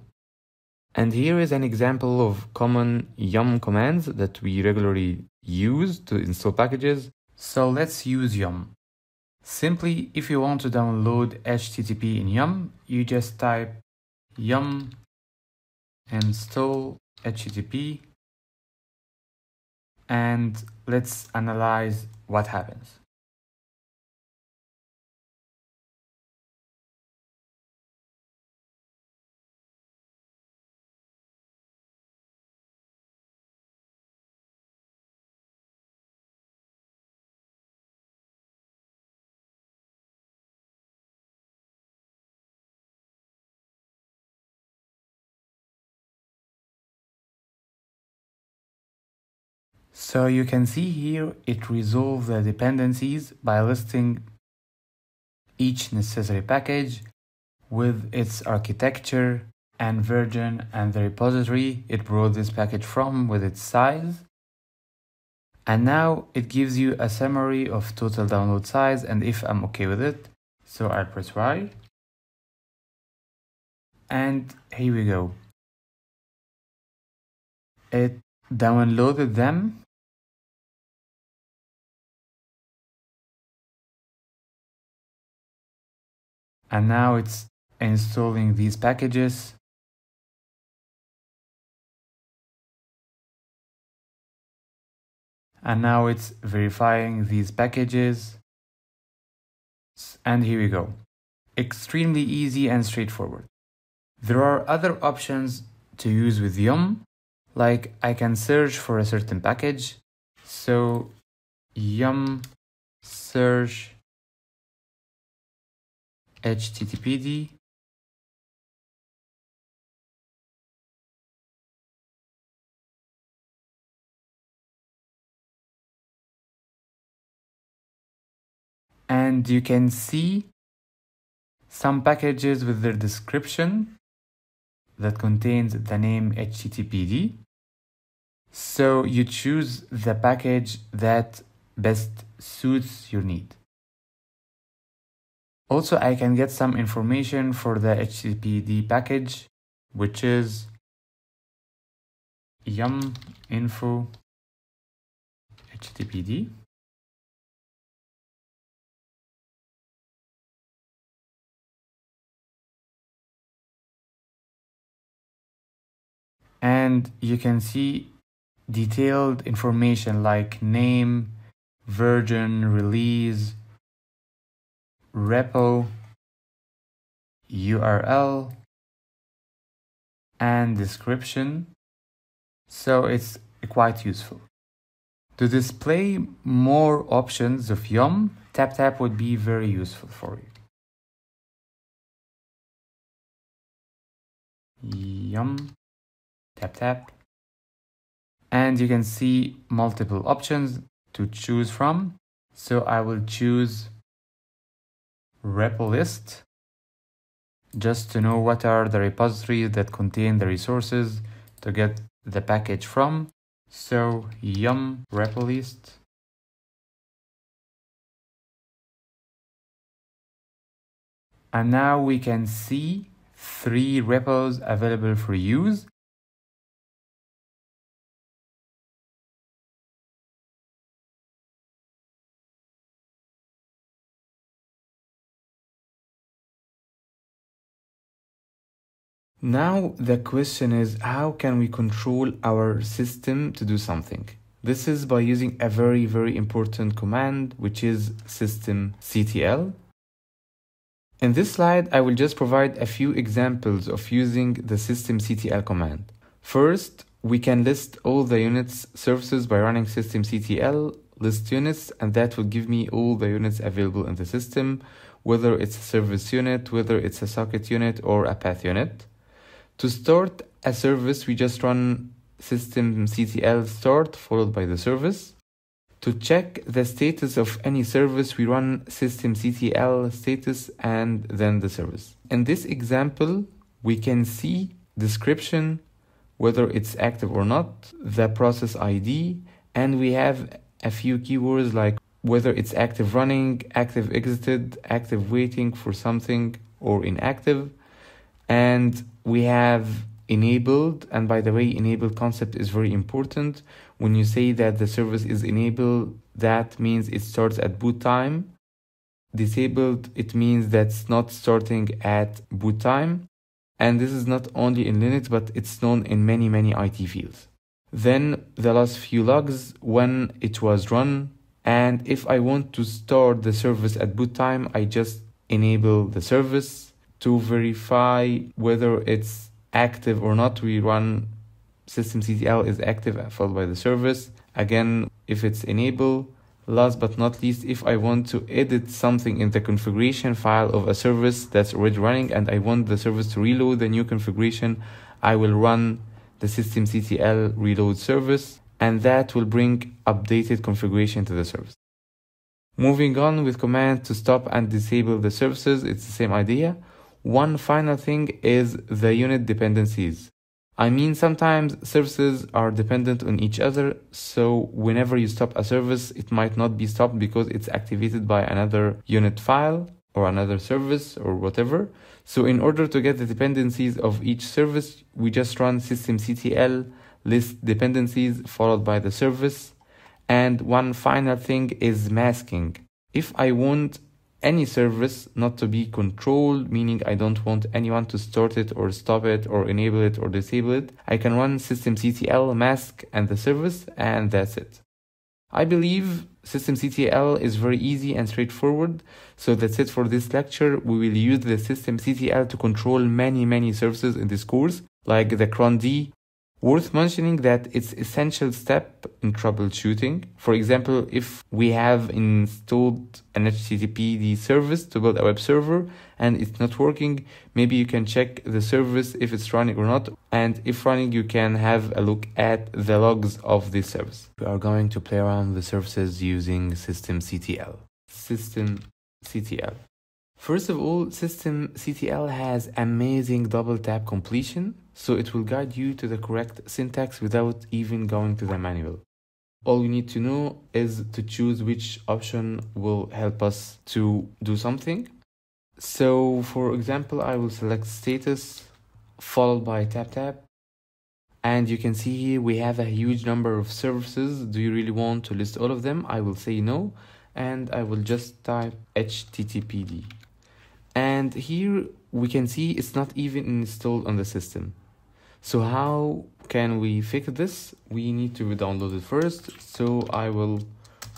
And here is an example of common yum commands that we regularly use to install packages. So let's use yum. Simply, if you want to download HTTP in yum, you just type yum install HTTP and let's analyze what happens. So you can see here it resolves the dependencies by listing each necessary package with its architecture and version and the repository it brought this package from with its size. And now it gives you a summary of total download size and if I'm okay with it. So I'll press Y. And here we go. It downloaded them and now it's installing these packages. And now it's verifying these packages. And here we go. Extremely easy and straightforward. There are other options to use with yum like I can search for a certain package. So yum search httpd and you can see some packages with their description that contains the name httpd so you choose the package that best suits your need also, I can get some information for the HTTPD package, which is yum info HTTPD. And you can see detailed information like name, version, release, repo URL and description so it's quite useful. To display more options of Yum, TapTap would be very useful for you. Yum, TapTap. And you can see multiple options to choose from. So I will choose repo list just to know what are the repositories that contain the resources to get the package from. So yum repo list. And now we can see three repos available for use. Now the question is how can we control our system to do something? This is by using a very very important command which is systemctl. In this slide I will just provide a few examples of using the systemctl command. First, we can list all the units services by running systemctl list units and that will give me all the units available in the system whether it's a service unit, whether it's a socket unit or a path unit. To start a service, we just run systemctl start followed by the service. To check the status of any service, we run systemctl status and then the service. In this example, we can see description, whether it's active or not, the process ID, and we have a few keywords like whether it's active running, active exited, active waiting for something, or inactive. And we have enabled, and by the way, enabled concept is very important. When you say that the service is enabled, that means it starts at boot time. Disabled, it means that's not starting at boot time. And this is not only in Linux, but it's known in many, many IT fields. Then the last few logs when it was run. And if I want to start the service at boot time, I just enable the service to verify whether it's active or not. We run systemctl is active uh, followed by the service. Again, if it's enable, last but not least, if I want to edit something in the configuration file of a service that's already running and I want the service to reload the new configuration, I will run the systemctl reload service and that will bring updated configuration to the service. Moving on with command to stop and disable the services, it's the same idea. One final thing is the unit dependencies. I mean, sometimes services are dependent on each other, so whenever you stop a service, it might not be stopped because it's activated by another unit file or another service or whatever. So in order to get the dependencies of each service, we just run systemctl list dependencies followed by the service. And one final thing is masking. If I want any service not to be controlled, meaning I don't want anyone to start it or stop it or enable it or disable it, I can run systemctl mask and the service and that's it. I believe systemctl is very easy and straightforward, so that's it for this lecture. We will use the systemctl to control many many services in this course, like the cron d, Worth mentioning that it's essential step in troubleshooting. For example, if we have installed an HTTPD service to build a web server and it's not working, maybe you can check the service if it's running or not. And if running, you can have a look at the logs of this service. We are going to play around with the services using systemctl. Systemctl. First of all, systemctl has amazing double tap completion so it will guide you to the correct syntax without even going to the manual. All you need to know is to choose which option will help us to do something. So for example, I will select status followed by tap tap. And you can see here we have a huge number of services. Do you really want to list all of them? I will say no. And I will just type HTTPD. And here we can see it's not even installed on the system. So how can we fix this? We need to download it first. So I will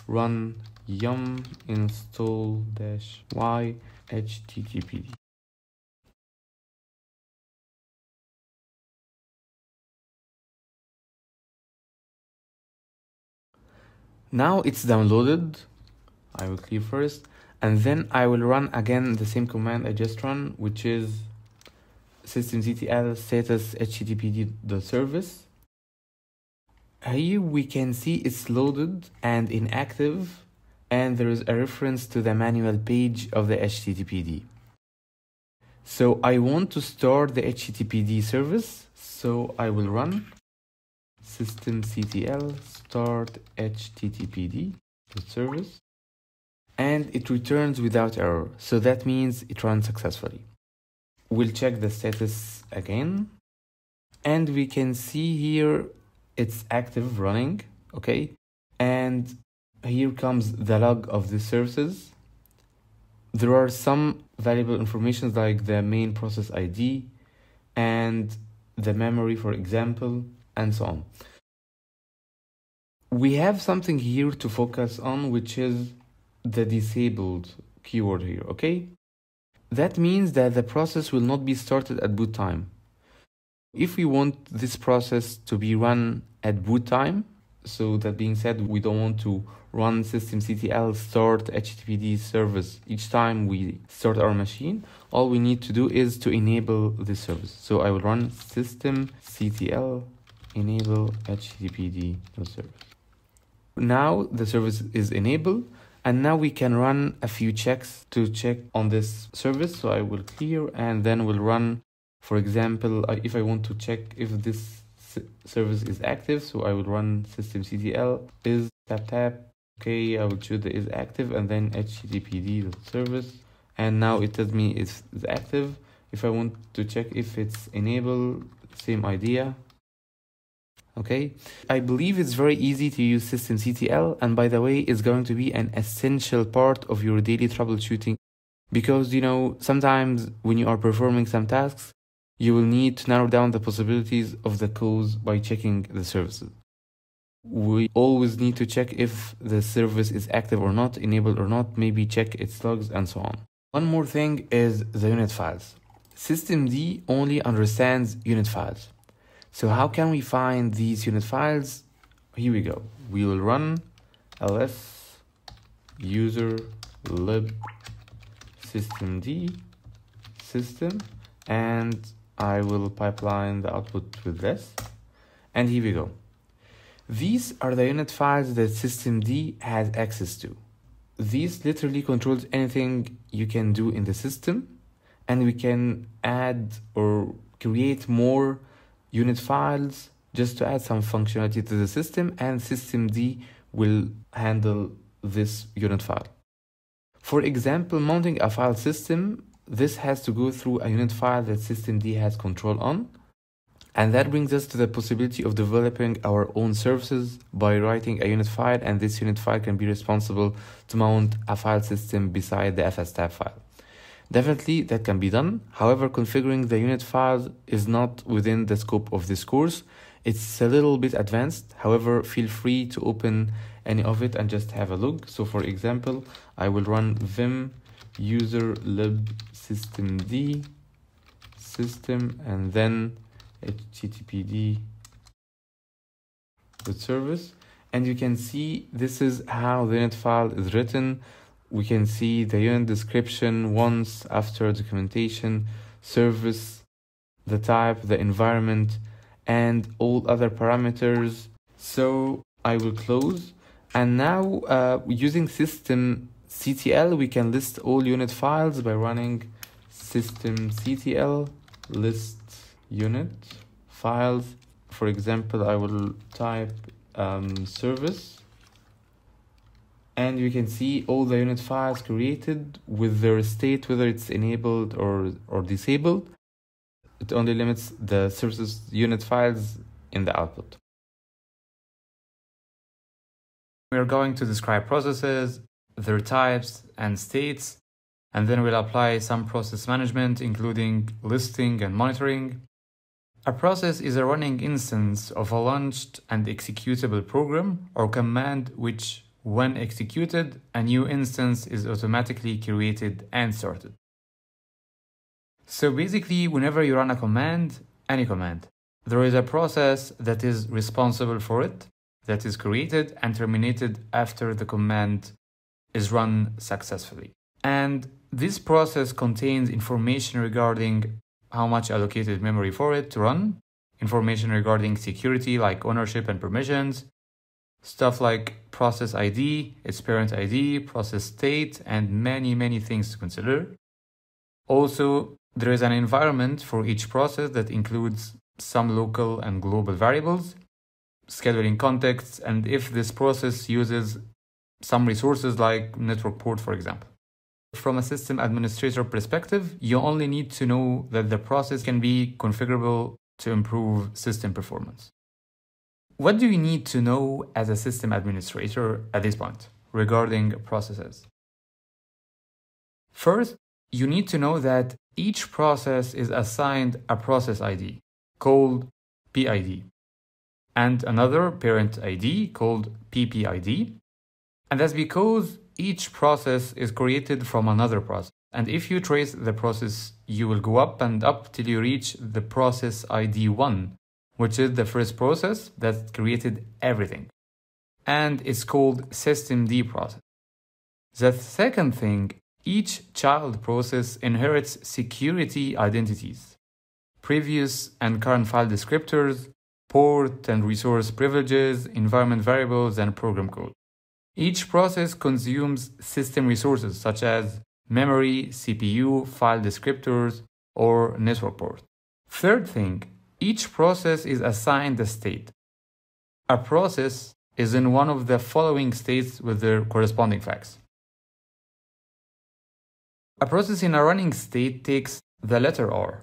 run yum install dash y httpd. Now it's downloaded. I will clear first and then I will run again the same command I just run, which is systemctl status httpd the service. Here we can see it's loaded and inactive and there is a reference to the manual page of the httpd. So I want to start the httpd service, so I will run systemctl start httpd service and it returns without error. So that means it runs successfully. We'll check the status again. And we can see here it's active running okay? And here comes the log of the services. There are some valuable information like the main process id and the memory for example and so on. We have something here to focus on which is the disabled keyword here okay that means that the process will not be started at boot time if we want this process to be run at boot time, so that being said, we don't want to run systemctl start HTTPD service each time we start our machine. All we need to do is to enable this service. So I will run systemctl enable HTTPD service. Now the service is enabled and now we can run a few checks to check on this service. So I will clear and then we'll run for example, if I want to check if this service is active, so I would run systemctl is tap tap. Okay, I will choose the is active and then httpd service. And now it tells me it's active. If I want to check if it's enabled, same idea. Okay, I believe it's very easy to use systemctl, and by the way, it's going to be an essential part of your daily troubleshooting because you know sometimes when you are performing some tasks you will need to narrow down the possibilities of the cause by checking the services. We always need to check if the service is active or not, enabled or not, maybe check its logs and so on. One more thing is the unit files. Systemd only understands unit files. So how can we find these unit files? Here we go. We will run ls user lib systemd system and I will pipeline the output with this. And here we go. These are the unit files that systemd has access to. These literally controls anything you can do in the system and we can add or create more unit files just to add some functionality to the system and systemd will handle this unit file. For example, mounting a file system this has to go through a unit file that systemd has control on. And that brings us to the possibility of developing our own services by writing a unit file, and this unit file can be responsible to mount a file system beside the fstab file. Definitely that can be done. However, configuring the unit file is not within the scope of this course. It's a little bit advanced. However, feel free to open any of it and just have a look. So for example, I will run vim user lib systemd system and then httpd the service and you can see this is how the unit file is written we can see the unit description once after documentation service the type the environment and all other parameters. So i will close. And now uh, using system CTL, we can list all unit files by running systemctl list unit files. For example, I will type um, service and you can see all the unit files created with their state, whether it's enabled or, or disabled. It only limits the services unit files in the output. We are going to describe processes their types and states, and then we'll apply some process management, including listing and monitoring. A process is a running instance of a launched and executable program or command which, when executed, a new instance is automatically created and started. So basically, whenever you run a command, any command, there is a process that is responsible for it, that is created and terminated after the command is run successfully. And this process contains information regarding how much allocated memory for it to run, information regarding security like ownership and permissions, stuff like process ID, its parent ID, process state, and many, many things to consider. Also, there is an environment for each process that includes some local and global variables. scheduling contexts, and if this process uses some resources like network port, for example. From a system administrator perspective, you only need to know that the process can be configurable to improve system performance. What do you need to know as a system administrator at this point regarding processes? First, you need to know that each process is assigned a process ID called PID and another parent ID called PPID. And that's because each process is created from another process. And if you trace the process, you will go up and up till you reach the process ID 1, which is the first process that created everything. And it's called systemd process. The second thing, each child process inherits security identities, previous and current file descriptors, port and resource privileges, environment variables, and program code. Each process consumes system resources such as memory, CPU, file descriptors, or network port. Third thing, each process is assigned a state. A process is in one of the following states with their corresponding flags. A process in a running state takes the letter R.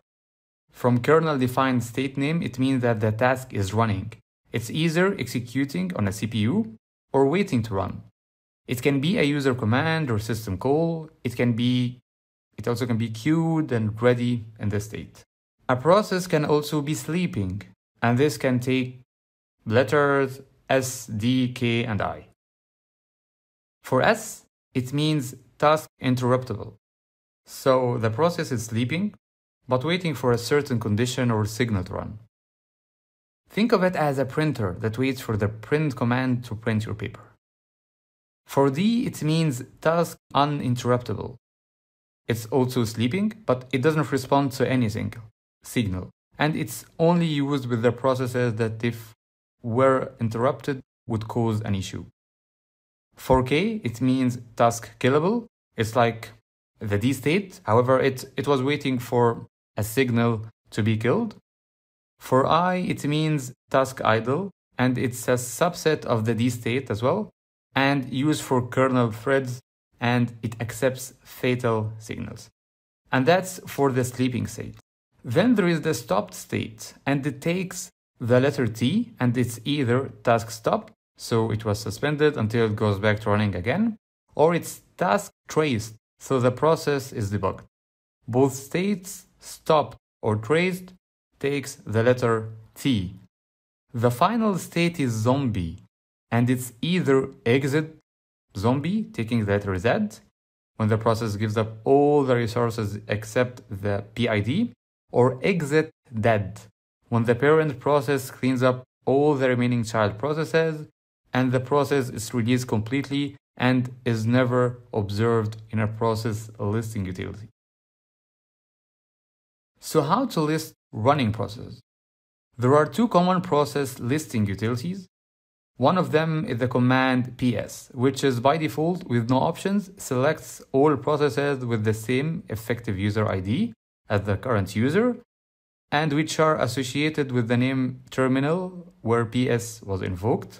From kernel defined state name, it means that the task is running. It's either executing on a CPU or waiting to run. It can be a user command or system call. It can be it also can be queued and ready in the state. A process can also be sleeping, and this can take letters S, D, K, and I. For S, it means task interruptible. So the process is sleeping, but waiting for a certain condition or signal to run. Think of it as a printer that waits for the print command to print your paper. For D, it means task uninterruptible. It's also sleeping, but it doesn't respond to any single signal. And it's only used with the processes that if were interrupted would cause an issue. For K, it means task killable. It's like the D state. However, it, it was waiting for a signal to be killed. For I, it means task idle, and it's a subset of the D state as well, and used for kernel threads, and it accepts fatal signals. And that's for the sleeping state. Then there is the stopped state, and it takes the letter T, and it's either task stopped, so it was suspended until it goes back to running again, or it's task traced, so the process is debugged. Both states, stopped or traced, takes the letter T. The final state is zombie, and it's either exit zombie, taking the letter Z, when the process gives up all the resources except the PID, or exit dead, when the parent process cleans up all the remaining child processes and the process is released completely and is never observed in a process listing utility. So how to list running processes? There are two common process listing utilities. One of them is the command ps, which is by default with no options, selects all processes with the same effective user ID as the current user, and which are associated with the name terminal where ps was invoked.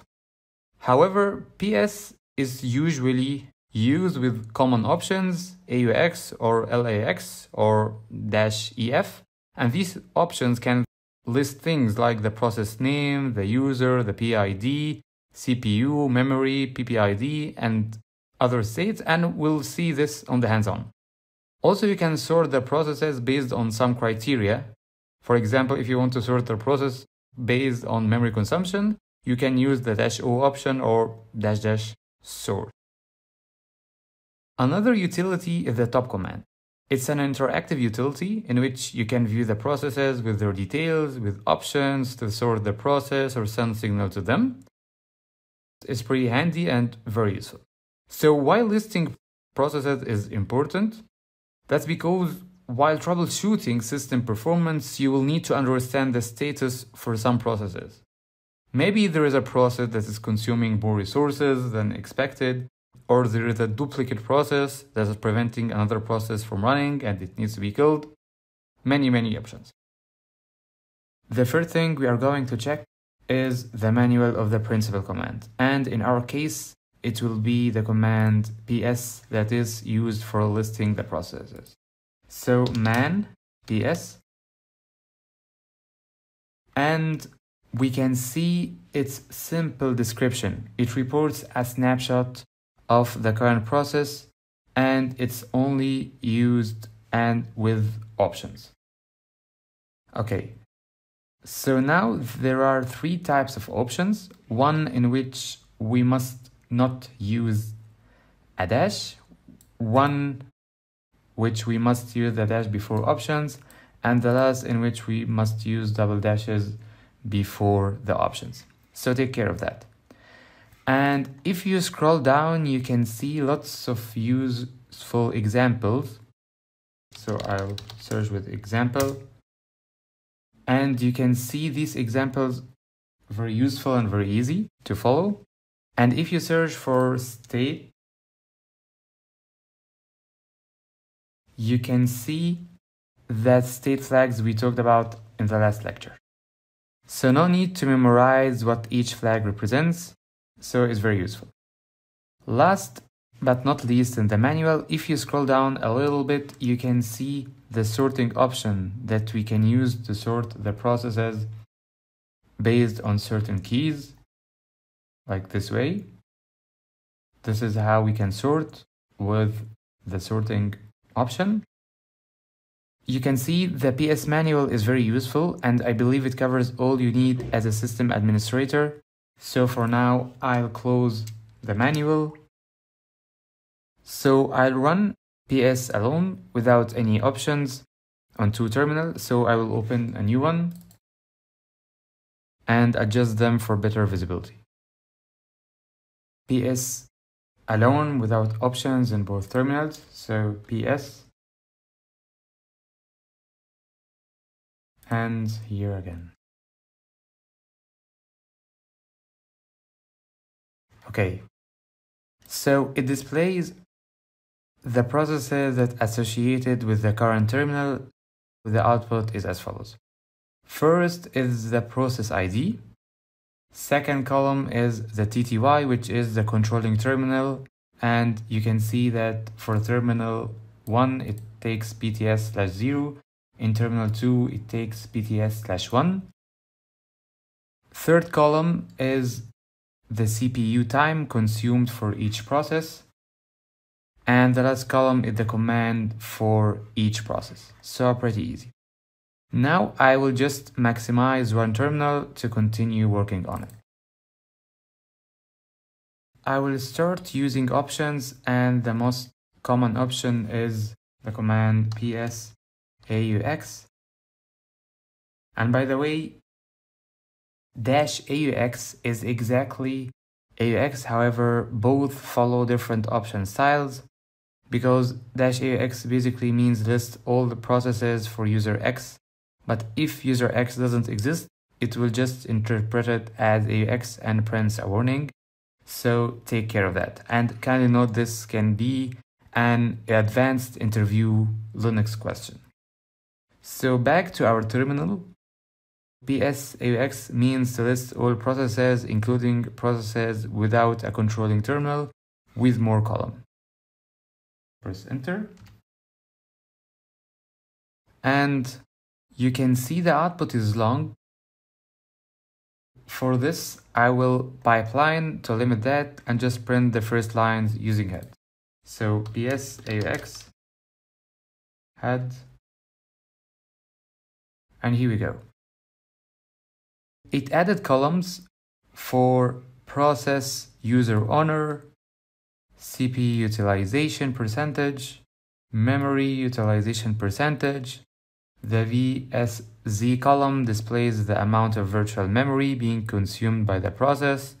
However, ps is usually used with common options AUX or LAX or dash EF. And these options can list things like the process name, the user, the PID, CPU, memory, PPID, and other states, and we'll see this on the hands-on. Also, you can sort the processes based on some criteria. For example, if you want to sort a process based on memory consumption, you can use the dash O option or dash dash sort. Another utility is the top command. It's an interactive utility in which you can view the processes with their details, with options to sort the process or send signal to them. It's pretty handy and very useful. So while listing processes is important, that's because while troubleshooting system performance, you will need to understand the status for some processes. Maybe there is a process that is consuming more resources than expected, or there is a duplicate process that is preventing another process from running and it needs to be killed. Many, many options. The first thing we are going to check is the manual of the principal command. And in our case, it will be the command ps that is used for listing the processes. So man ps and we can see its simple description. It reports a snapshot of the current process and it's only used and with options. Okay, so now there are three types of options. One in which we must not use a dash, one which we must use the dash before options, and the last in which we must use double dashes before the options. So take care of that. And if you scroll down, you can see lots of useful examples. So I'll search with example. And you can see these examples very useful and very easy to follow. And if you search for state, you can see that state flags we talked about in the last lecture. So no need to memorize what each flag represents, so it's very useful. Last but not least in the manual, if you scroll down a little bit, you can see the sorting option that we can use to sort the processes based on certain keys, like this way. This is how we can sort with the sorting option. You can see the PS manual is very useful and I believe it covers all you need as a system administrator. So for now, I'll close the manual. So I'll run PS alone without any options on two terminal. So I will open a new one and adjust them for better visibility. PS alone without options in both terminals. So PS and here again. Okay, so it displays the processes that associated with the current terminal. The output is as follows. First is the process ID. Second column is the TTY, which is the controlling terminal. And you can see that for terminal 1, it takes PTS slash 0 in terminal 2, it takes PTS slash 1. Third column is the CPU time consumed for each process. And the last column is the command for each process. So pretty easy. Now I will just maximize one terminal to continue working on it. I will start using options and the most common option is the command ps AUX. And by the way, dash AUX is exactly AUX, however, both follow different option styles because dash AUX basically means list all the processes for user X, but if user X doesn't exist, it will just interpret it as AUX and prints a warning. So take care of that. And kindly note this can be an advanced interview Linux question. So back to our terminal. PSAUX means to list all processes, including processes without a controlling terminal with more column. Press enter. And you can see the output is long. For this, I will pipeline to limit that and just print the first lines using head. So PSAUX head and here we go. It added columns for process user owner, CPU utilization percentage, memory utilization percentage. The VSZ column displays the amount of virtual memory being consumed by the process.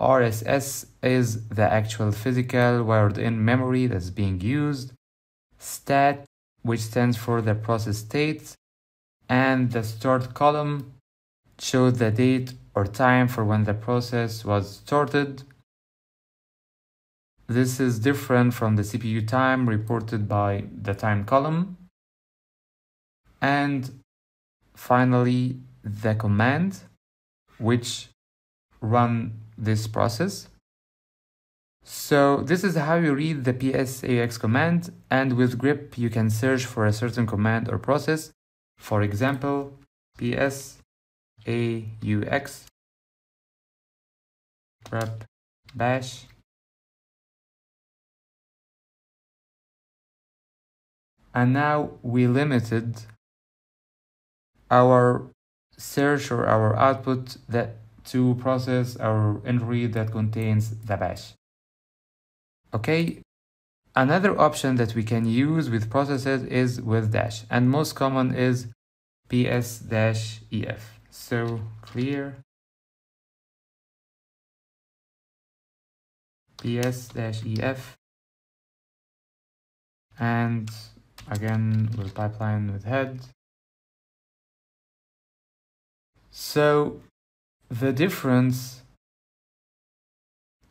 RSS is the actual physical wired in memory that's being used. Stat, which stands for the process state, and the start column shows the date or time for when the process was started. This is different from the CPU time reported by the time column. And finally, the command. which run this process. So this is how you read the psaux command and with grep you can search for a certain command or process. For example, psaux grep bash and now we limited our search or our output that to process our entry that contains the bash. Okay, another option that we can use with processes is with dash and most common is ps dash ef. So clear ps-ef and again we'll pipeline with head so the difference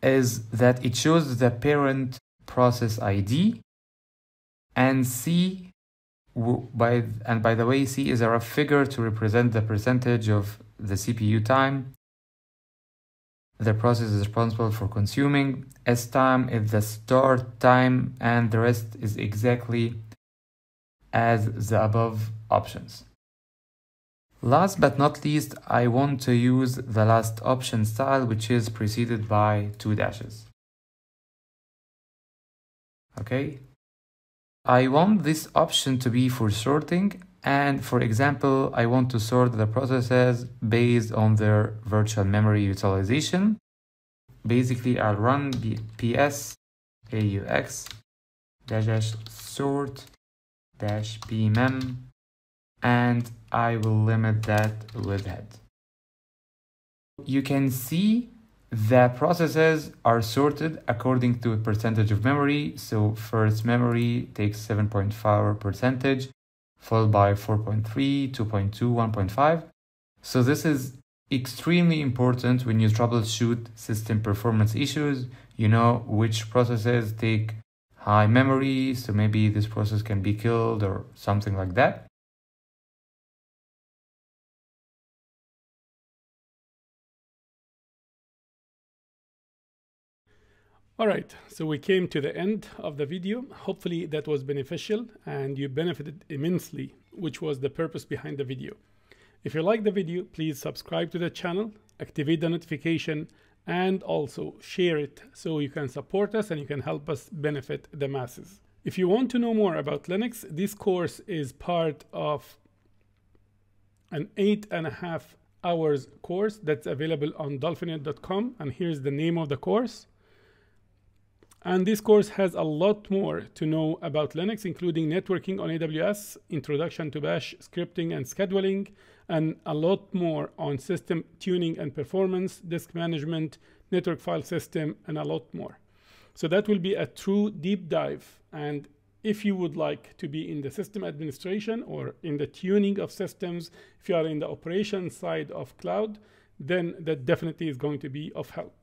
is that it shows the parent process ID and C by and by the way C is a rough figure to represent the percentage of the CPU time the process is responsible for consuming S time is the start time and the rest is exactly as the above options Last but not least, I want to use the last option style, which is preceded by two dashes. Okay. I want this option to be for sorting. And for example, I want to sort the processes based on their virtual memory utilization. Basically, I'll run ps aux dash sort dash pmem and I will limit that with head. You can see the processes are sorted according to a percentage of memory. So first memory takes 7.5 percentage, followed by 4.3, 2.2, 1.5. So this is extremely important when you troubleshoot system performance issues. You know which processes take high memory, so maybe this process can be killed or something like that. All right, so we came to the end of the video. Hopefully that was beneficial and you benefited immensely, which was the purpose behind the video. If you like the video, please subscribe to the channel, activate the notification, and also share it so you can support us and you can help us benefit the masses. If you want to know more about Linux, this course is part of an eight and a half hours course that's available on dolfined.com. And here's the name of the course. And this course has a lot more to know about Linux, including networking on AWS, introduction to bash scripting and scheduling, and a lot more on system tuning and performance, disk management, network file system, and a lot more. So that will be a true deep dive. And if you would like to be in the system administration or in the tuning of systems, if you are in the operation side of cloud, then that definitely is going to be of help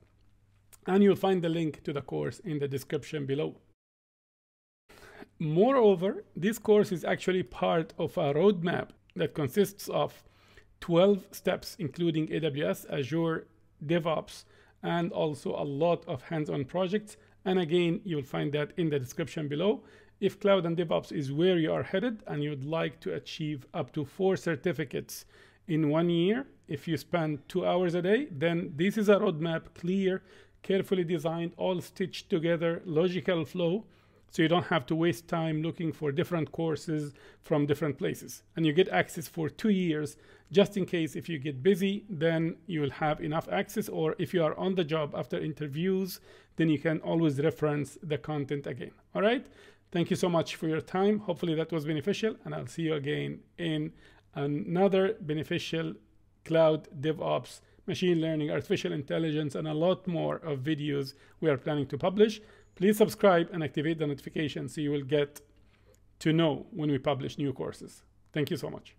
and you'll find the link to the course in the description below. Moreover, this course is actually part of a roadmap that consists of 12 steps, including AWS, Azure, DevOps, and also a lot of hands-on projects. And again, you'll find that in the description below. If cloud and DevOps is where you are headed and you'd like to achieve up to four certificates in one year, if you spend two hours a day, then this is a roadmap clear carefully designed, all stitched together, logical flow. So you don't have to waste time looking for different courses from different places. And you get access for two years, just in case if you get busy, then you will have enough access. Or if you are on the job after interviews, then you can always reference the content again. All right. Thank you so much for your time. Hopefully that was beneficial. And I'll see you again in another beneficial cloud DevOps machine learning, artificial intelligence, and a lot more of videos we are planning to publish. Please subscribe and activate the notification so you will get to know when we publish new courses. Thank you so much.